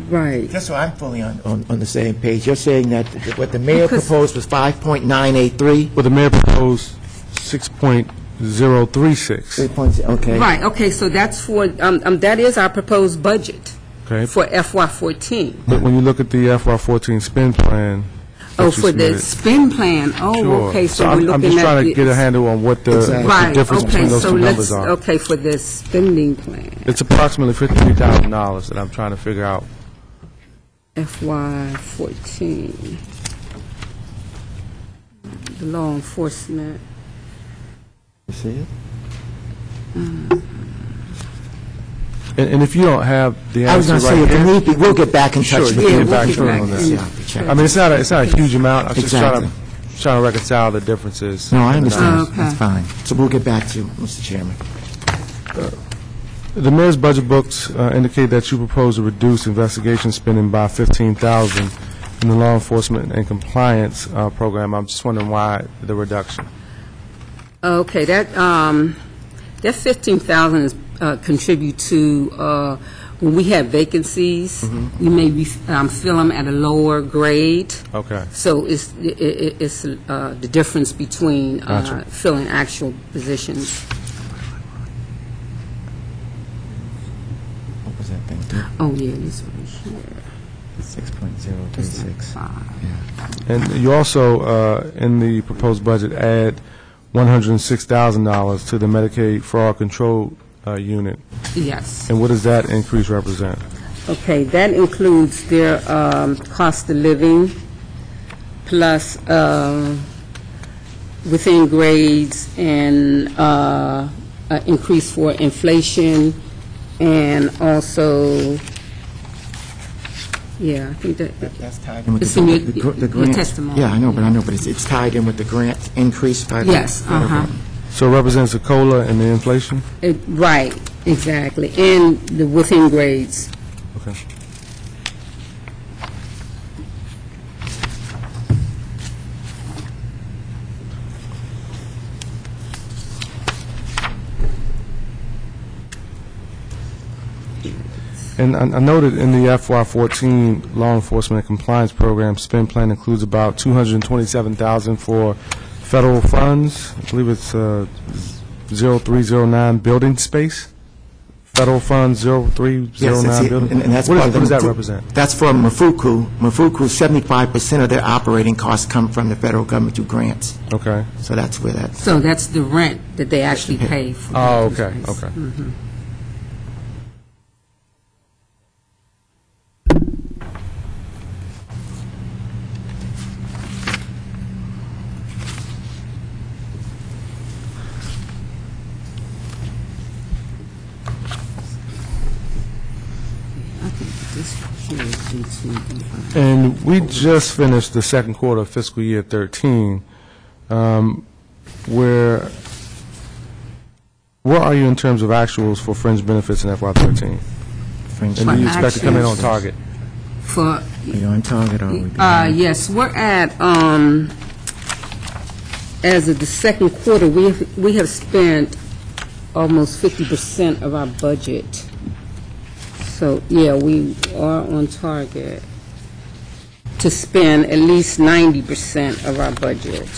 right. Just so I'm fully on, on, on the same page, you're saying that what the mayor Because- proposed was 5.983? Well, the mayor proposed 6.036, Three okay. Right, okay, so that's for, um, um, that is our proposed budget okay? for FY '14. But when you look at the FY14 spend plan, Oh, that you for the submitted- spend plan, oh, Sure. okay, so we're I'm- looking at... I'm just trying to the- get a handle on what the, Exactly. what the Right, difference between okay, those so two let's, numbers are. okay, for the spending plan, It's approximately $53,000 that I'm trying to figure out. FY '14. The law enforcement, You see it? And and if you don't have the I was answer going to say, right if here, need be, we'll get back in Sure, touch you with can you. get back we'll to get it on back that. Yeah, to check. I mean, it's not, a it's not a huge amount, I'm just trying to, trying to reconcile the differences. No, I understand. numbers. Okay. That's fine. So we'll get back to you, Mr. Chairman. The mayor's budget books uh, indicate that you propose to reduce investigation spending by 15000 in the law enforcement and compliance uh, program. I'm just wondering why the reduction. Okay, that, um, that 15,000 is, uh, contribute to, uh, when we have vacancies, we may be, um, fill them at a lower grade. Okay. So it's, i- i- it's uh, the difference between uh, Gotcha. filling actual positions. What was that thing? Oh, yeah, this one here. 6.036. Five. And you also, uh, in the proposed budget, add $106,000 to the Medicaid fraud control uh, unit. Yes. And what does that increase represent? Okay, that includes their um, cost of living, plus uh, within grades and uh, uh, increase for inflation, and also, yeah, I think that, That's tied in with It's the in your- the gr- the your grant. testimony. Yeah, I know, but I know, but it's it's tied in with the grant increase by the... yes, federal uh-huh. government. So it represents the COLA and the inflation? It- Right, exactly, and the within grades. Okay. And I I noted in the FY14 Law Enforcement and Compliance Program, spend plan includes about 227000 for federal funds. I believe it's uh, 0309 building space. Federal funds 0309 that's building. And- and that's What is- part of the What does that Mafu- represent? That's for MFCU. MFCU, 75% of their operating costs come from the federal government through grants. Okay. So that's where that's... So that's the rent that they actually pay for. Oh, the okay, space. And we just finished the second quarter of fiscal year 13, um, where, where are you in terms of actuals for fringe benefits in FY 13? Fringe, And do you expect to come in on target? For, are you on target or are we uh, yes, we're at, um, as of the second quarter, we have, we have spent almost 50% of our budget. So, yeah, we are on target to spend at least 90% of our budget.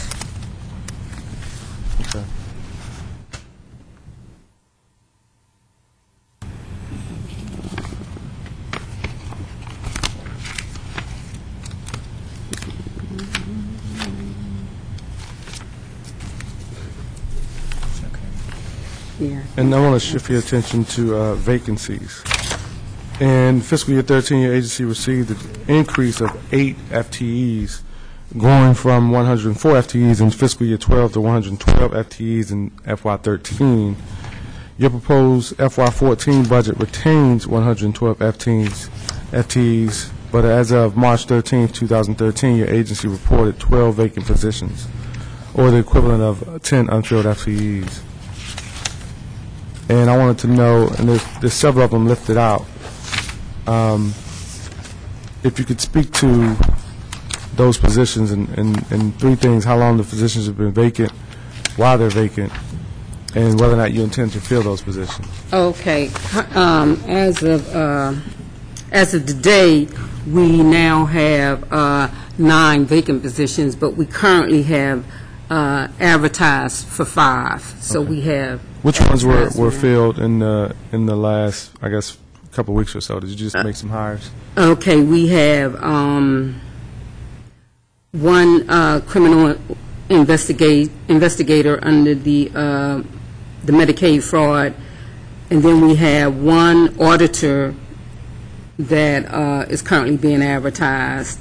Yeah. And I want to shift your attention to uh, vacancies. In fiscal year 13, your agency received an increase of eight FTEs, going from 104 FTEs in fiscal year 12 to 112 FTEs in FY 13. Your proposed FY 14 budget retains 112 FTEs, but as of March 13, 2013, your agency reported 12 vacant positions, or the equivalent of 10 unfilled FTEs. And I wanted to know, and there's, there's several of them lifted out, um, if you could speak to those positions and, and, and three things, how long the positions have been vacant, why they're vacant, and whether or not you intend to fill those positions. Okay, um, as of, uh, as of today, we now have, uh, nine vacant positions, but we currently have, uh, advertised for five, so we have. Which ones were, advertised were now. filled in the, in the last, I guess, couple of weeks or so? Did you just make some hires? Okay, we have, um, one, uh, criminal investigate, investigator under the, uh, the Medicaid fraud, and then we have one auditor that, uh, is currently being advertised,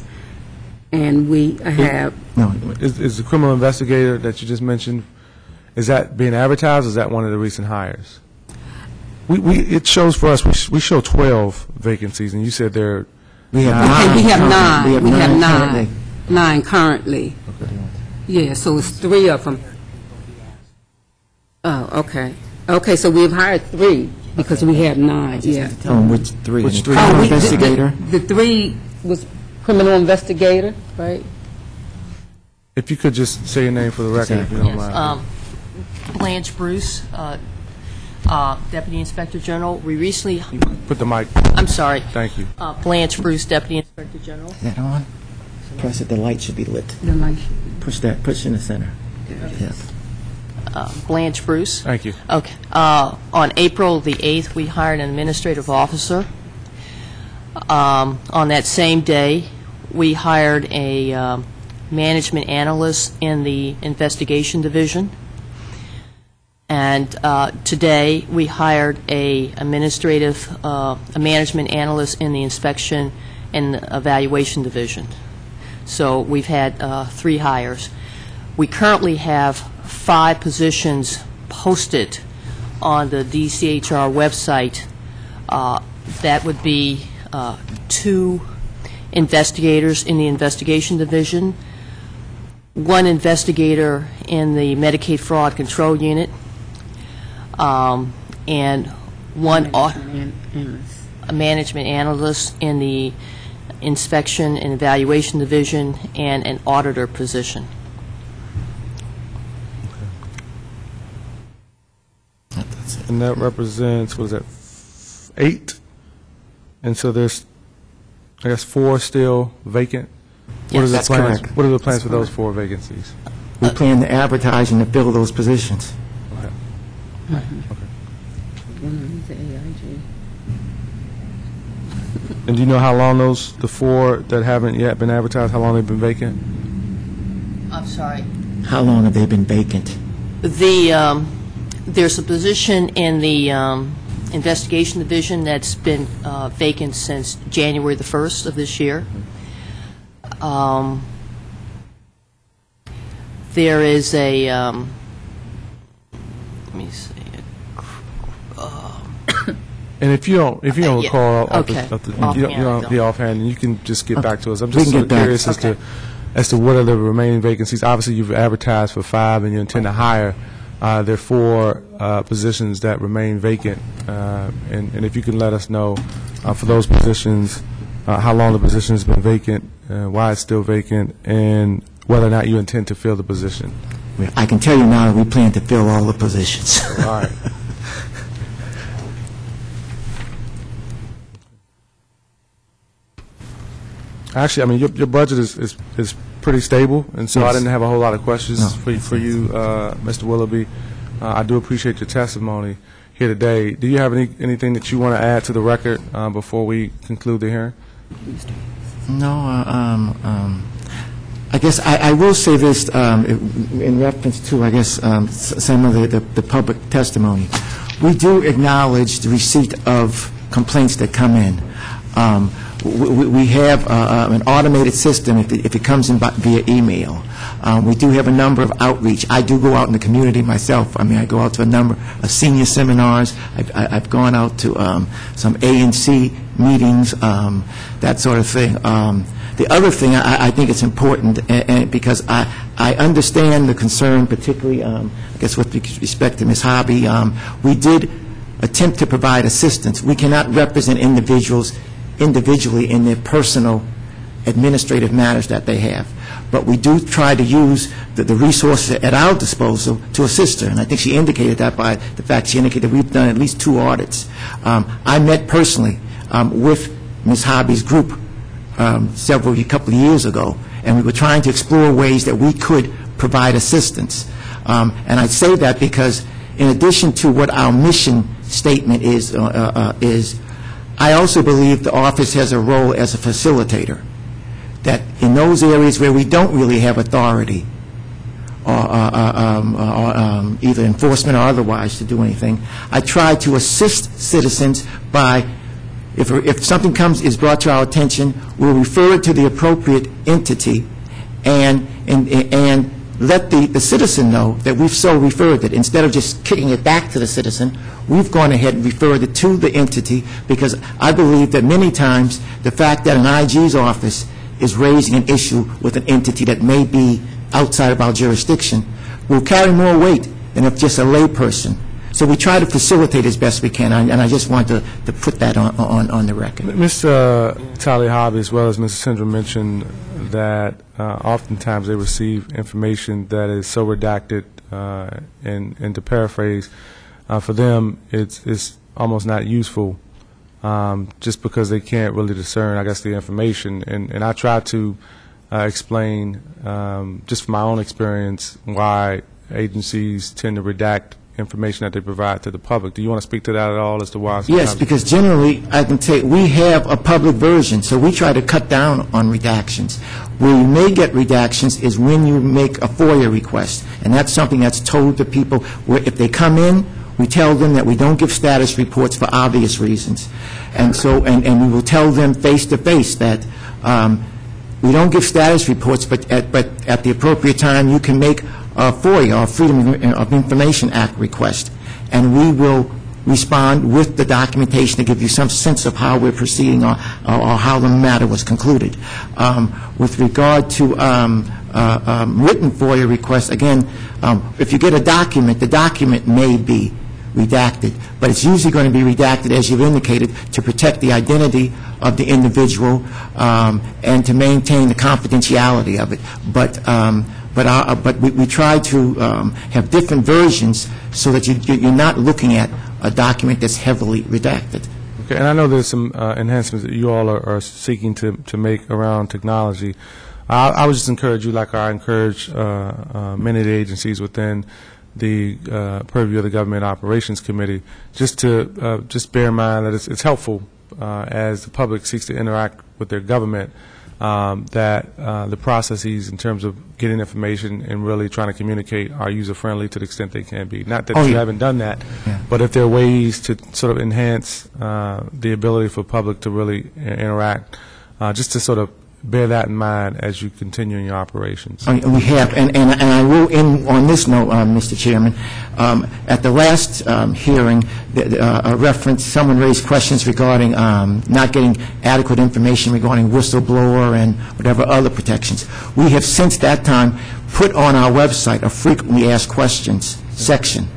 and we have, No, Is, is the criminal investigator that you just mentioned, is that being advertised, or is that one of the recent hires? We, we, it shows for us, we, sh- we show 12 vacancies, and you said there, we have okay, nine. we have currently. nine, we have currently. nine, nine currently. Yeah, so it's three of them. Oh, okay. Okay, so we've hired three, because we have nine, yeah. Tell them which three. Which The three? criminal Oh, we- the- the- investigator, The three was criminal investigator, right? if you could just say your name for the record, if you don't Yes, mind. um, Blanche Bruce, uh, uh, Deputy Inspector General. We recently, Put the mic, I'm sorry, thank you. uh, Blanche Bruce, Deputy Inspector General. is that on? Press it, the light should be lit. The light. Push that, push in the center. Yeah. Uh, Blanche Bruce. Thank you. Okay. Uh, On April the 8th, we hired an administrative officer. Um, On that same day, we hired a um, management analyst in the investigation division. And uh, today, we hired a administrative, uh, a management analyst in the inspection and evaluation division. So we've had uh, three hires. We currently have five positions posted on the DCHR website. Uh, That would be uh, two investigators in the investigation division, one investigator in the Medicaid Fraud Control Unit, um, and one au- a management analyst in the inspection and evaluation division, and an auditor position. And that represents, what is that, eight? And so there's, I guess, four still vacant? What are the that's plans- correct. What are the plans for those four vacancies? We plan to advertise and to fill those positions. And do you know how long those, the four that haven't yet been advertised, how long they've been vacant? I'm sorry. How long have they been vacant? The, um, there's a position in the um, investigation division that's been uh, vacant since January the 1st of this year. Um, There is a, um, let me see, And if you don't, if you don't yeah. recall, off the- off the- you don't- Offhand, you don't, the offhand, you can just get back to us. I'm just sort of curious as to, as to what are the remaining vacancies. Obviously, you've advertised for five, and you intend to hire. Uh, There are four uh, positions that remain vacant, Uh, and and if you can let us know uh, for those positions, uh, how long the position has been vacant, uh, why it's still vacant, and whether or not you intend to fill the position. I can tell you now that we plan to fill all the positions. All right. Actually, I mean, your, your budget is, is, is pretty stable, and so I Yes. didn't have a whole lot of questions No. for, you- for you, uh, Mr. Willoughby. Uh, I do appreciate your testimony here today. Do you have any, anything that you want to add to the record uh, before we conclude the hearing? No, uh, um, um, I guess I I will say this um, in reference to, I guess, um, s- some of the- the the public testimony. We do acknowledge the receipt of complaints that come in. Um, w- w- We have uh, uh, an automated system if it if it comes in by- via email. Um, We do have a number of outreach. I do go out in the community myself. I mean, I go out to a number of senior seminars. I've- I've gone out to um, some ANC meetings, um, that sort of thing. Um, The other thing, I I think it's important, a- and because I I understand the concern, particularly, um, I guess with respect to Ms. Hobby, um, we did attempt to provide assistance. We cannot represent individuals individually in their personal administrative matters that they have. But we do try to use the- the resources at our disposal to assist her, and I think she indicated that by the fact she indicated we've done at least two audits. Um, I met personally um, with Ms. Hobby's group um, several, a couple of years ago, and we were trying to explore ways that we could provide assistance. Um, And I say that because in addition to what our mission statement is, uh, uh, uh, is, I also believe the office has a role as a facilitator, that in those areas where we don't really have authority, or uh, uh, um, or, um, either enforcement or otherwise to do anything, I try to assist citizens by, if if something comes, is brought to our attention, we'll refer it to the appropriate entity and, and and let the citizen know that we've so referred it. Instead of just kicking it back to the citizen, we've gone ahead and referred it to the entity, because I believe that many times, the fact that an IG's office is raising an issue with an entity that may be outside of our jurisdiction will carry more weight than if just a layperson. So we try to facilitate as best we can, and I just want to to put that on on on the record. Ms. uh, Tally Hobby, as well as Mrs. Sindram, mentioned that uh, oftentimes they receive information that is so redacted, uh, and and to paraphrase, uh, for them, it's it's almost not useful, um, just because they can't really discern, I guess, the information. And and I try to uh, explain, um, just from my own experience, why agencies tend to redact information that they provide to the public. Do you want to speak to that at all as to why? Yes, because generally, I can tell, you, we have a public version, so we try to cut down on redactions. Where you may get redactions is when you make a FOIA request, and that's something that's told to people, where if they come in, we tell them that we don't give status reports for obvious reasons. And so, and, and we will tell them face-to-face that, um, we don't give status reports, but at, but at the appropriate time, you can make a FOIA, or Freedom of Information Act request, and we will respond with the documentation to give you some sense of how we're proceeding or, or how the matter was concluded. Um, With regard to um, uh, um, written FOIA requests, again, um, if you get a document, the document may be redacted, but it's usually going to be redacted, as you've indicated, to protect the identity of the individual um, and to maintain the confidentiality of it. But, um, but, our- but we we try to um, have different versions so that you- you- you're not looking at a document that's heavily redacted. Okay, and I know there's some uh, enhancements that you all are, are seeking to, to make around technology. I, I would just encourage you, like I encourage uh, uh, many of the agencies within the uh, purview of the Government Operations Committee, just to uh, just bear in mind that it's, it's helpful uh, as the public seeks to interact with their government. Um, that uh, the processes in terms of getting information and really trying to communicate are user friendly to the extent they can be. Not that Oh, you yeah. haven't done that, Yeah. but if there are ways to sort of enhance uh, the ability for public to really interact, uh, just to sort of bear that in mind as you continue in your operations. Uh, We have, and, and and I will end on this note, uh, Mr. Chairman. Um, At the last um, hearing, the- uh, a reference, someone raised questions regarding um, not getting adequate information regarding whistleblower and whatever other protections. We have since that time put on our website a frequently asked questions section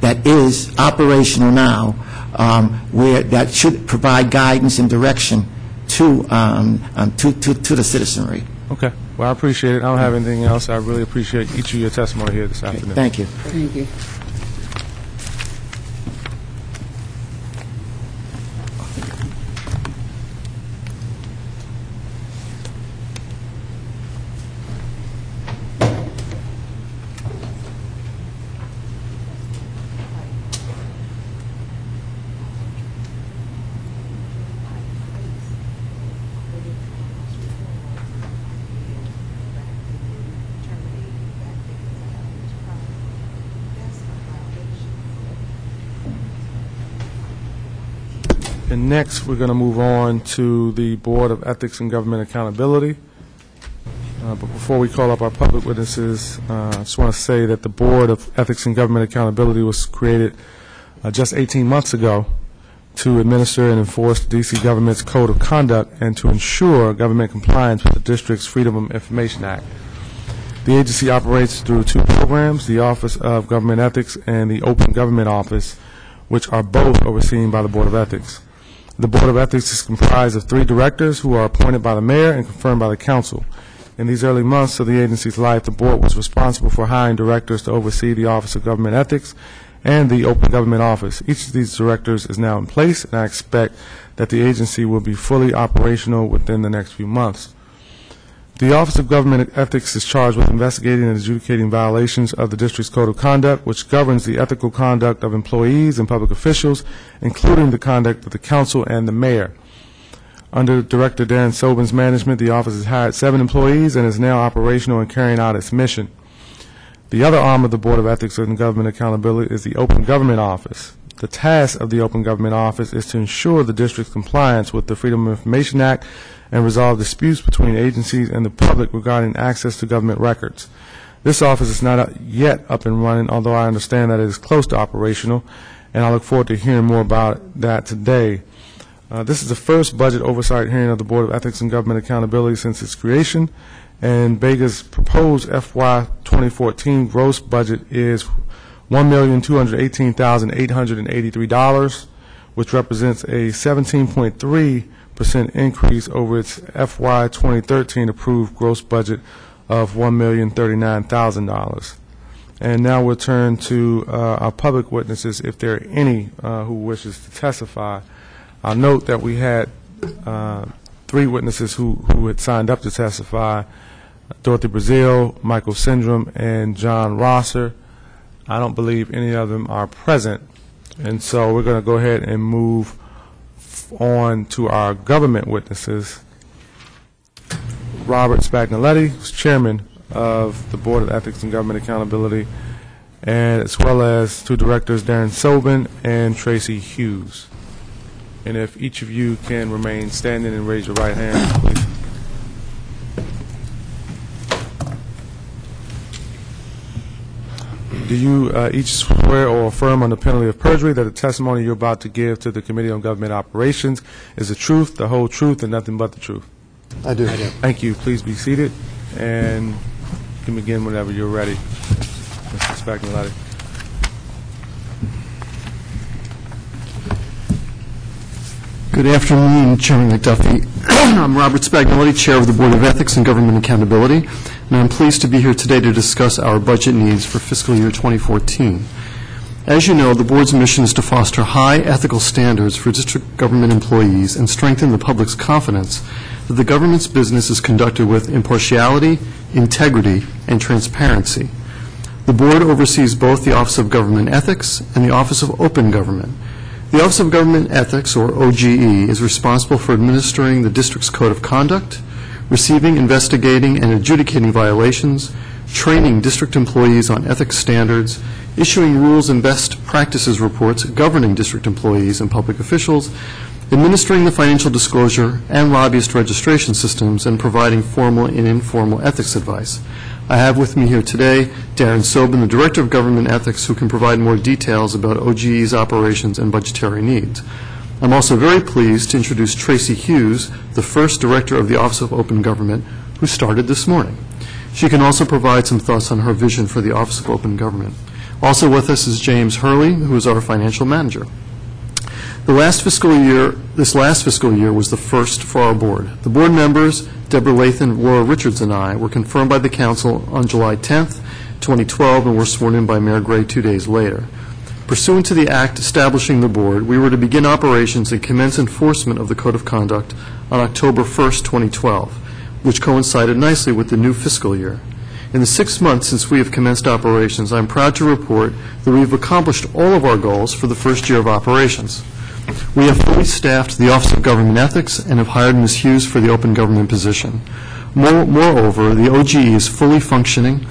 that is operational now, um, where, that should provide guidance and direction to, um, um, to, to to the citizenry. Okay, well, I appreciate it. I don't have anything else. I really appreciate each of your testimony here this afternoon. Thank you. Thank you. Next, we're going to move on to the Board of Ethics and Government Accountability. Uh, But before we call up our public witnesses, uh, I just want to say that the Board of Ethics and Government Accountability was created uh, just 18 months ago to administer and enforce the D.C. government's code of conduct and to ensure government compliance with the district's Freedom of Information Act. The agency operates through two programs, the Office of Government Ethics and the Open Government Office, which are both overseen by the Board of Ethics. The Board of Ethics is comprised of three directors who are appointed by the mayor and confirmed by the council. In these early months of the agency's life, the board was responsible for hiring directors to oversee the Office of Government Ethics and the Open Government Office. Each of these directors is now in place, and I expect that the agency will be fully operational within the next few months. The Office of Government Ethics is charged with investigating and adjudicating violations of the district's code of conduct, which governs the ethical conduct of employees and public officials, including the conduct of the council and the mayor. Under Director Darren Sobin's management, the office has hired seven employees and is now operational and carrying out its mission. The other arm of the Board of Ethics and Government Accountability is the Open Government Office. The task of the Open Government Office is to ensure the district's compliance with the Freedom of Information Act and resolve disputes between agencies and the public regarding access to government records. This office is not yet up and running, although I understand that it is close to operational, and I look forward to hearing more about that today. Uh, This is the first budget oversight hearing of the Board of Ethics and Government Accountability since its creation, and BEGA's proposed FY 2014 gross budget is $1,218,883, which represents a 17.3% increase over its FY 2013 approved gross budget of $1,039,000. And now we'll turn to uh, our public witnesses, if there are any uh, who wishes to testify. I'll note that we had uh, three witnesses who who had signed up to testify, Dorothy Brazil, Michael Sindram, and John Rosser. I don't believe any of them are present, and so we're going to go ahead and move on to our government witnesses. Robert Spagnoletti, who's chairman of the Board of Ethics and Government Accountability, and as well as two directors, Darren Sobin and Traci Hughes. And if each of you can remain standing and raise your right hand, please. Do you uh, each swear or affirm on the penalty of perjury that the testimony you're about to give to the Committee on Government Operations is the truth, the whole truth, and nothing but the truth? I do. Thank you. Please be seated, and you can begin whenever you're ready, Mr. Spagnoletti. Good afternoon, Chairman McDuffie. I'm Robert Spagnoletti, Chair of the Board of Ethics and Government Accountability, and I'm pleased to be here today to discuss our budget needs for fiscal year 2014. As you know, the Board's mission is to foster high ethical standards for district government employees and strengthen the public's confidence that the government's business is conducted with impartiality, integrity, and transparency. The Board oversees both the Office of Government Ethics and the Office of Open Government. The Office of Government Ethics, or OGE, is responsible for administering the district's code of conduct, receiving, investigating, and adjudicating violations, training district employees on ethics standards, issuing rules and best practices reports governing district employees and public officials, administering the financial disclosure and lobbyist registration systems, and providing formal and informal ethics advice. I have with me here today Darren Sobin, the Director of Government Ethics, who can provide more details about OGE's operations and budgetary needs. I'm also very pleased to introduce Traci Hughes, the first Director of the Office of Open Government, who started this morning. She can also provide some thoughts on her vision for the Office of Open Government. Also with us is James Hurley, who is our financial manager. The last fiscal year, this last fiscal year was the first for our board. The board members, Deborah Lathan, Laura Richards, and I, were confirmed by the council on July 10th, 2012, and were sworn in by Mayor Gray two days later. Pursuant to the act establishing the board, we were to begin operations and commence enforcement of the Code of Conduct on October 1st, 2012, which coincided nicely with the new fiscal year. In the six months since we have commenced operations, I am proud to report that we have accomplished all of our goals for the first year of operations. We have fully staffed the Office of Government Ethics and have hired Ms. Hughes for the open government position. More- Moreover, the OGE is fully functioning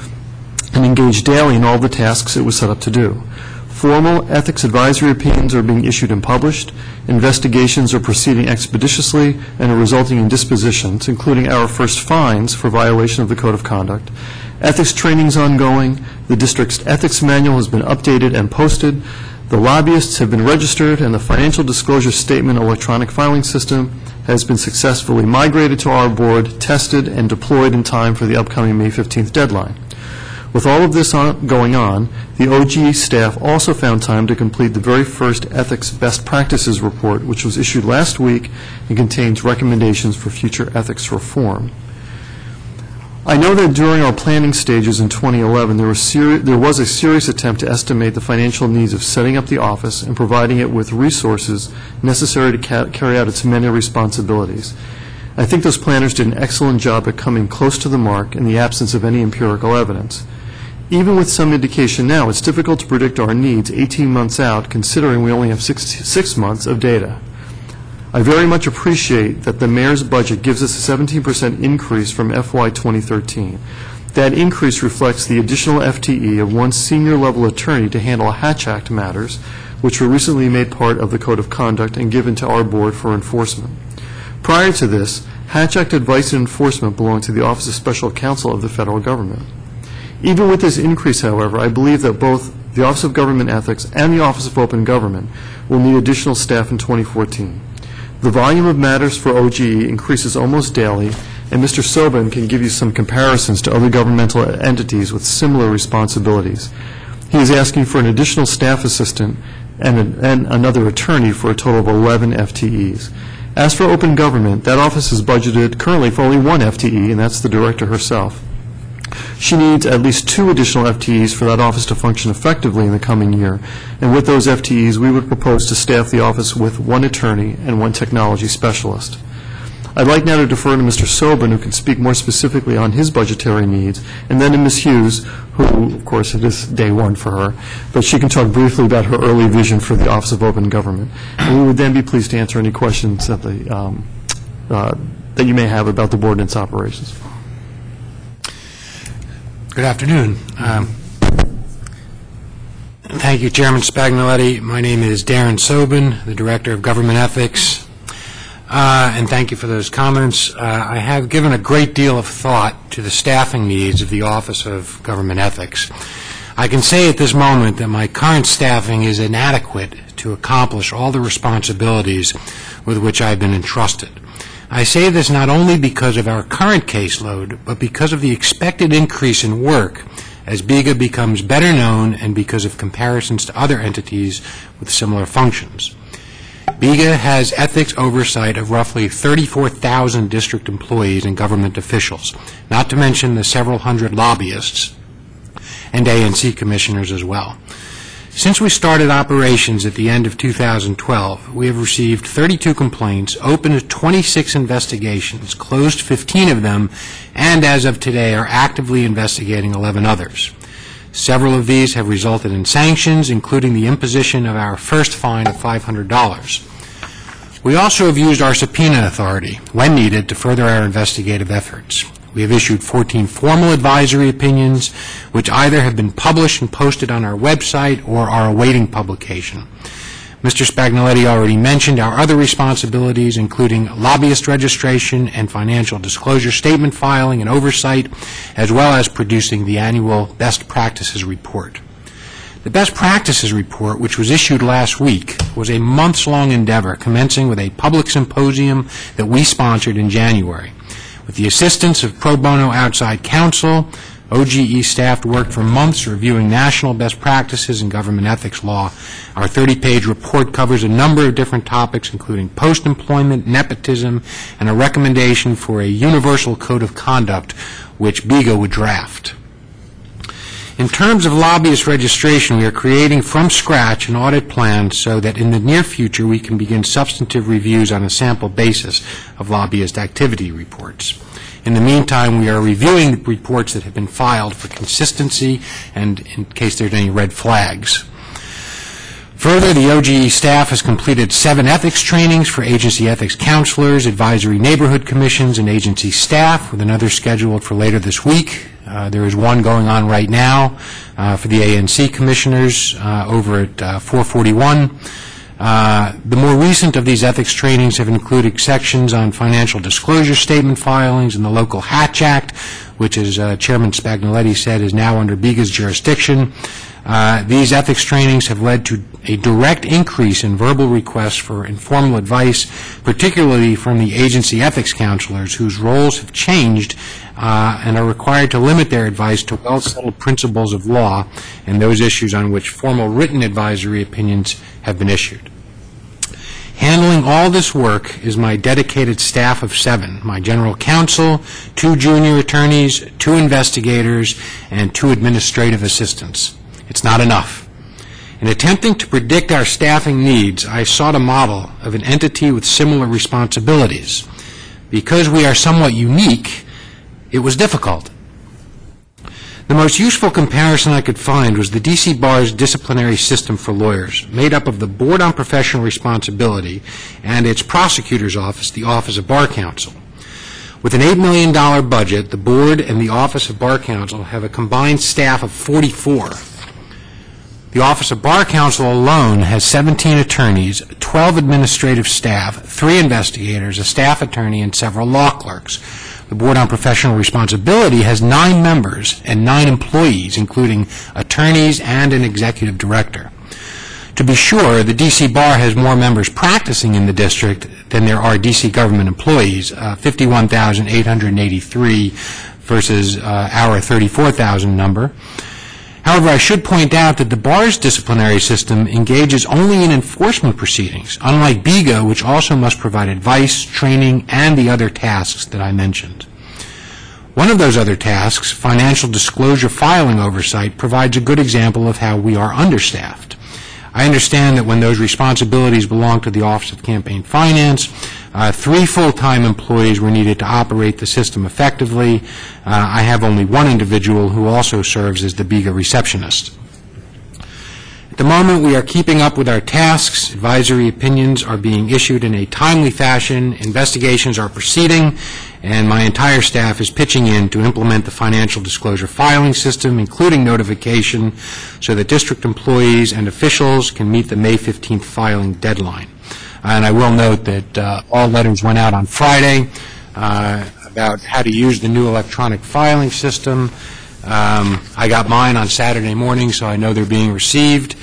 and engaged daily in all the tasks it was set up to do. Formal ethics advisory opinions are being issued and published, investigations are proceeding expeditiously and are resulting in dispositions, including our first fines for violation of the Code of Conduct. Ethics training is ongoing, the district's ethics manual has been updated and posted, the lobbyists have been registered, and the financial disclosure statement electronic filing system has been successfully migrated to our board, tested, and deployed in time for the upcoming May 15th deadline. With all of this on- going on, the OGE staff also found time to complete the very first Ethics Best Practices Report, which was issued last week and contains recommendations for future ethics reform. I know that during our planning stages in 2011, there was there was a serious attempt to estimate the financial needs of setting up the office and providing it with resources necessary to ca- carry out its many responsibilities. I think those planners did an excellent job at coming close to the mark in the absence of any empirical evidence. Even with some indication now, it's difficult to predict our needs 18 months out, considering we only have six six months of data. I very much appreciate that the mayor's budget gives us a 17% increase from FY 2013. That increase reflects the additional FTE of one senior-level attorney to handle Hatch Act matters, which were recently made part of the Code of Conduct and given to our board for enforcement. Prior to this, Hatch Act advice and enforcement belonged to the Office of Special Counsel of the federal government. Even with this increase, however, I believe that both the Office of Government Ethics and the Office of Open Government will need additional staff in 2014. The volume of matters for OGE increases almost daily, and Mr. Sobin can give you some comparisons to other governmental entities with similar responsibilities. He is asking for an additional staff assistant and an- and another attorney for a total of 11 FTEs. As for open government, that office is budgeted currently for only one FTE, and that's the director herself. She needs at least two additional FTEs for that office to function effectively in the coming year. And with those FTEs, we would propose to staff the office with one attorney and one technology specialist. I'd like now to defer to Mr. Sobin, who can speak more specifically on his budgetary needs, and then to Ms. Hughes, who, of course, it is day one for her, but she can talk briefly about her early vision for the Office of Open Government. And we would then be pleased to answer any questions that the, um, uh, that you may have about the board and its operations. Good afternoon. Um, Thank you, Chairman Spagnoletti. My name is Darren Sobin, the Director of Government Ethics, Uh, and thank you for those comments. Uh, I have given a great deal of thought to the staffing needs of the Office of Government Ethics. I can say at this moment that my current staffing is inadequate to accomplish all the responsibilities with which I have been entrusted. I say this not only because of our current caseload, but because of the expected increase in work as BEGA becomes better known and because of comparisons to other entities with similar functions. BEGA has ethics oversight of roughly 34,000 district employees and government officials, not to mention the several hundred lobbyists and ANC commissioners as well. Since we started operations at the end of 2012, we have received 32 complaints, opened 26 investigations, closed 15 of them, and as of today are actively investigating 11 others. Several of these have resulted in sanctions, including the imposition of our first fine of $500. We also have used our subpoena authority, when needed, to further our investigative efforts. We have issued 14 formal advisory opinions, which either have been published and posted on our website or are awaiting publication. Mr. Spagnoletti already mentioned our other responsibilities, including lobbyist registration and financial disclosure statement filing and oversight, as well as producing the annual Best Practices Report. The Best Practices Report, which was issued last week, was a months-long endeavor commencing with a public symposium that we sponsored in January. With the assistance of pro bono outside counsel, OGE staff worked for months reviewing national best practices in government ethics law. Our 30-page report covers a number of different topics, including post-employment, nepotism, and a recommendation for a universal code of conduct, which BEGA would draft. In terms of lobbyist registration, we are creating from scratch an audit plan so that in the near future, we can begin substantive reviews on a sample basis of lobbyist activity reports. In the meantime, we are reviewing the reports that have been filed for consistency and in case there's any red flags. Further, the OGE staff has completed seven ethics trainings for agency ethics counselors, advisory neighborhood commissions, and agency staff, with another scheduled for later this week. Uh, There is one going on right now uh, for the ANC commissioners uh, over at uh, 441. Uh, The more recent of these ethics trainings have included sections on financial disclosure statement filings and the local Hatch Act, which, as Chairman Spagnoletti said, is now under BEGA's jurisdiction. These ethics trainings have led to a direct increase in verbal requests for informal advice, particularly from the agency ethics counselors, whose roles have changed uh, and are required to limit their advice to well-settled principles of law and those issues on which formal written advisory opinions have been issued. Handling all this work is my dedicated staff of seven, my general counsel, two junior attorneys, two investigators, and two administrative assistants. It's not enough. In attempting to predict our staffing needs, I sought a model of an entity with similar responsibilities. Because we are somewhat unique, it was difficult. The most useful comparison I could find was the DC Bar's disciplinary system for lawyers, made up of the Board on Professional Responsibility and its prosecutor's office, the Office of Bar Counsel. With an $8 million budget, the Board and the Office of Bar Counsel have a combined staff of 44. The Office of Bar Counsel alone has 17 attorneys, 12 administrative staff, three investigators, a staff attorney, and several law clerks. The Board on Professional Responsibility has nine members and nine employees, including attorneys and an executive director. To be sure, the D.C. Bar has more members practicing in the district than there are D.C. government employees, uh, 51,883 versus uh, our 34,000 number. However, I should point out that the bar's disciplinary system engages only in enforcement proceedings, unlike BEGA, which also must provide advice, training, and the other tasks that I mentioned. One of those other tasks, financial disclosure filing oversight, provides a good example of how we are understaffed. I understand that when those responsibilities belong to the Office of Campaign Finance, uh, three full-time employees were needed to operate the system effectively. Uh, I have only one individual who also serves as the BEGA receptionist. At the moment, we are keeping up with our tasks. Advisory opinions are being issued in a timely fashion. Investigations are proceeding, and my entire staff is pitching in to implement the financial disclosure filing system, including notification, so that district employees and officials can meet the May 15th filing deadline. And I will note that uh, all letters went out on Friday uh, about how to use the new electronic filing system. Um, I got mine on Saturday morning, so I know they're being received.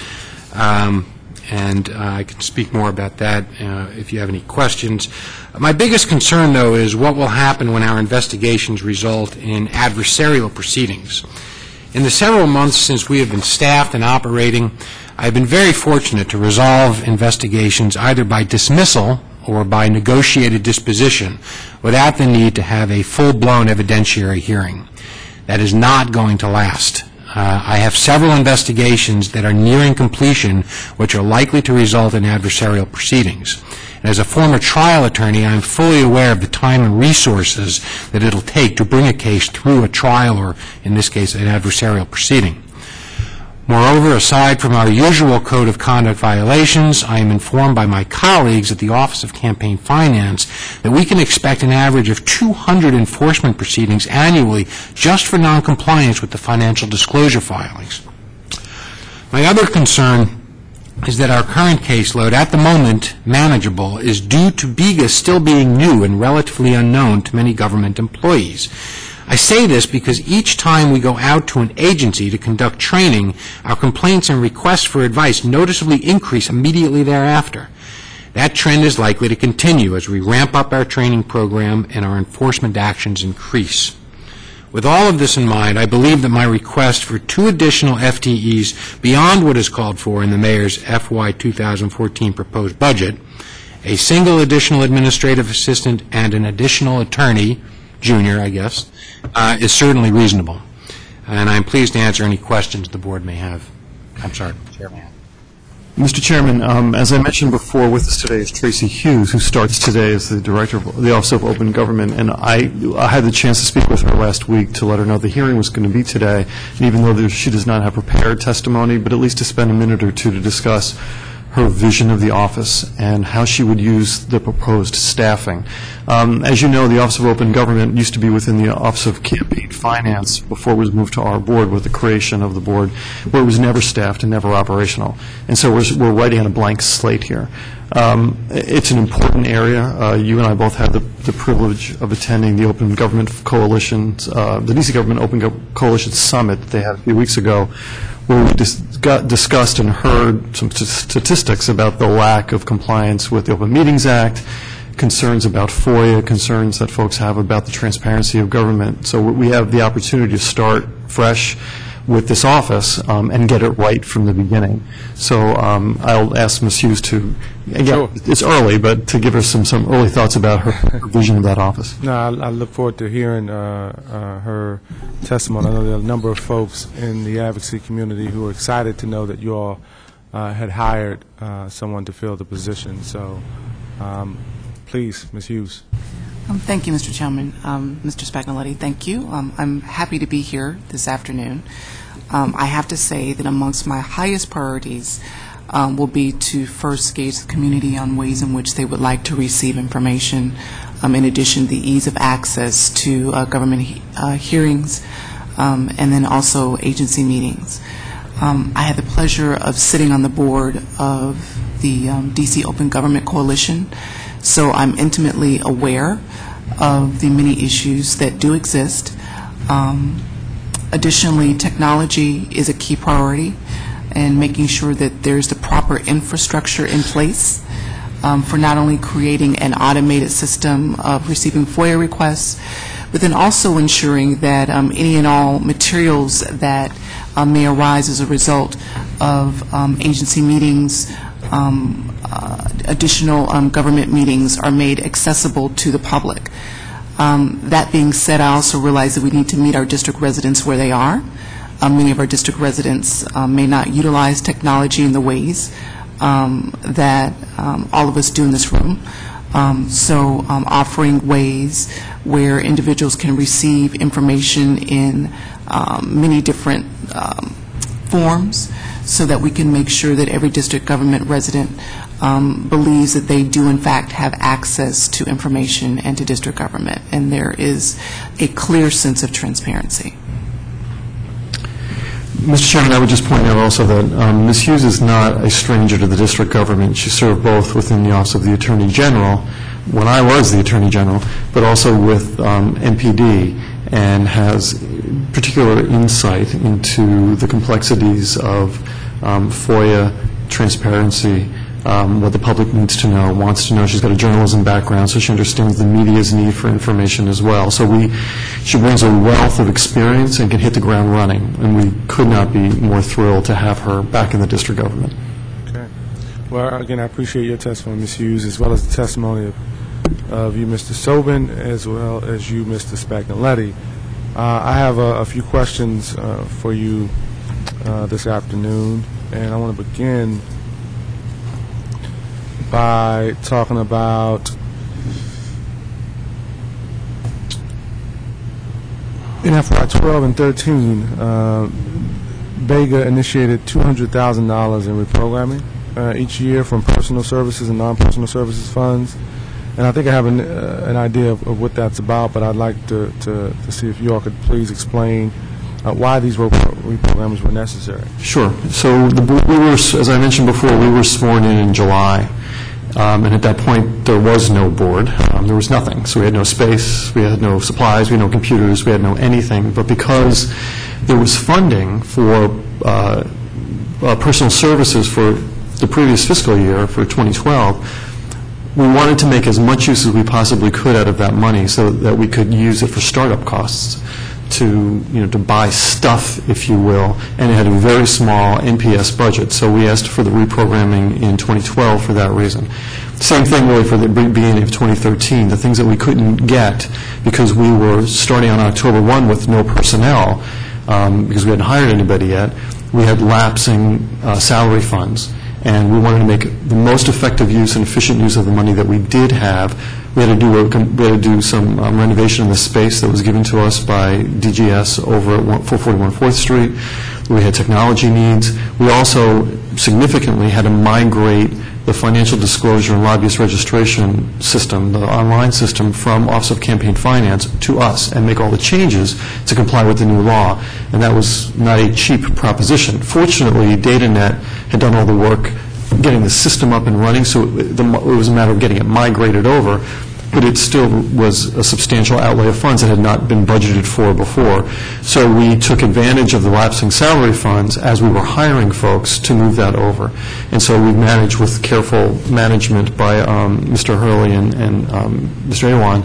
Um, And uh, I can speak more about that uh, if you have any questions. My biggest concern, though, is what will happen when our investigations result in adversarial proceedings. In the several months since we have been staffed and operating, I've been very fortunate to resolve investigations either by dismissal or by negotiated disposition without the need to have a full-blown evidentiary hearing. That is not going to last. Uh, I have several investigations that are nearing completion which are likely to result in adversarial proceedings. And as a former trial attorney, I'm fully aware of the time and resources that it'll take to bring a case through a trial or, in this case, an adversarial proceeding. Moreover, aside from our usual code of conduct violations, I am informed by my colleagues at the Office of Campaign Finance that we can expect an average of 200 enforcement proceedings annually just for noncompliance with the financial disclosure filings. My other concern is that our current caseload, at the moment manageable, is due to BEGA still being new and relatively unknown to many government employees. I say this because each time we go out to an agency to conduct training, our complaints and requests for advice noticeably increase immediately thereafter. That trend is likely to continue as we ramp up our training program and our enforcement actions increase. With all of this in mind, I believe that my request for two additional FTEs beyond what is called for in the mayor's FY 2014 proposed budget, a single additional administrative assistant and an additional attorney, junior, I guess, uh, is certainly reasonable. And I'm pleased to answer any questions the board may have. I'm sorry, Chairman. Mr. Chairman, um, as I mentioned before, with us today is Traci Hughes, who starts today as the Director of the Office of Open Government, and I I had the chance to speak with her last week to let her know the hearing was going to be today, and even though there- she does not have prepared testimony, but at least to spend a minute or two to discuss her vision of the office and how she would use the proposed staffing. Um, As you know, the Office of Open Government used to be within the Office of Campaign Finance before it was moved to our board with the creation of the board, where it was never staffed and never operational. And so we're we're writing on a blank slate here. Um, It's an important area. Uh, You and I both had the the privilege of attending the Open Government Coalition's, uh, the DC Government Open Gov- Coalition Summit that they had a few weeks ago, where we dis- got- discussed and heard some st- statistics about the lack of compliance with the Open Meetings Act, concerns about FOIA, concerns that folks have about the transparency of government. So we have the opportunity to start fresh with this office um, and get it right from the beginning. So um, I'll ask Ms. Hughes to, again, it's early, but to give her some, some early thoughts about her her vision of that office. No, I, I look forward to hearing uh, uh, her testimony. I know there are a number of folks in the advocacy community who are excited to know that you all uh, had hired uh, someone to fill the position. So, um, please, Ms. Hughes. Um, Thank you, Mr. Chairman. Um, Mr. Spagnoletti, thank you. Um, I'm happy to be here this afternoon. Um, I have to say that amongst my highest priorities um, will be to first gauge the community on ways in which they would like to receive information, um, in addition the ease of access to uh, government he- uh, hearings, um, and then also agency meetings. Um, I had the pleasure of sitting on the board of the um, DC Open Government Coalition, so I'm intimately aware of the many issues that do exist. Um, Additionally, technology is a key priority, and making sure that there's the proper infrastructure in place um, for not only creating an automated system of receiving FOIA requests, but then also ensuring that um, any and all materials that uh, may arise as a result of um, agency meetings, um, uh, additional um, government meetings are made accessible to the public. Um, That being said, I also realize that we need to meet our district residents where they are. Um, Many of our district residents um, may not utilize technology in the ways um, that um, all of us do in this room. Um, So offering ways where individuals can receive information in many different forms so that we can make sure that every district government resident um, believes that they do in fact have access to information and to district government, and there is a clear sense of transparency. Mr. Chairman, I would just point out also that um, Ms. Hughes is not a stranger to the district government. She served both within the Office of the Attorney General, when I was the Attorney General, but also with um, MPD, and has particular insight into the complexities of um, FOIA, transparency, um, what the public needs to know, wants to know. She's got a journalism background, so she understands the media's need for information as well. So we, she brings a wealth of experience and can hit the ground running, and we could not be more thrilled to have her back in the district government. Okay. Well, again, I appreciate your testimony, Ms. Hughes, as well as the testimony of, of you, Mr. Sobin, as well as you, Mr. Spagnoletti. Uh, I have a, a few questions uh, for you uh, this afternoon, and I want to begin by talking about in FY 12 and 13, uh, BEGA initiated $200,000 in reprogramming uh, each year from personal services and non-personal services funds. And I think I have an, uh, an idea of, of what that's about, but I'd like to, to, to see if you all could please explain uh, why these repro- reprogrammings were necessary. Sure. So we were, as I mentioned before, we were sworn in in July, Um, and at that point, there was no board. Um, There was nothing. So we had no space, we had no supplies, we had no computers, we had no anything. But because there was funding for uh, uh, personal services for the previous fiscal year, for 2012, we wanted to make as much use as we possibly could out of that money so that we could use it for startup costs, to, you know, to buy stuff, if you will, and it had a very small NPS budget. So we asked for the reprogramming in 2012 for that reason. Same thing really for the beginning of 2013, the things that we couldn't get because we were starting on October 1 with no personnel, um, because we hadn't hired anybody yet, we had lapsing uh, salary funds and we wanted to make the most effective use and efficient use of the money that we did have. We had to do, we had to do some um, renovation in the space that was given to us by DGS over at 441 4th Street. We had technology needs. We also significantly had to migrate the financial disclosure and lobbyist registration system, the online system, from Office of Campaign Finance to us and make all the changes to comply with the new law. And that was not a cheap proposition. Fortunately, DataNet had done all the work getting the system up and running, so it the it was a matter of getting it migrated over, but it still was a substantial outlay of funds that had not been budgeted for before. So we took advantage of the lapsing salary funds as we were hiring folks to move that over. And so we managed with careful management by um, Mr. Hurley and and um, Mr. Awan,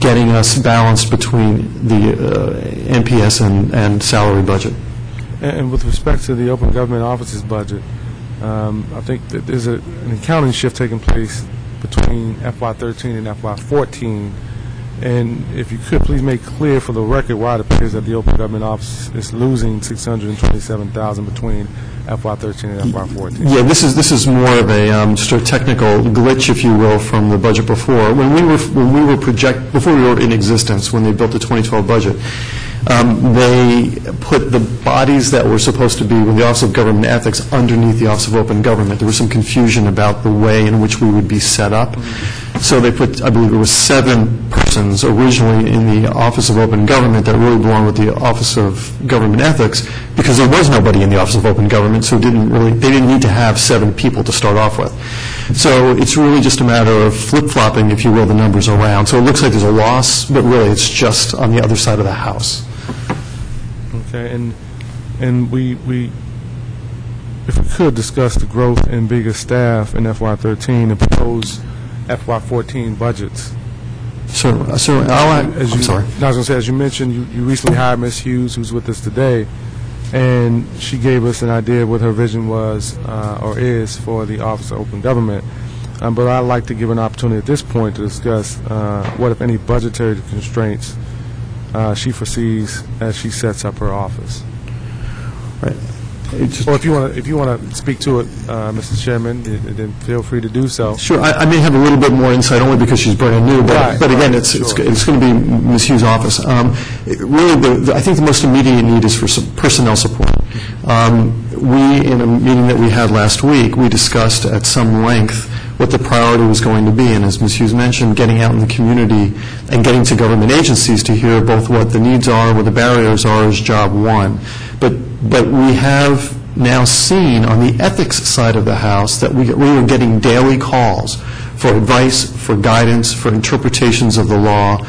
getting us balanced between the uh, NPS and and salary budget. And and with respect to the Open Government Offices budget, um, I think that there's a- an accounting shift taking place between FY13 and FY14. And if you could, please make clear for the record why it appears that the Open Government Office is losing 627000 between FY13 and FY14. Yeah, this is, this is more of a, um, just a technical glitch, if you will, from the budget before. When we were, when we were project, before we were in existence, when they built the 2012 budget, um, they put the bodies that were supposed to be with the Office of Government Ethics underneath the Office of Open Government. There was some confusion about the way in which we would be set up. So they put, I believe it was seven persons originally in the Office of Open Government that really belonged with the Office of Government Ethics, because there was nobody in the Office of Open Government, so didn't really, they didn't need to have seven people to start off with. So it's really just a matter of flip-flopping, if you will, the numbers around. So it looks like there's a loss, but really it's just on the other side of the house. Okay, and, and we, we, if we could discuss the growth in BEGA staff in FY13 and propose FY14 budgets. So, so I'll, As I'm you- sorry. I was going to say, as you mentioned, you, you recently hired Ms. Hughes, who's with us today, and she gave us an idea of what her vision was, uh, or is, for the Office of Open Government. Um, But I'd like to give an opportunity at this point to discuss uh, what, if any, budgetary constraints uh, she foresees as she sets up her office. Right. Or if you want to, if you want to speak to it, uh, Mr. Chairman, th- then feel free to do so. Sure, I I may have a little bit more insight only because she's brand new, but Right, but again, right, it's it's sure. it's going to be Ms. Hughes' office. Um, it- Really, the- the- I think the most immediate need is for some personnel support. Um, We, in a meeting that we had last week, we discussed at some length what the priority was going to be, and as Ms. Hughes mentioned, getting out in the community and getting to government agencies to hear both what the needs are, what the barriers are, is job one. But but we have now seen on the ethics side of the house that we we are getting daily calls for advice, for guidance, for interpretations of the law,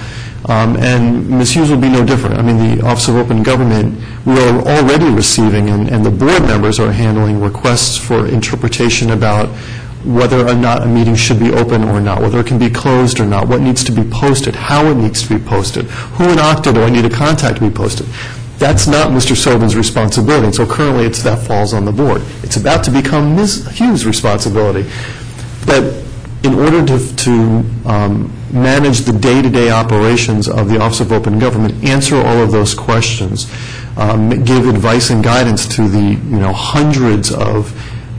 Um, and Ms. Hughes will be no different. I mean, the Office of Open Government, we are already receiving, and and the board members are handling requests for interpretation about whether or not a meeting should be open or not, whether it can be closed or not, what needs to be posted, how it needs to be posted, who in OCTO do I need to contact to be posted. That's not Mr. Sobin's responsibility, and so currently it's, that falls on the board. It's about to become Ms. Hughes' responsibility. But in order to, to um, manage the day-to-day operations of the Office of Open Government, answer all of those questions, um, give advice and guidance to the, you know, hundreds of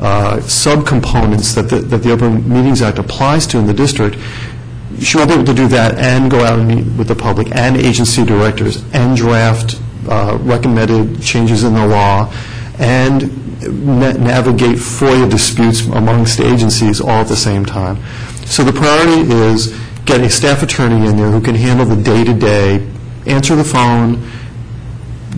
uh, subcomponents that the, that the Open Meetings Act applies to in the district, she will be able to do that and go out and meet with the public and agency directors and draft uh, recommended changes in the law, and na- navigate FOIA disputes amongst agencies all at the same time. So the priority is getting a staff attorney in there who can handle the day-to-day, answer the phone,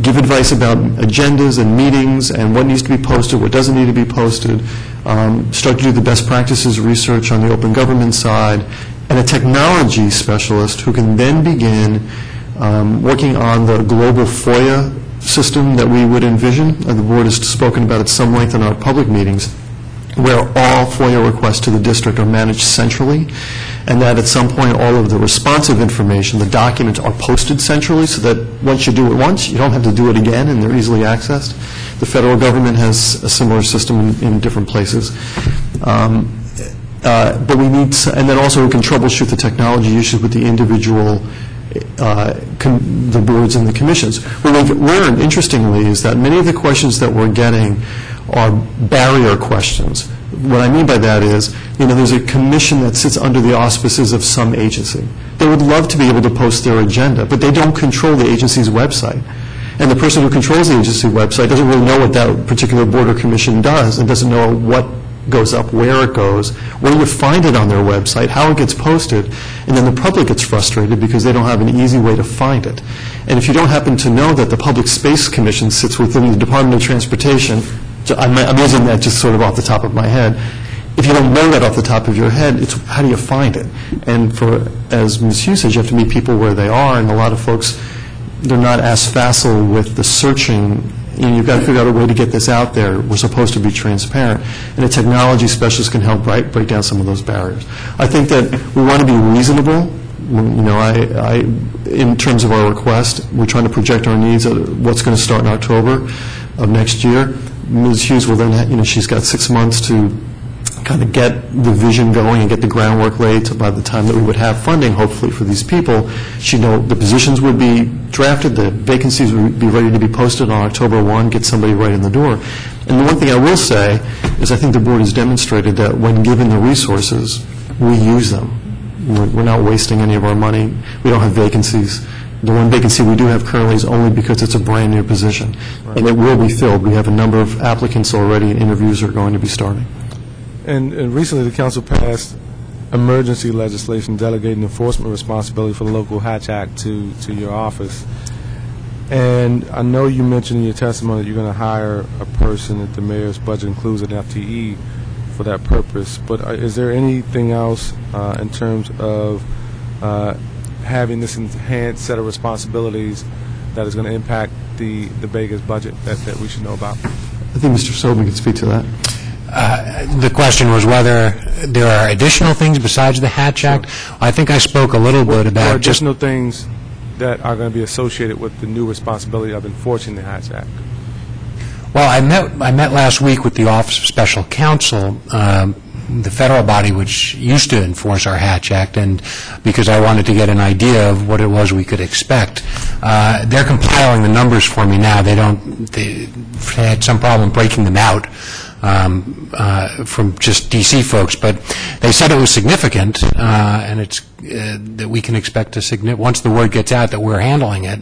give advice about agendas and meetings and what needs to be posted, what doesn't need to be posted, um, start to do the best practices research on the open government side, and a technology specialist who can then begin um, working on the global FOIA system that we would envision. Uh, The board has spoken about it some length in our public meetings, where all FOIA requests to the district are managed centrally, and that at some point, all of the responsive information, the documents are posted centrally, so that once you do it once, you don't have to do it again, and they're easily accessed. The federal government has a similar system in- in different places. Um, uh, But we need, and then also we can troubleshoot the technology issues with the individual, uh, the boards and the commissions. What we've learned, interestingly, is that many of the questions that we're getting are barrier questions. What I mean by that is, you know, there's a commission that sits under the auspices of some agency. They would love to be able to post their agenda, but they don't control the agency's website. And the person who controls the agency website doesn't really know what that particular border commission does, and doesn't know what goes up, where it goes, where you find it on their website, how it gets posted, and then the public gets frustrated because they don't have an easy way to find it. And if you don't happen to know that the Public Space Commission sits within the Department of Transportation, I'm I'm using that just sort of off the top of my head, if you don't know that off the top of your head, it's how do you find it? And for, as Ms. Hughes said, you have to meet people where they are, and a lot of folks, they're not as facile with the searching, you you've got to figure out a way to get this out there. We're supposed to be transparent, and a technology specialist can help break, break down some of those barriers. I think that we want to be reasonable, you know, I, I, in terms of our request, we're trying to project our needs, what's going to start in October of next year. Ms. Hughes will then, you know, she's got six months to kind of get the vision going and get the groundwork laid, so by the time that we would have funding, hopefully, for these people, she'd know the positions would be drafted, the vacancies would be ready to be posted on October 1, get somebody right in the door. And the one thing I will say is I think the board has demonstrated that when given the resources, we use them. We're we're not wasting any of our money. We don't have vacancies. The one vacancy we do have currently is only because it's a brand-new position, and it will be filled. We have a number of applicants already, and interviews are going to be starting. And and recently, the council passed emergency legislation delegating enforcement responsibility for the local Hatch Act to, to your office. And I know you mentioned in your testimony that you're going to hire a person that the mayor's budget includes an FTE for that purpose, but uh, is there anything else uh, in terms of uh, having this enhanced set of responsibilities that is going to impact the, the BEGA's budget that, that we should know about? I think Mr. Sobin can speak to that. Uh, The question was whether there are additional things besides the Hatch Act. I think I spoke a little bit Or about just, additional things that are going to be associated with the new responsibility of enforcing the Hatch Act? well, I met, I met last week with the Office of Special Counsel, um, the federal body which used to enforce our Hatch Act, and because I wanted to get an idea of what it was we could expect. Uh, They're compiling the numbers for me now. They don't, they had some problem breaking them out um, uh, from just D.C. folks, but they said it was significant, uh, and it's, uh, that we can expect a signi, once the word gets out that we're handling it,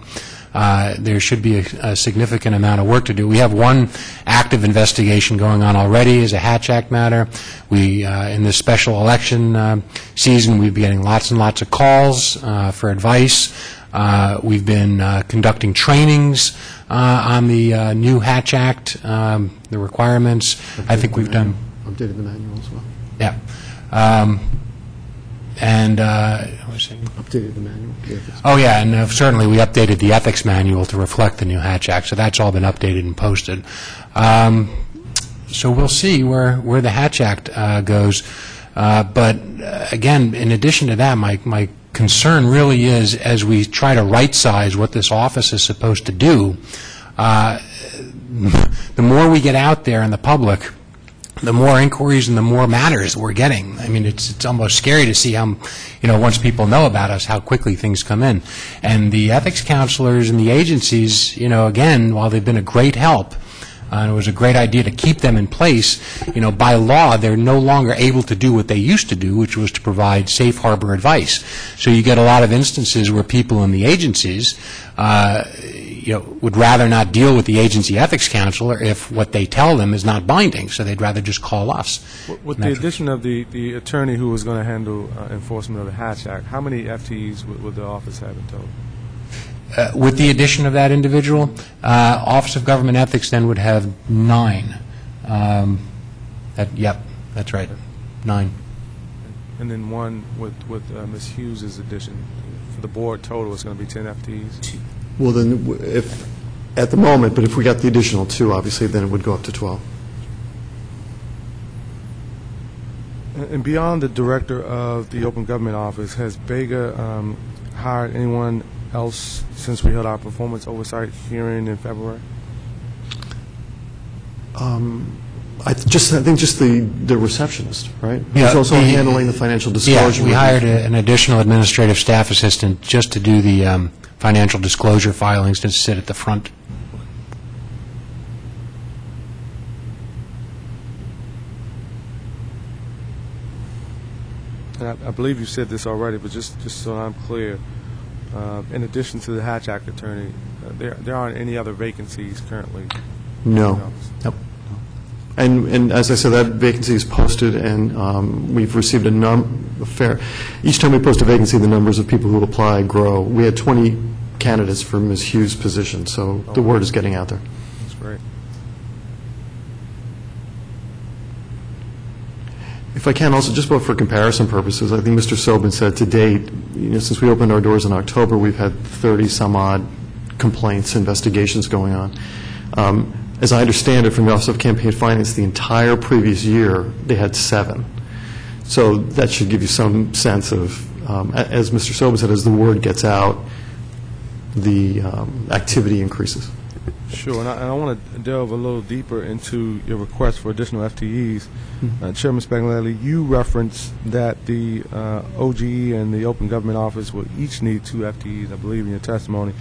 uh, there should be a a significant amount of work to do. We have one active investigation going on already as a Hatch Act matter. We, uh, in this special election uh, season, we've been getting lots and lots of calls uh, for advice. Uh, We've been uh, conducting trainings uh, on the uh, new Hatch Act, um, the requirements. I think we've done, Updated the manual as well. yeah. Um, And, uh? Updated the manual. Oh, yeah, and uh, certainly, we updated the ethics manual to reflect the new Hatch Act, so that's all been updated and posted. Um, So we'll see where, where the Hatch Act uh, goes. Uh, But uh, again, in addition to that, my, my concern really is, as we try to right-size what this office is supposed to do, uh, the more we get out there in the public, the more inquiries and the more matters we're getting. I mean, it's, it's almost scary to see how, you know, once people know about us, how quickly things come in. And the ethics counselors and the agencies, you know, again, while they've been a great help, uh, and it was a great idea to keep them in place, you know, by law, they're no longer able to do what they used to do, which was to provide safe harbor advice. So you get a lot of instances where people in the agencies, uh, you know, would rather not deal with the agency ethics counselor if what they tell them is not binding, so they'd rather just call us. With- With the that's- addition of the, the attorney who was going to handle uh, enforcement of the Hatch Act, how many FTEs would, would the office have in total? Uh, With the addition of that individual, uh, Office of Government Ethics then would have nine. Um, that- Yep, that's right, nine. And then one with, with uh, Ms. Hughes's addition, for the board total, it's going to be 10 FTEs? Well, then, w- if, at the moment, but if we got the additional two, obviously, then it would go up to 12. And and beyond the director of the Open Government Office, has BEGA um, hired anyone else since we held our performance oversight hearing in February? Um, I th- just, I think just the, the receptionist, right? Yeah, Who's also the- handling the financial disclosure. Yeah, we review. hired a- an additional administrative staff assistant just to do the um, financial disclosure filings, to sit at the front. And I, I believe you said this already, but just, just so I'm clear, uh, in addition to the Hatch Act attorney, uh, there, there aren't any other vacancies currently? in the No. office? Nope. And, and as I said, that vacancy is posted, and um, we've received a num, a fair, each time we post a vacancy, the numbers of people who apply grow. We had 20 candidates for Ms. Hughes' position, so the word is getting out there. That's great. If I can also, just for comparison purposes, I think Mr. Sobin said to date, you know, since we opened our doors in October, we've had 30-some-odd complaints, investigations going on. Um, As I understand it from the Office of Campaign Finance, the entire previous year, they had seven. So that should give you some sense of, um, a- as Mr. Sobin said, as the word gets out, the um, activity increases. Sure, and I, and I want to delve a little deeper into your request for additional FTEs. Uh, Chairman Spagnoletti, you referenced that the uh, OGE and the Open Government Office will each need two FTEs, I believe, in your testimony.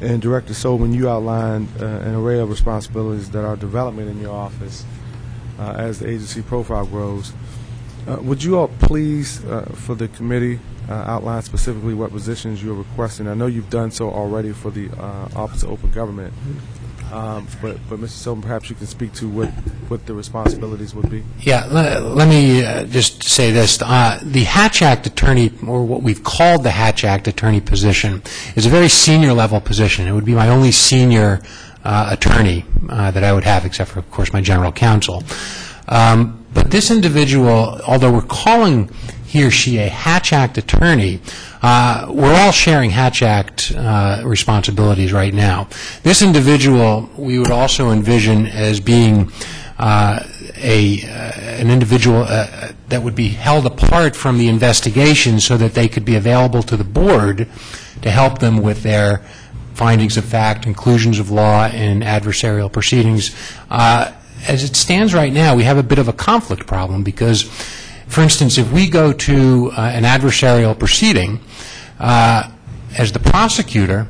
And Director Sobin, you outlined uh, an array of responsibilities that are development in your office uh, as the agency profile grows. Uh, Would you all please, uh, for the committee, uh, outline specifically what positions you're requesting? I know you've done so already for the uh, Office of Open Government, um, but, but Mr. Sobin, perhaps you can speak to what, what the responsibilities would be. Yeah, le- let me uh, just say this. Uh, The Hatch Act attorney, or what we've called the Hatch Act attorney position, is a very senior-level position. It would be my only senior uh, attorney uh, that I would have, except for, of course, my general counsel. Um, But this individual, although we're calling he or she a Hatch Act attorney, uh, we're all sharing Hatch Act uh, responsibilities right now. This individual, we would also envision as being uh, a, uh, an individual uh, that would be held apart from the investigation so that they could be available to the board to help them with their findings of fact, conclusions of law, and adversarial proceedings. Uh, As it stands right now, we have a bit of a conflict problem because, for instance, if we go to uh, an adversarial proceeding, uh, as the prosecutor,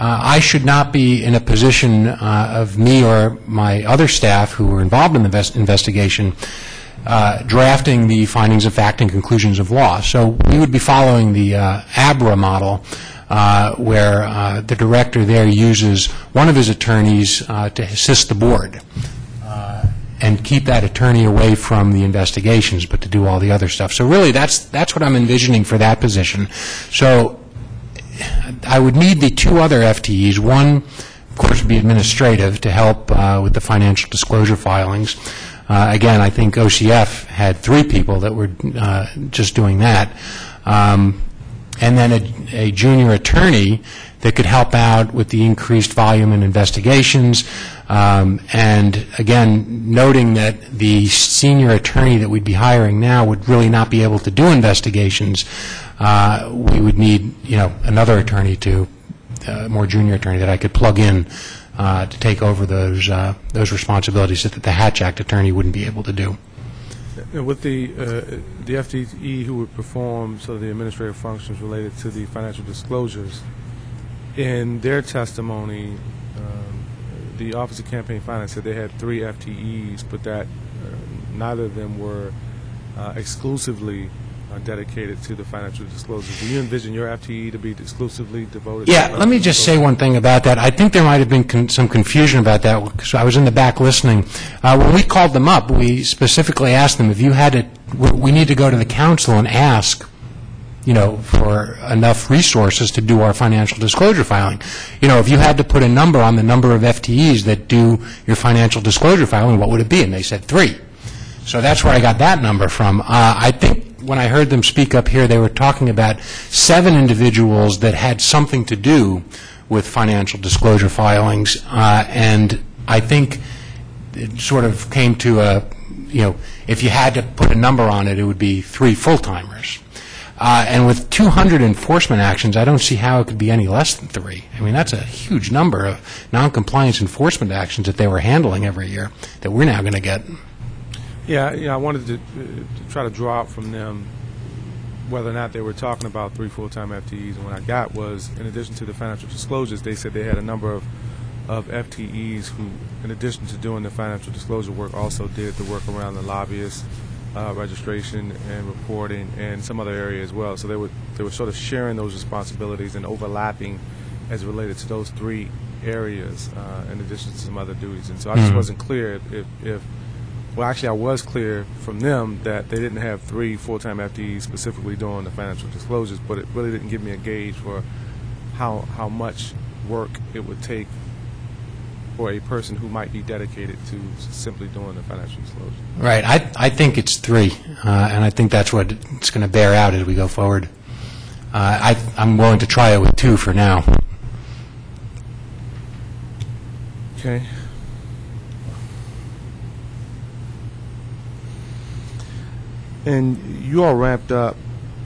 uh, I should not be in a position uh, of me or my other staff who were involved in the invest- investigation uh, drafting the findings of fact and conclusions of law. So we would be following the uh, ABRA model, where the director there uses one of his attorneys to assist the board and keep that attorney away from the investigations, but to do all the other stuff. So really, that's, that's what I'm envisioning for that position. So I would need the two other FTEs. One, of course, would be administrative to help uh, with the financial disclosure filings. Uh, Again, I think OCF had three people that were uh, just doing that. Um, And then a- a junior attorney that could help out with the increased volume in investigations. Um, And again, noting that the senior attorney that we'd be hiring now would really not be able to do investigations, uh, we would need, you know, another attorney to, a more junior attorney that I could plug in uh, to take over those, uh, those responsibilities that the Hatch Act attorney wouldn't be able to do. With the, uh, the FTE who would perform sort of the administrative functions related to the financial disclosures, in their testimony, um, the Office of Campaign Finance said they had three FTEs, but that uh, neither of them were uh, exclusively uh, dedicated to the financial disclosures. Do you envision your FTE to be exclusively devoted? to Yeah, let me just say one thing about that. I think there might have been con- some confusion about that, because I was in the back listening. Uh, When we called them up, we specifically asked them, if you had to, we we need to go to the council and ask, you know, for enough resources to do our financial disclosure filing. You know, if you had to put a number on the number of FTEs that do your financial disclosure filing, what would it be? And they said three. So that's where I got that number from. Uh, I think when I heard them speak up here, they were talking about seven individuals that had something to do with financial disclosure filings, uh, and I think it sort of came to a, you know, if you had to put a number on it, it would be three full-timers. Uh, And with 200 enforcement actions, I don't see how it could be any less than three. I mean, that's a huge number of noncompliance enforcement actions that they were handling every year that we're now going to get. Yeah, yeah, I wanted to, uh, to try to draw out from them whether or not they were talking about three full-time FTEs. And what I got was, in addition to the financial disclosures, they said they had a number of, of FTEs who, in addition to doing the financial disclosure work, also did the work around the lobbyist uh, registration and reporting and some other area as well. So they were they were sort of sharing those responsibilities and overlapping as related to those three areas, uh, in addition to some other duties. And so I just Mhm. wasn't clear if, if well, actually, I was clear from them that they didn't have three full-time FTEs specifically doing the financial disclosures, but it really didn't give me a gauge for how how much work it would take for a person who might be dedicated to simply doing the financial disclosure. Right. I, I think it's three, uh, and I think that's what it's going to bear out as we go forward. Uh, I, I'm willing to try it with two for now. Okay. And you all ramped up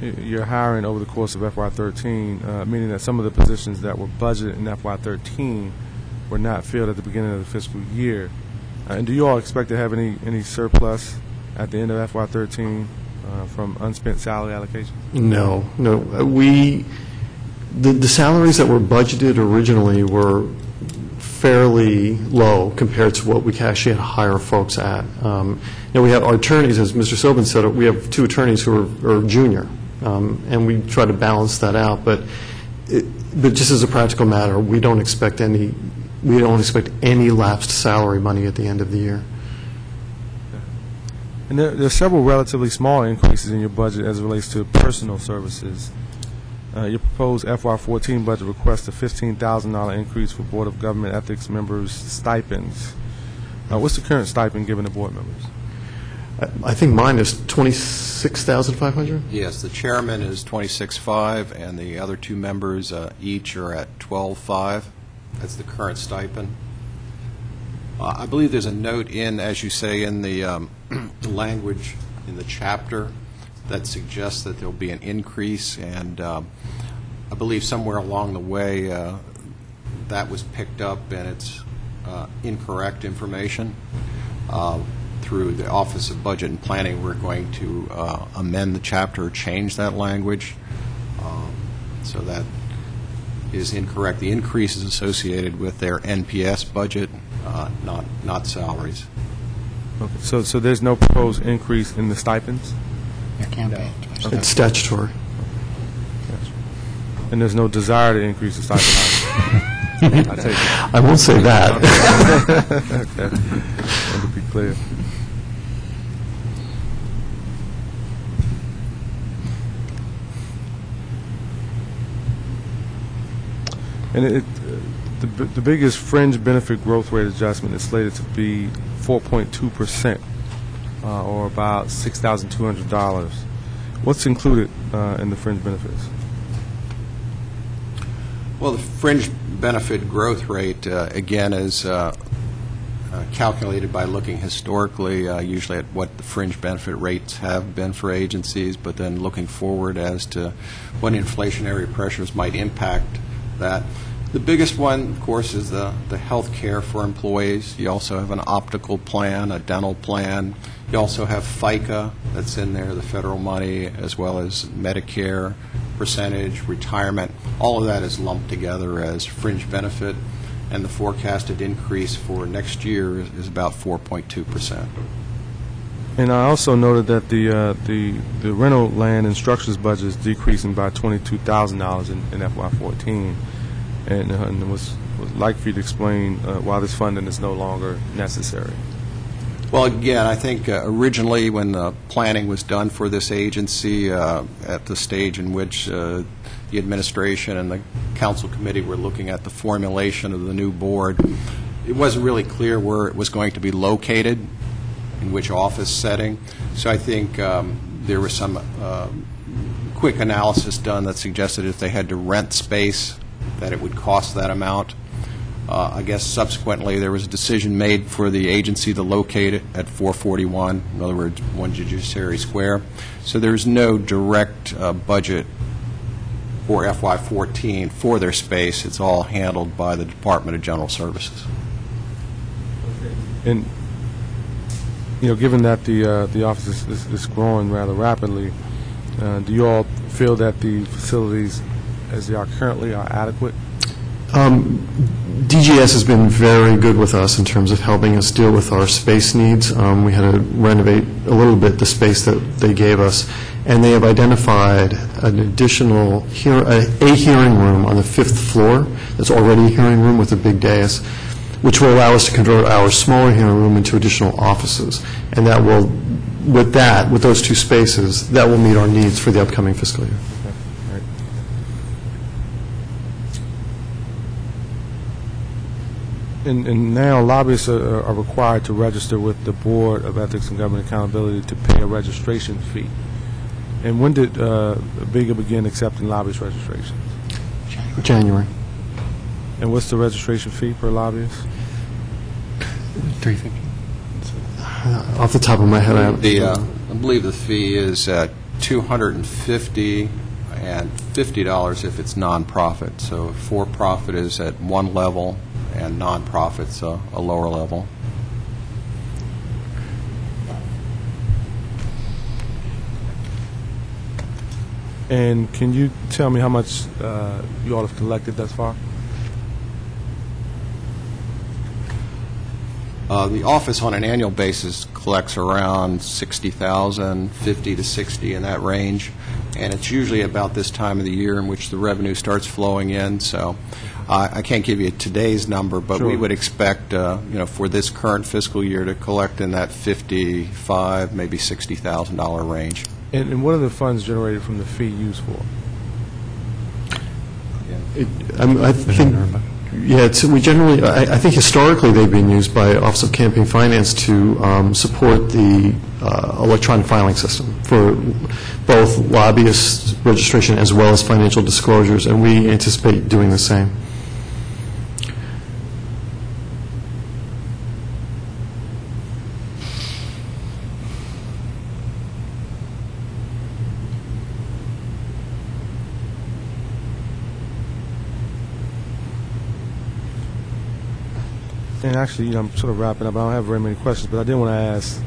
your hiring over the course of FY13, uh, meaning that some of the positions that were budgeted in FY13 were not filled at the beginning of the fiscal year. Uh, and do you all expect to have any, any surplus at the end of FY13 uh, from unspent salary allocation? No, no. Uh, We, the the salaries that were budgeted originally were fairly low compared to what we actually had to hire folks at. Um, know, we have our attorneys, as Mr. Sobin said, we have two attorneys who are are junior, um, and we try to balance that out. But, it- but just as a practical matter, we don't expect any, we don't expect any lapsed salary money at the end of the year. And there, there are several relatively small increases in your budget as it relates to personal services. Uh, your proposed FY14 budget requests a $15,000 increase for Board of Government Ethics members' stipends. Uh, what's the current stipend given to board members? I- I think mine is 26,500? Yes, the chairman is 26.5, and the other two members uh, each are at 12.5. That's the current stipend. Uh, I believe there's a note in, as you say, in the um, language in the chapter that suggests that there'll be an increase, and um, I believe somewhere along the way, uh, that was picked up, and it's uh, incorrect information. Uh, Through the Office of Budget and Planning, we're going to uh, amend the chapter, change that language, Um, so that is incorrect. The increase is associated with their NPS budget, uh, not not salaries. Okay, so, so there's no proposed increase in the stipends? Your campaign. It's statutory. And there's no desire to increase the stipend? I. I won't say that. Okay. Want to be clear. And it, the, the biggest fringe benefit growth rate adjustment is slated to be 4.2%, uh, or about $6,200. What's included uh, in the fringe benefits? Well, the fringe benefit growth rate, uh, again, is uh, uh, calculated by looking historically, uh, usually at what the fringe benefit rates have been for agencies, but then looking forward as to what inflationary pressures might impact that. The biggest one, of course, is the, the health care for employees. You also have an optical plan, a dental plan. You also have FICA that's in there, the federal money, as well as Medicare percentage, retirement. All of that is lumped together as fringe benefit, and the forecasted increase for next year is- about 4.2 percent. And I also noted that the, uh, the the rental land and structures budget is decreasing by $22,000 in in FY '14. And uh, and was would like for you to explain uh, why this funding is no longer necessary. Well, again, I think uh, originally, when the planning was done for this agency, uh, at the stage in which uh, the administration and the council committee were looking at the formulation of the new board, it wasn't really clear where it was going to be located, in which office setting. So I think um, there was some uh, quick analysis done that suggested if they had to rent space, that it would cost that amount. Uh, I guess subsequently, there was a decision made for the agency to locate it at 441, in other words, One Judiciary Square. So there's no direct uh, budget for FY14 for their space. It's all handled by the Department of General Services. And, you know, given that the, uh, the office is- is growing rather rapidly, uh, do you all feel that the facilities as they are currently are adequate? Um, DGS has been very good with us in terms of helping us deal with our space needs. Um, We had to renovate a little bit the space that they gave us, and they have identified an additional, hear- a a hearing room on the fifth floor that's already a hearing room with a big dais, which will allow us to convert our smaller hearing room into additional offices. And that will, with that, with those two spaces, that will meet our needs for the upcoming fiscal year. And, and now lobbyists are, are required to register with the Board of Ethics and Government Accountability to pay a registration fee. And when did uh, BEGA begin accepting lobbyist registrations? January. And what's the registration fee per lobbyist? Off the top of my head, I have... The, uh, I believe the fee is at 250 and $50 if it's nonprofit. So for-profit is at one level and nonprofit's a a lower level. And can you tell me how much uh, you all have collected thus far? Uh, The office on an annual basis collects around 60,000, 50 to 60 in that range, and it's usually about this time of the year in which the revenue starts flowing in, so I I can't give you today's number, but we Sure. would expect, uh, you know, for this current fiscal year to collect in that 55, maybe $60,000 range. And, and what are the funds generated from the fee used for? It- I'm- I think, yeah, it's, we generally, I I think historically, they've been used by Office of Campaign Finance to um, support the uh, electronic filing system for both lobbyist registration as well as financial disclosures, and we anticipate doing the same. And actually, you know, I'm sort of wrapping up. I don't have very many questions, but I did want to ask,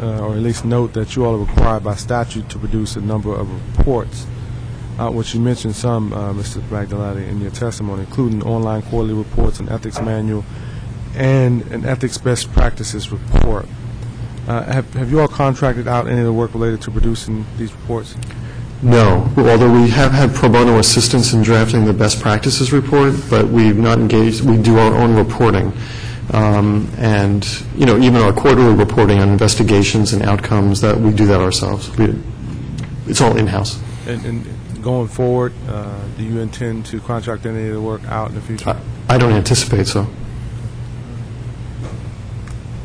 uh, or at least note that you all are required by statute to produce a number of reports, uh, which you mentioned some, uh, Mr. Spagnoletti, in your testimony, including online quarterly reports, an ethics manual, and an ethics best practices report. Uh, have, have you all contracted out any of the work related to producing these reports? No, although we have had pro bono assistance in drafting the best practices report, but we've not engaged, we do our own reporting. Um, And, you know, even our quarterly reporting on investigations and outcomes, that, we do that ourselves. We- It's all in-house. And, and going forward, uh, do you intend to contract any of the work out in the future? I don't anticipate so.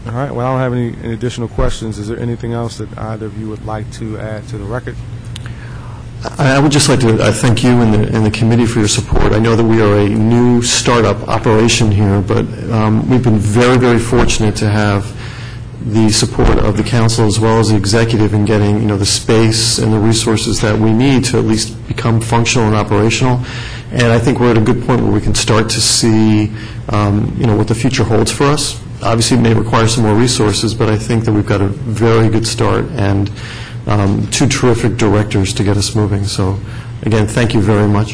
All right, well, I don't have any any additional questions. Is there anything else that either of you would like to add to the record? I would just like to uh, thank you and the, and the committee for your support. I know that we are a new startup operation here, but um, we've been very, very fortunate to have the support of the council as well as the executive in getting, you know, the space and the resources that we need to at least become functional and operational. And I think we're at a good point where we can start to see, um, you know, what the future holds for us. Obviously, it may require some more resources, but I think that we've got a very good start and um, two terrific directors to get us moving. So, again, thank you very much.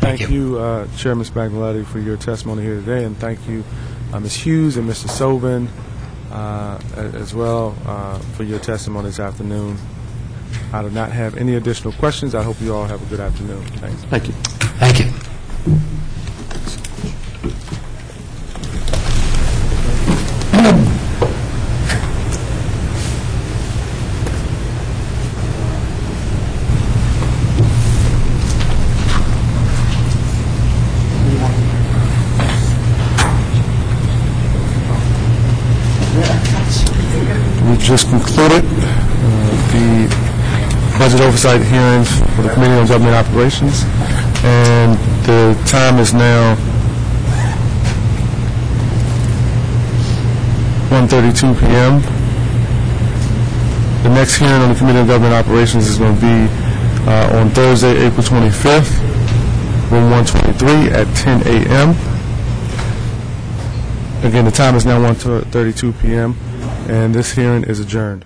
Thank you, uh, Chair Ms. Spagnoletti, for your testimony here today, and thank you, uh, Ms. Hughes and Mr. Sobin, uh, uh, as well uh, for your testimony this afternoon. I do not have any additional questions. I hope you all have a good afternoon. Thanks. Thank you. Thank you. We just concluded uh, the budget oversight hearings for the Committee on Government Operations, and the time is now 1:32 p.m. The next hearing on the Committee on Government Operations is going to be uh, on Thursday, April 25th, room 123 at 10 a.m. Again, the time is now 1:32 p.m., and this hearing is adjourned.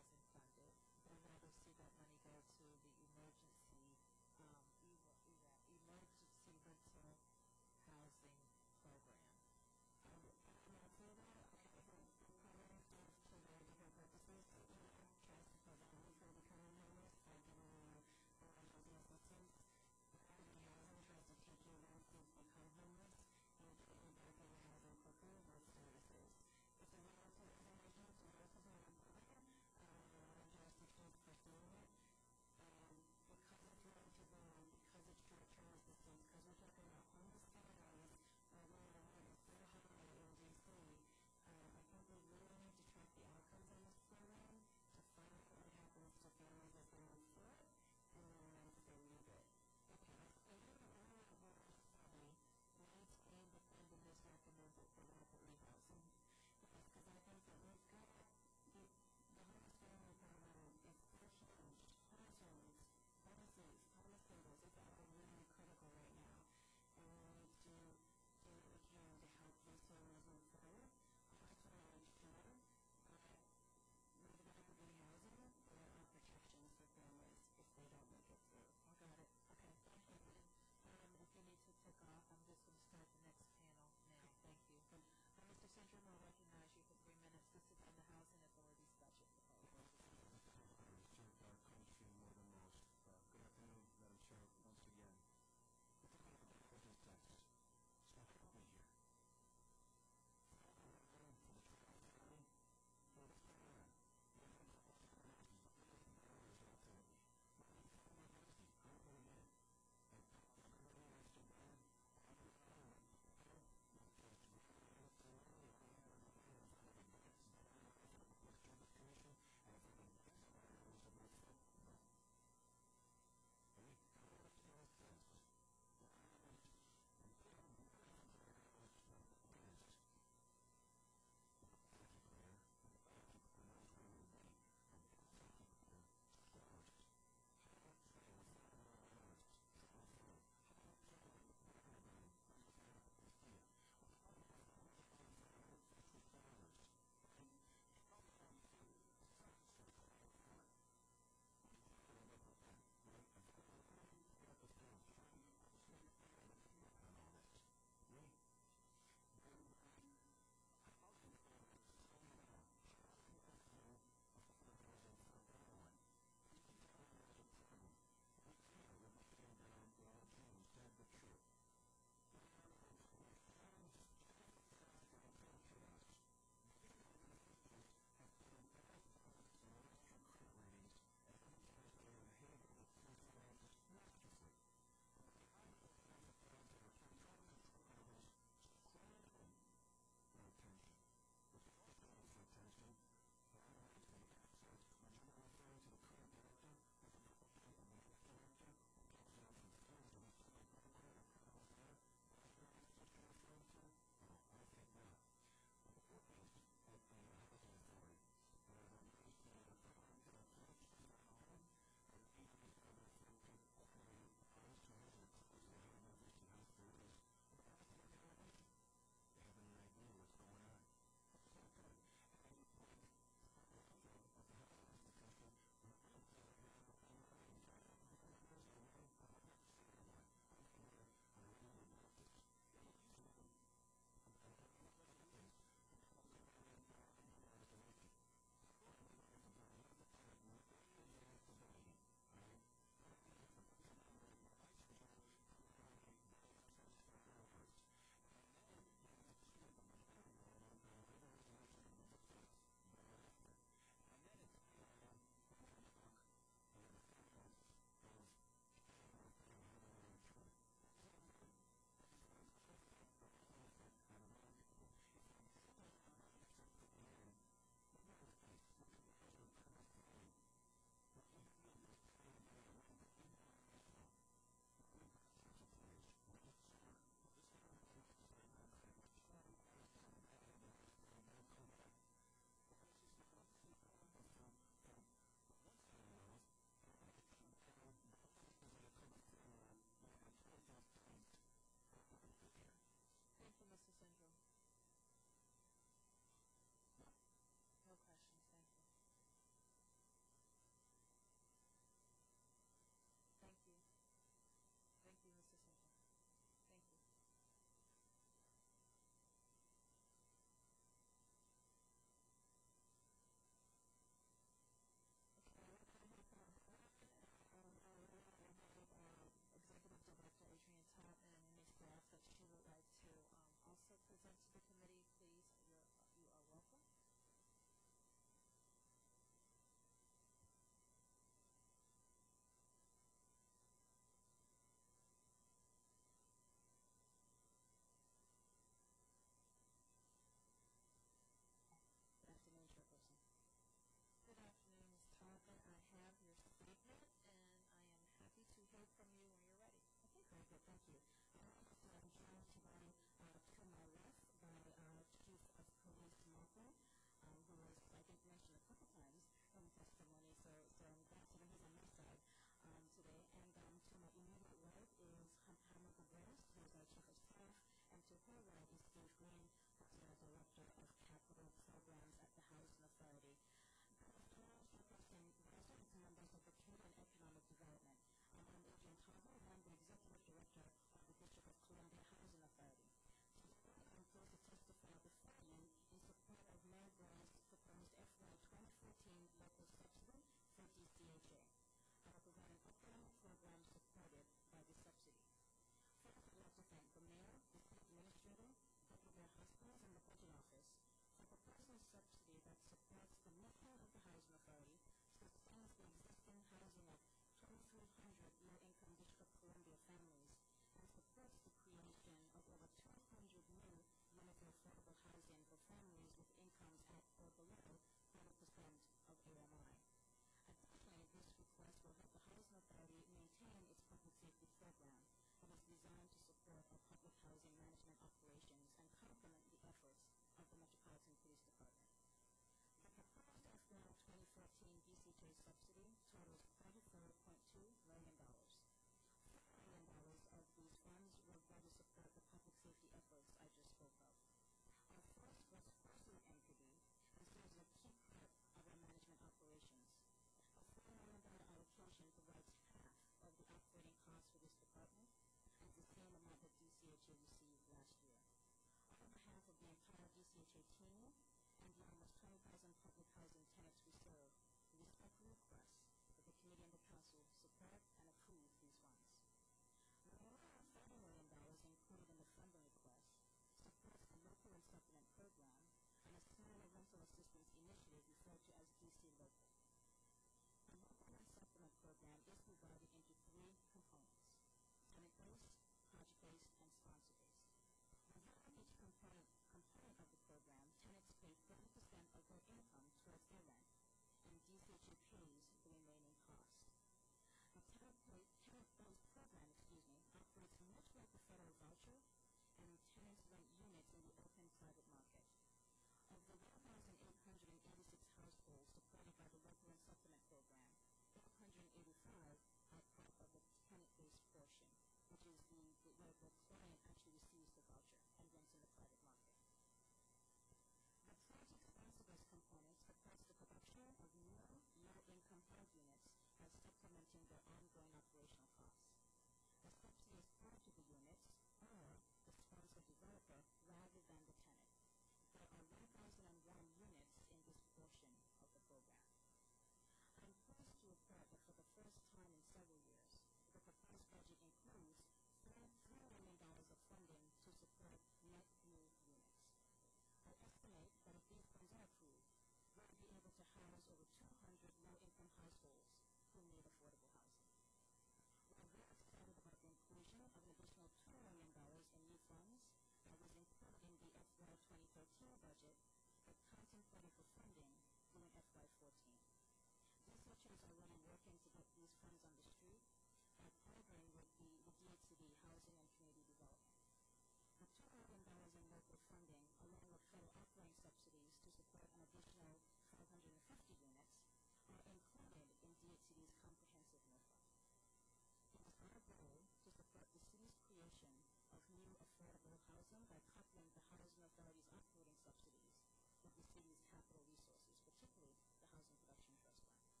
authorities offloading subsidies of the city's capital resources, particularly the Housing Production Trust Fund.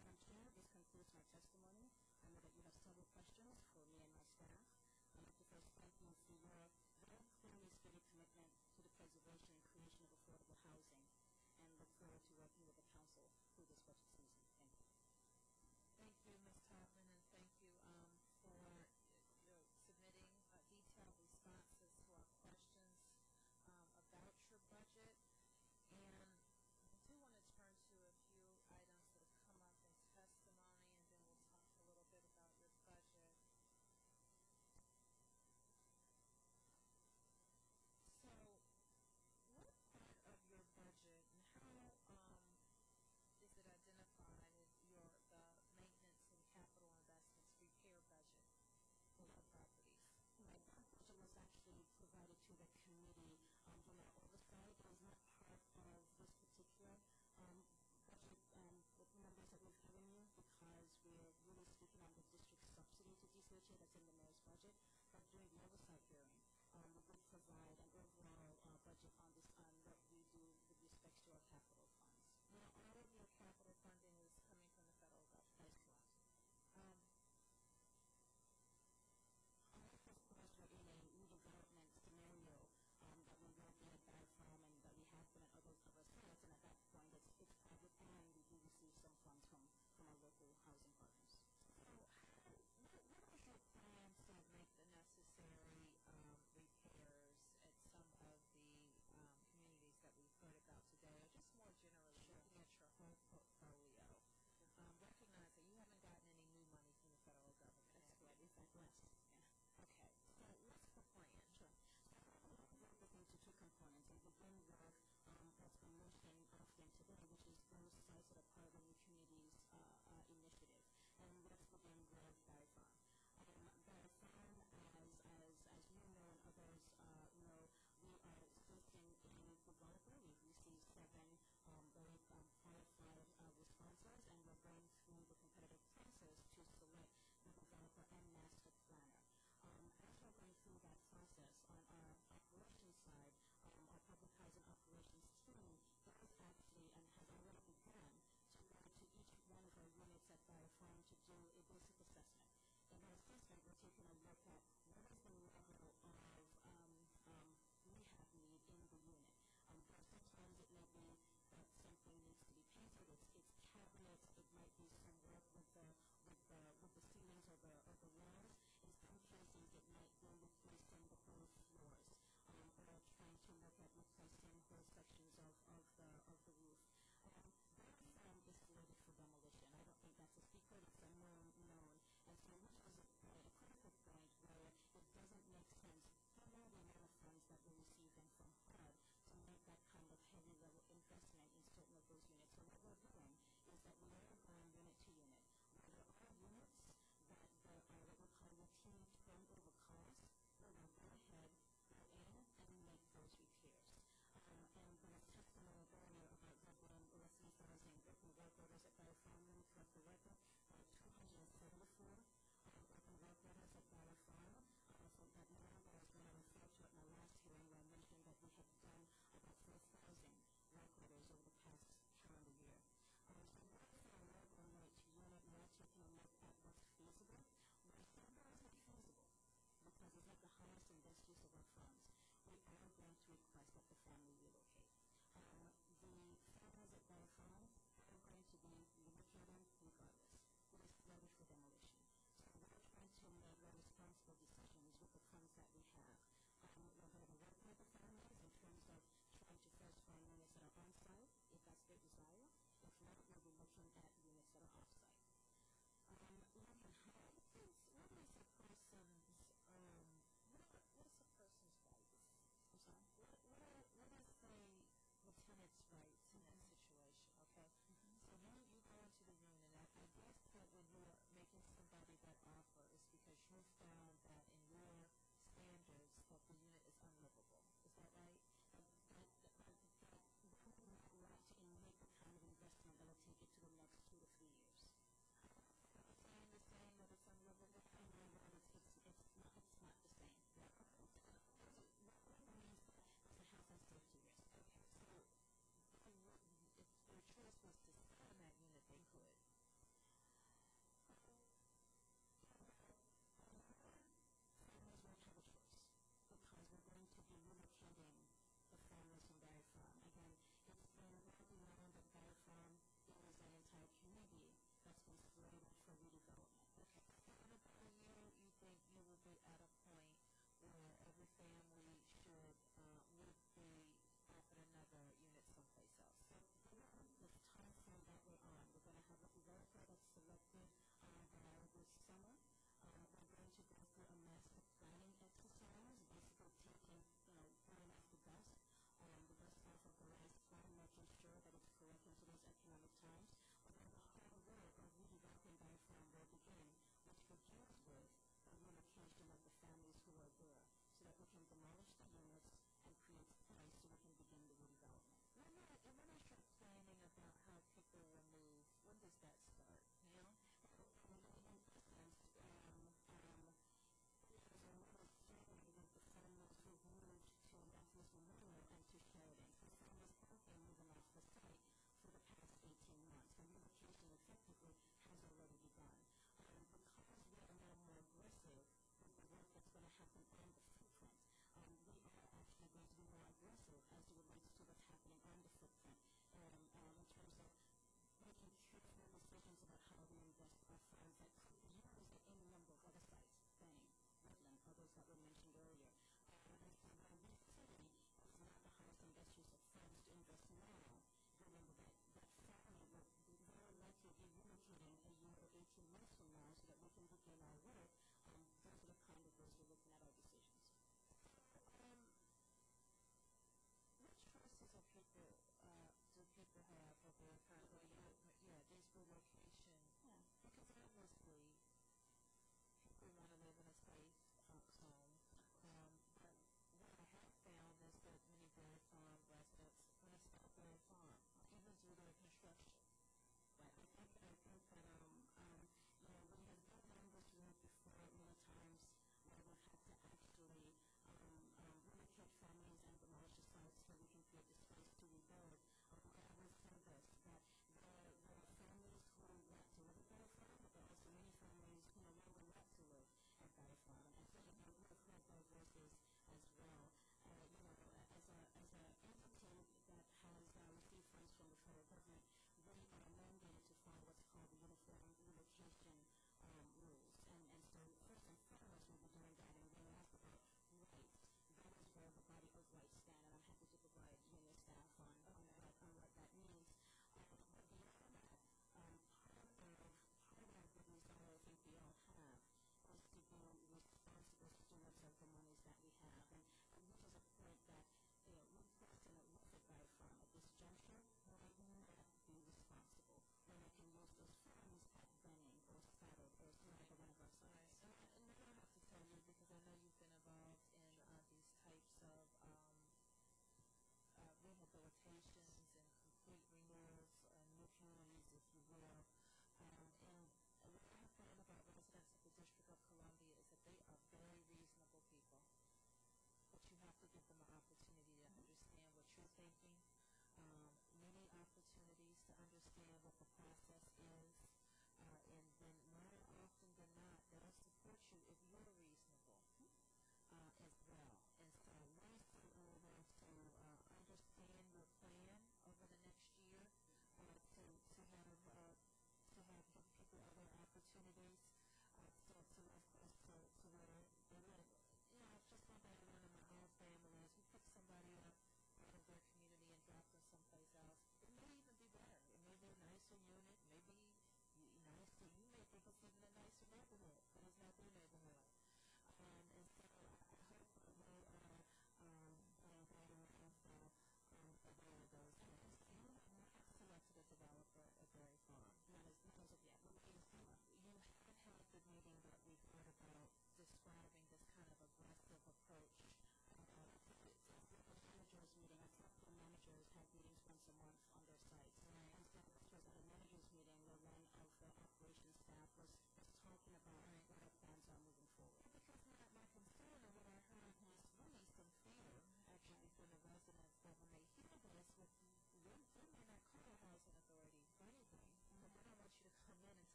Madam Chair, this concludes my testimony. I know that you have several questions for me and my staff. I'd like to first thank you for your very clearly stated commitment to the preservation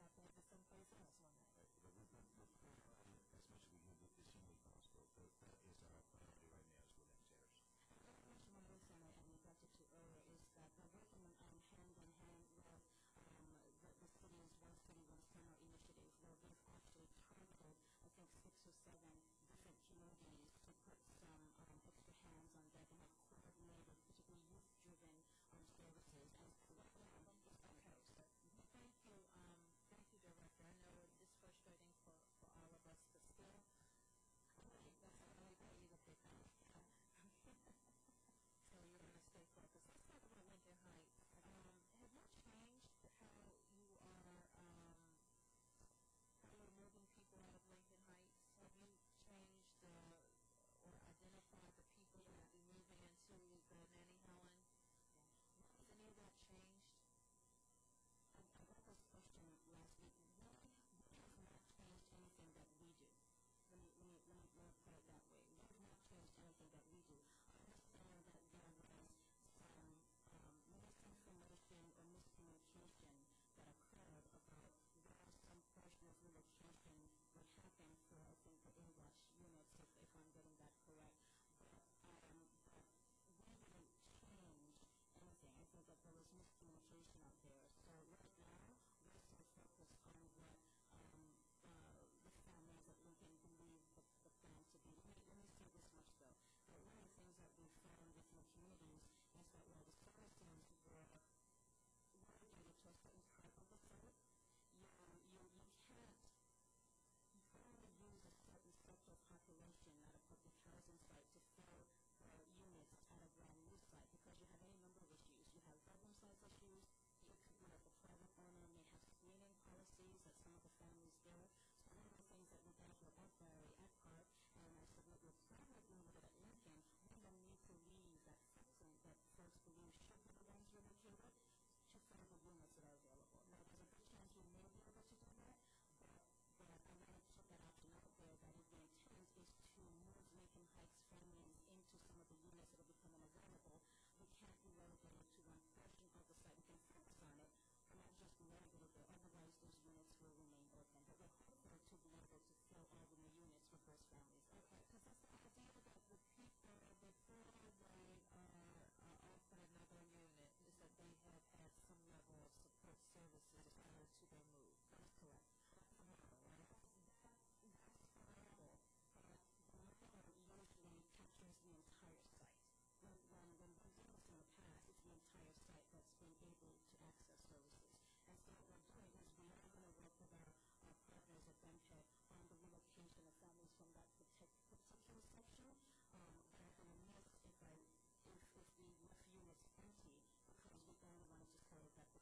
happen. necessary program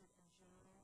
in general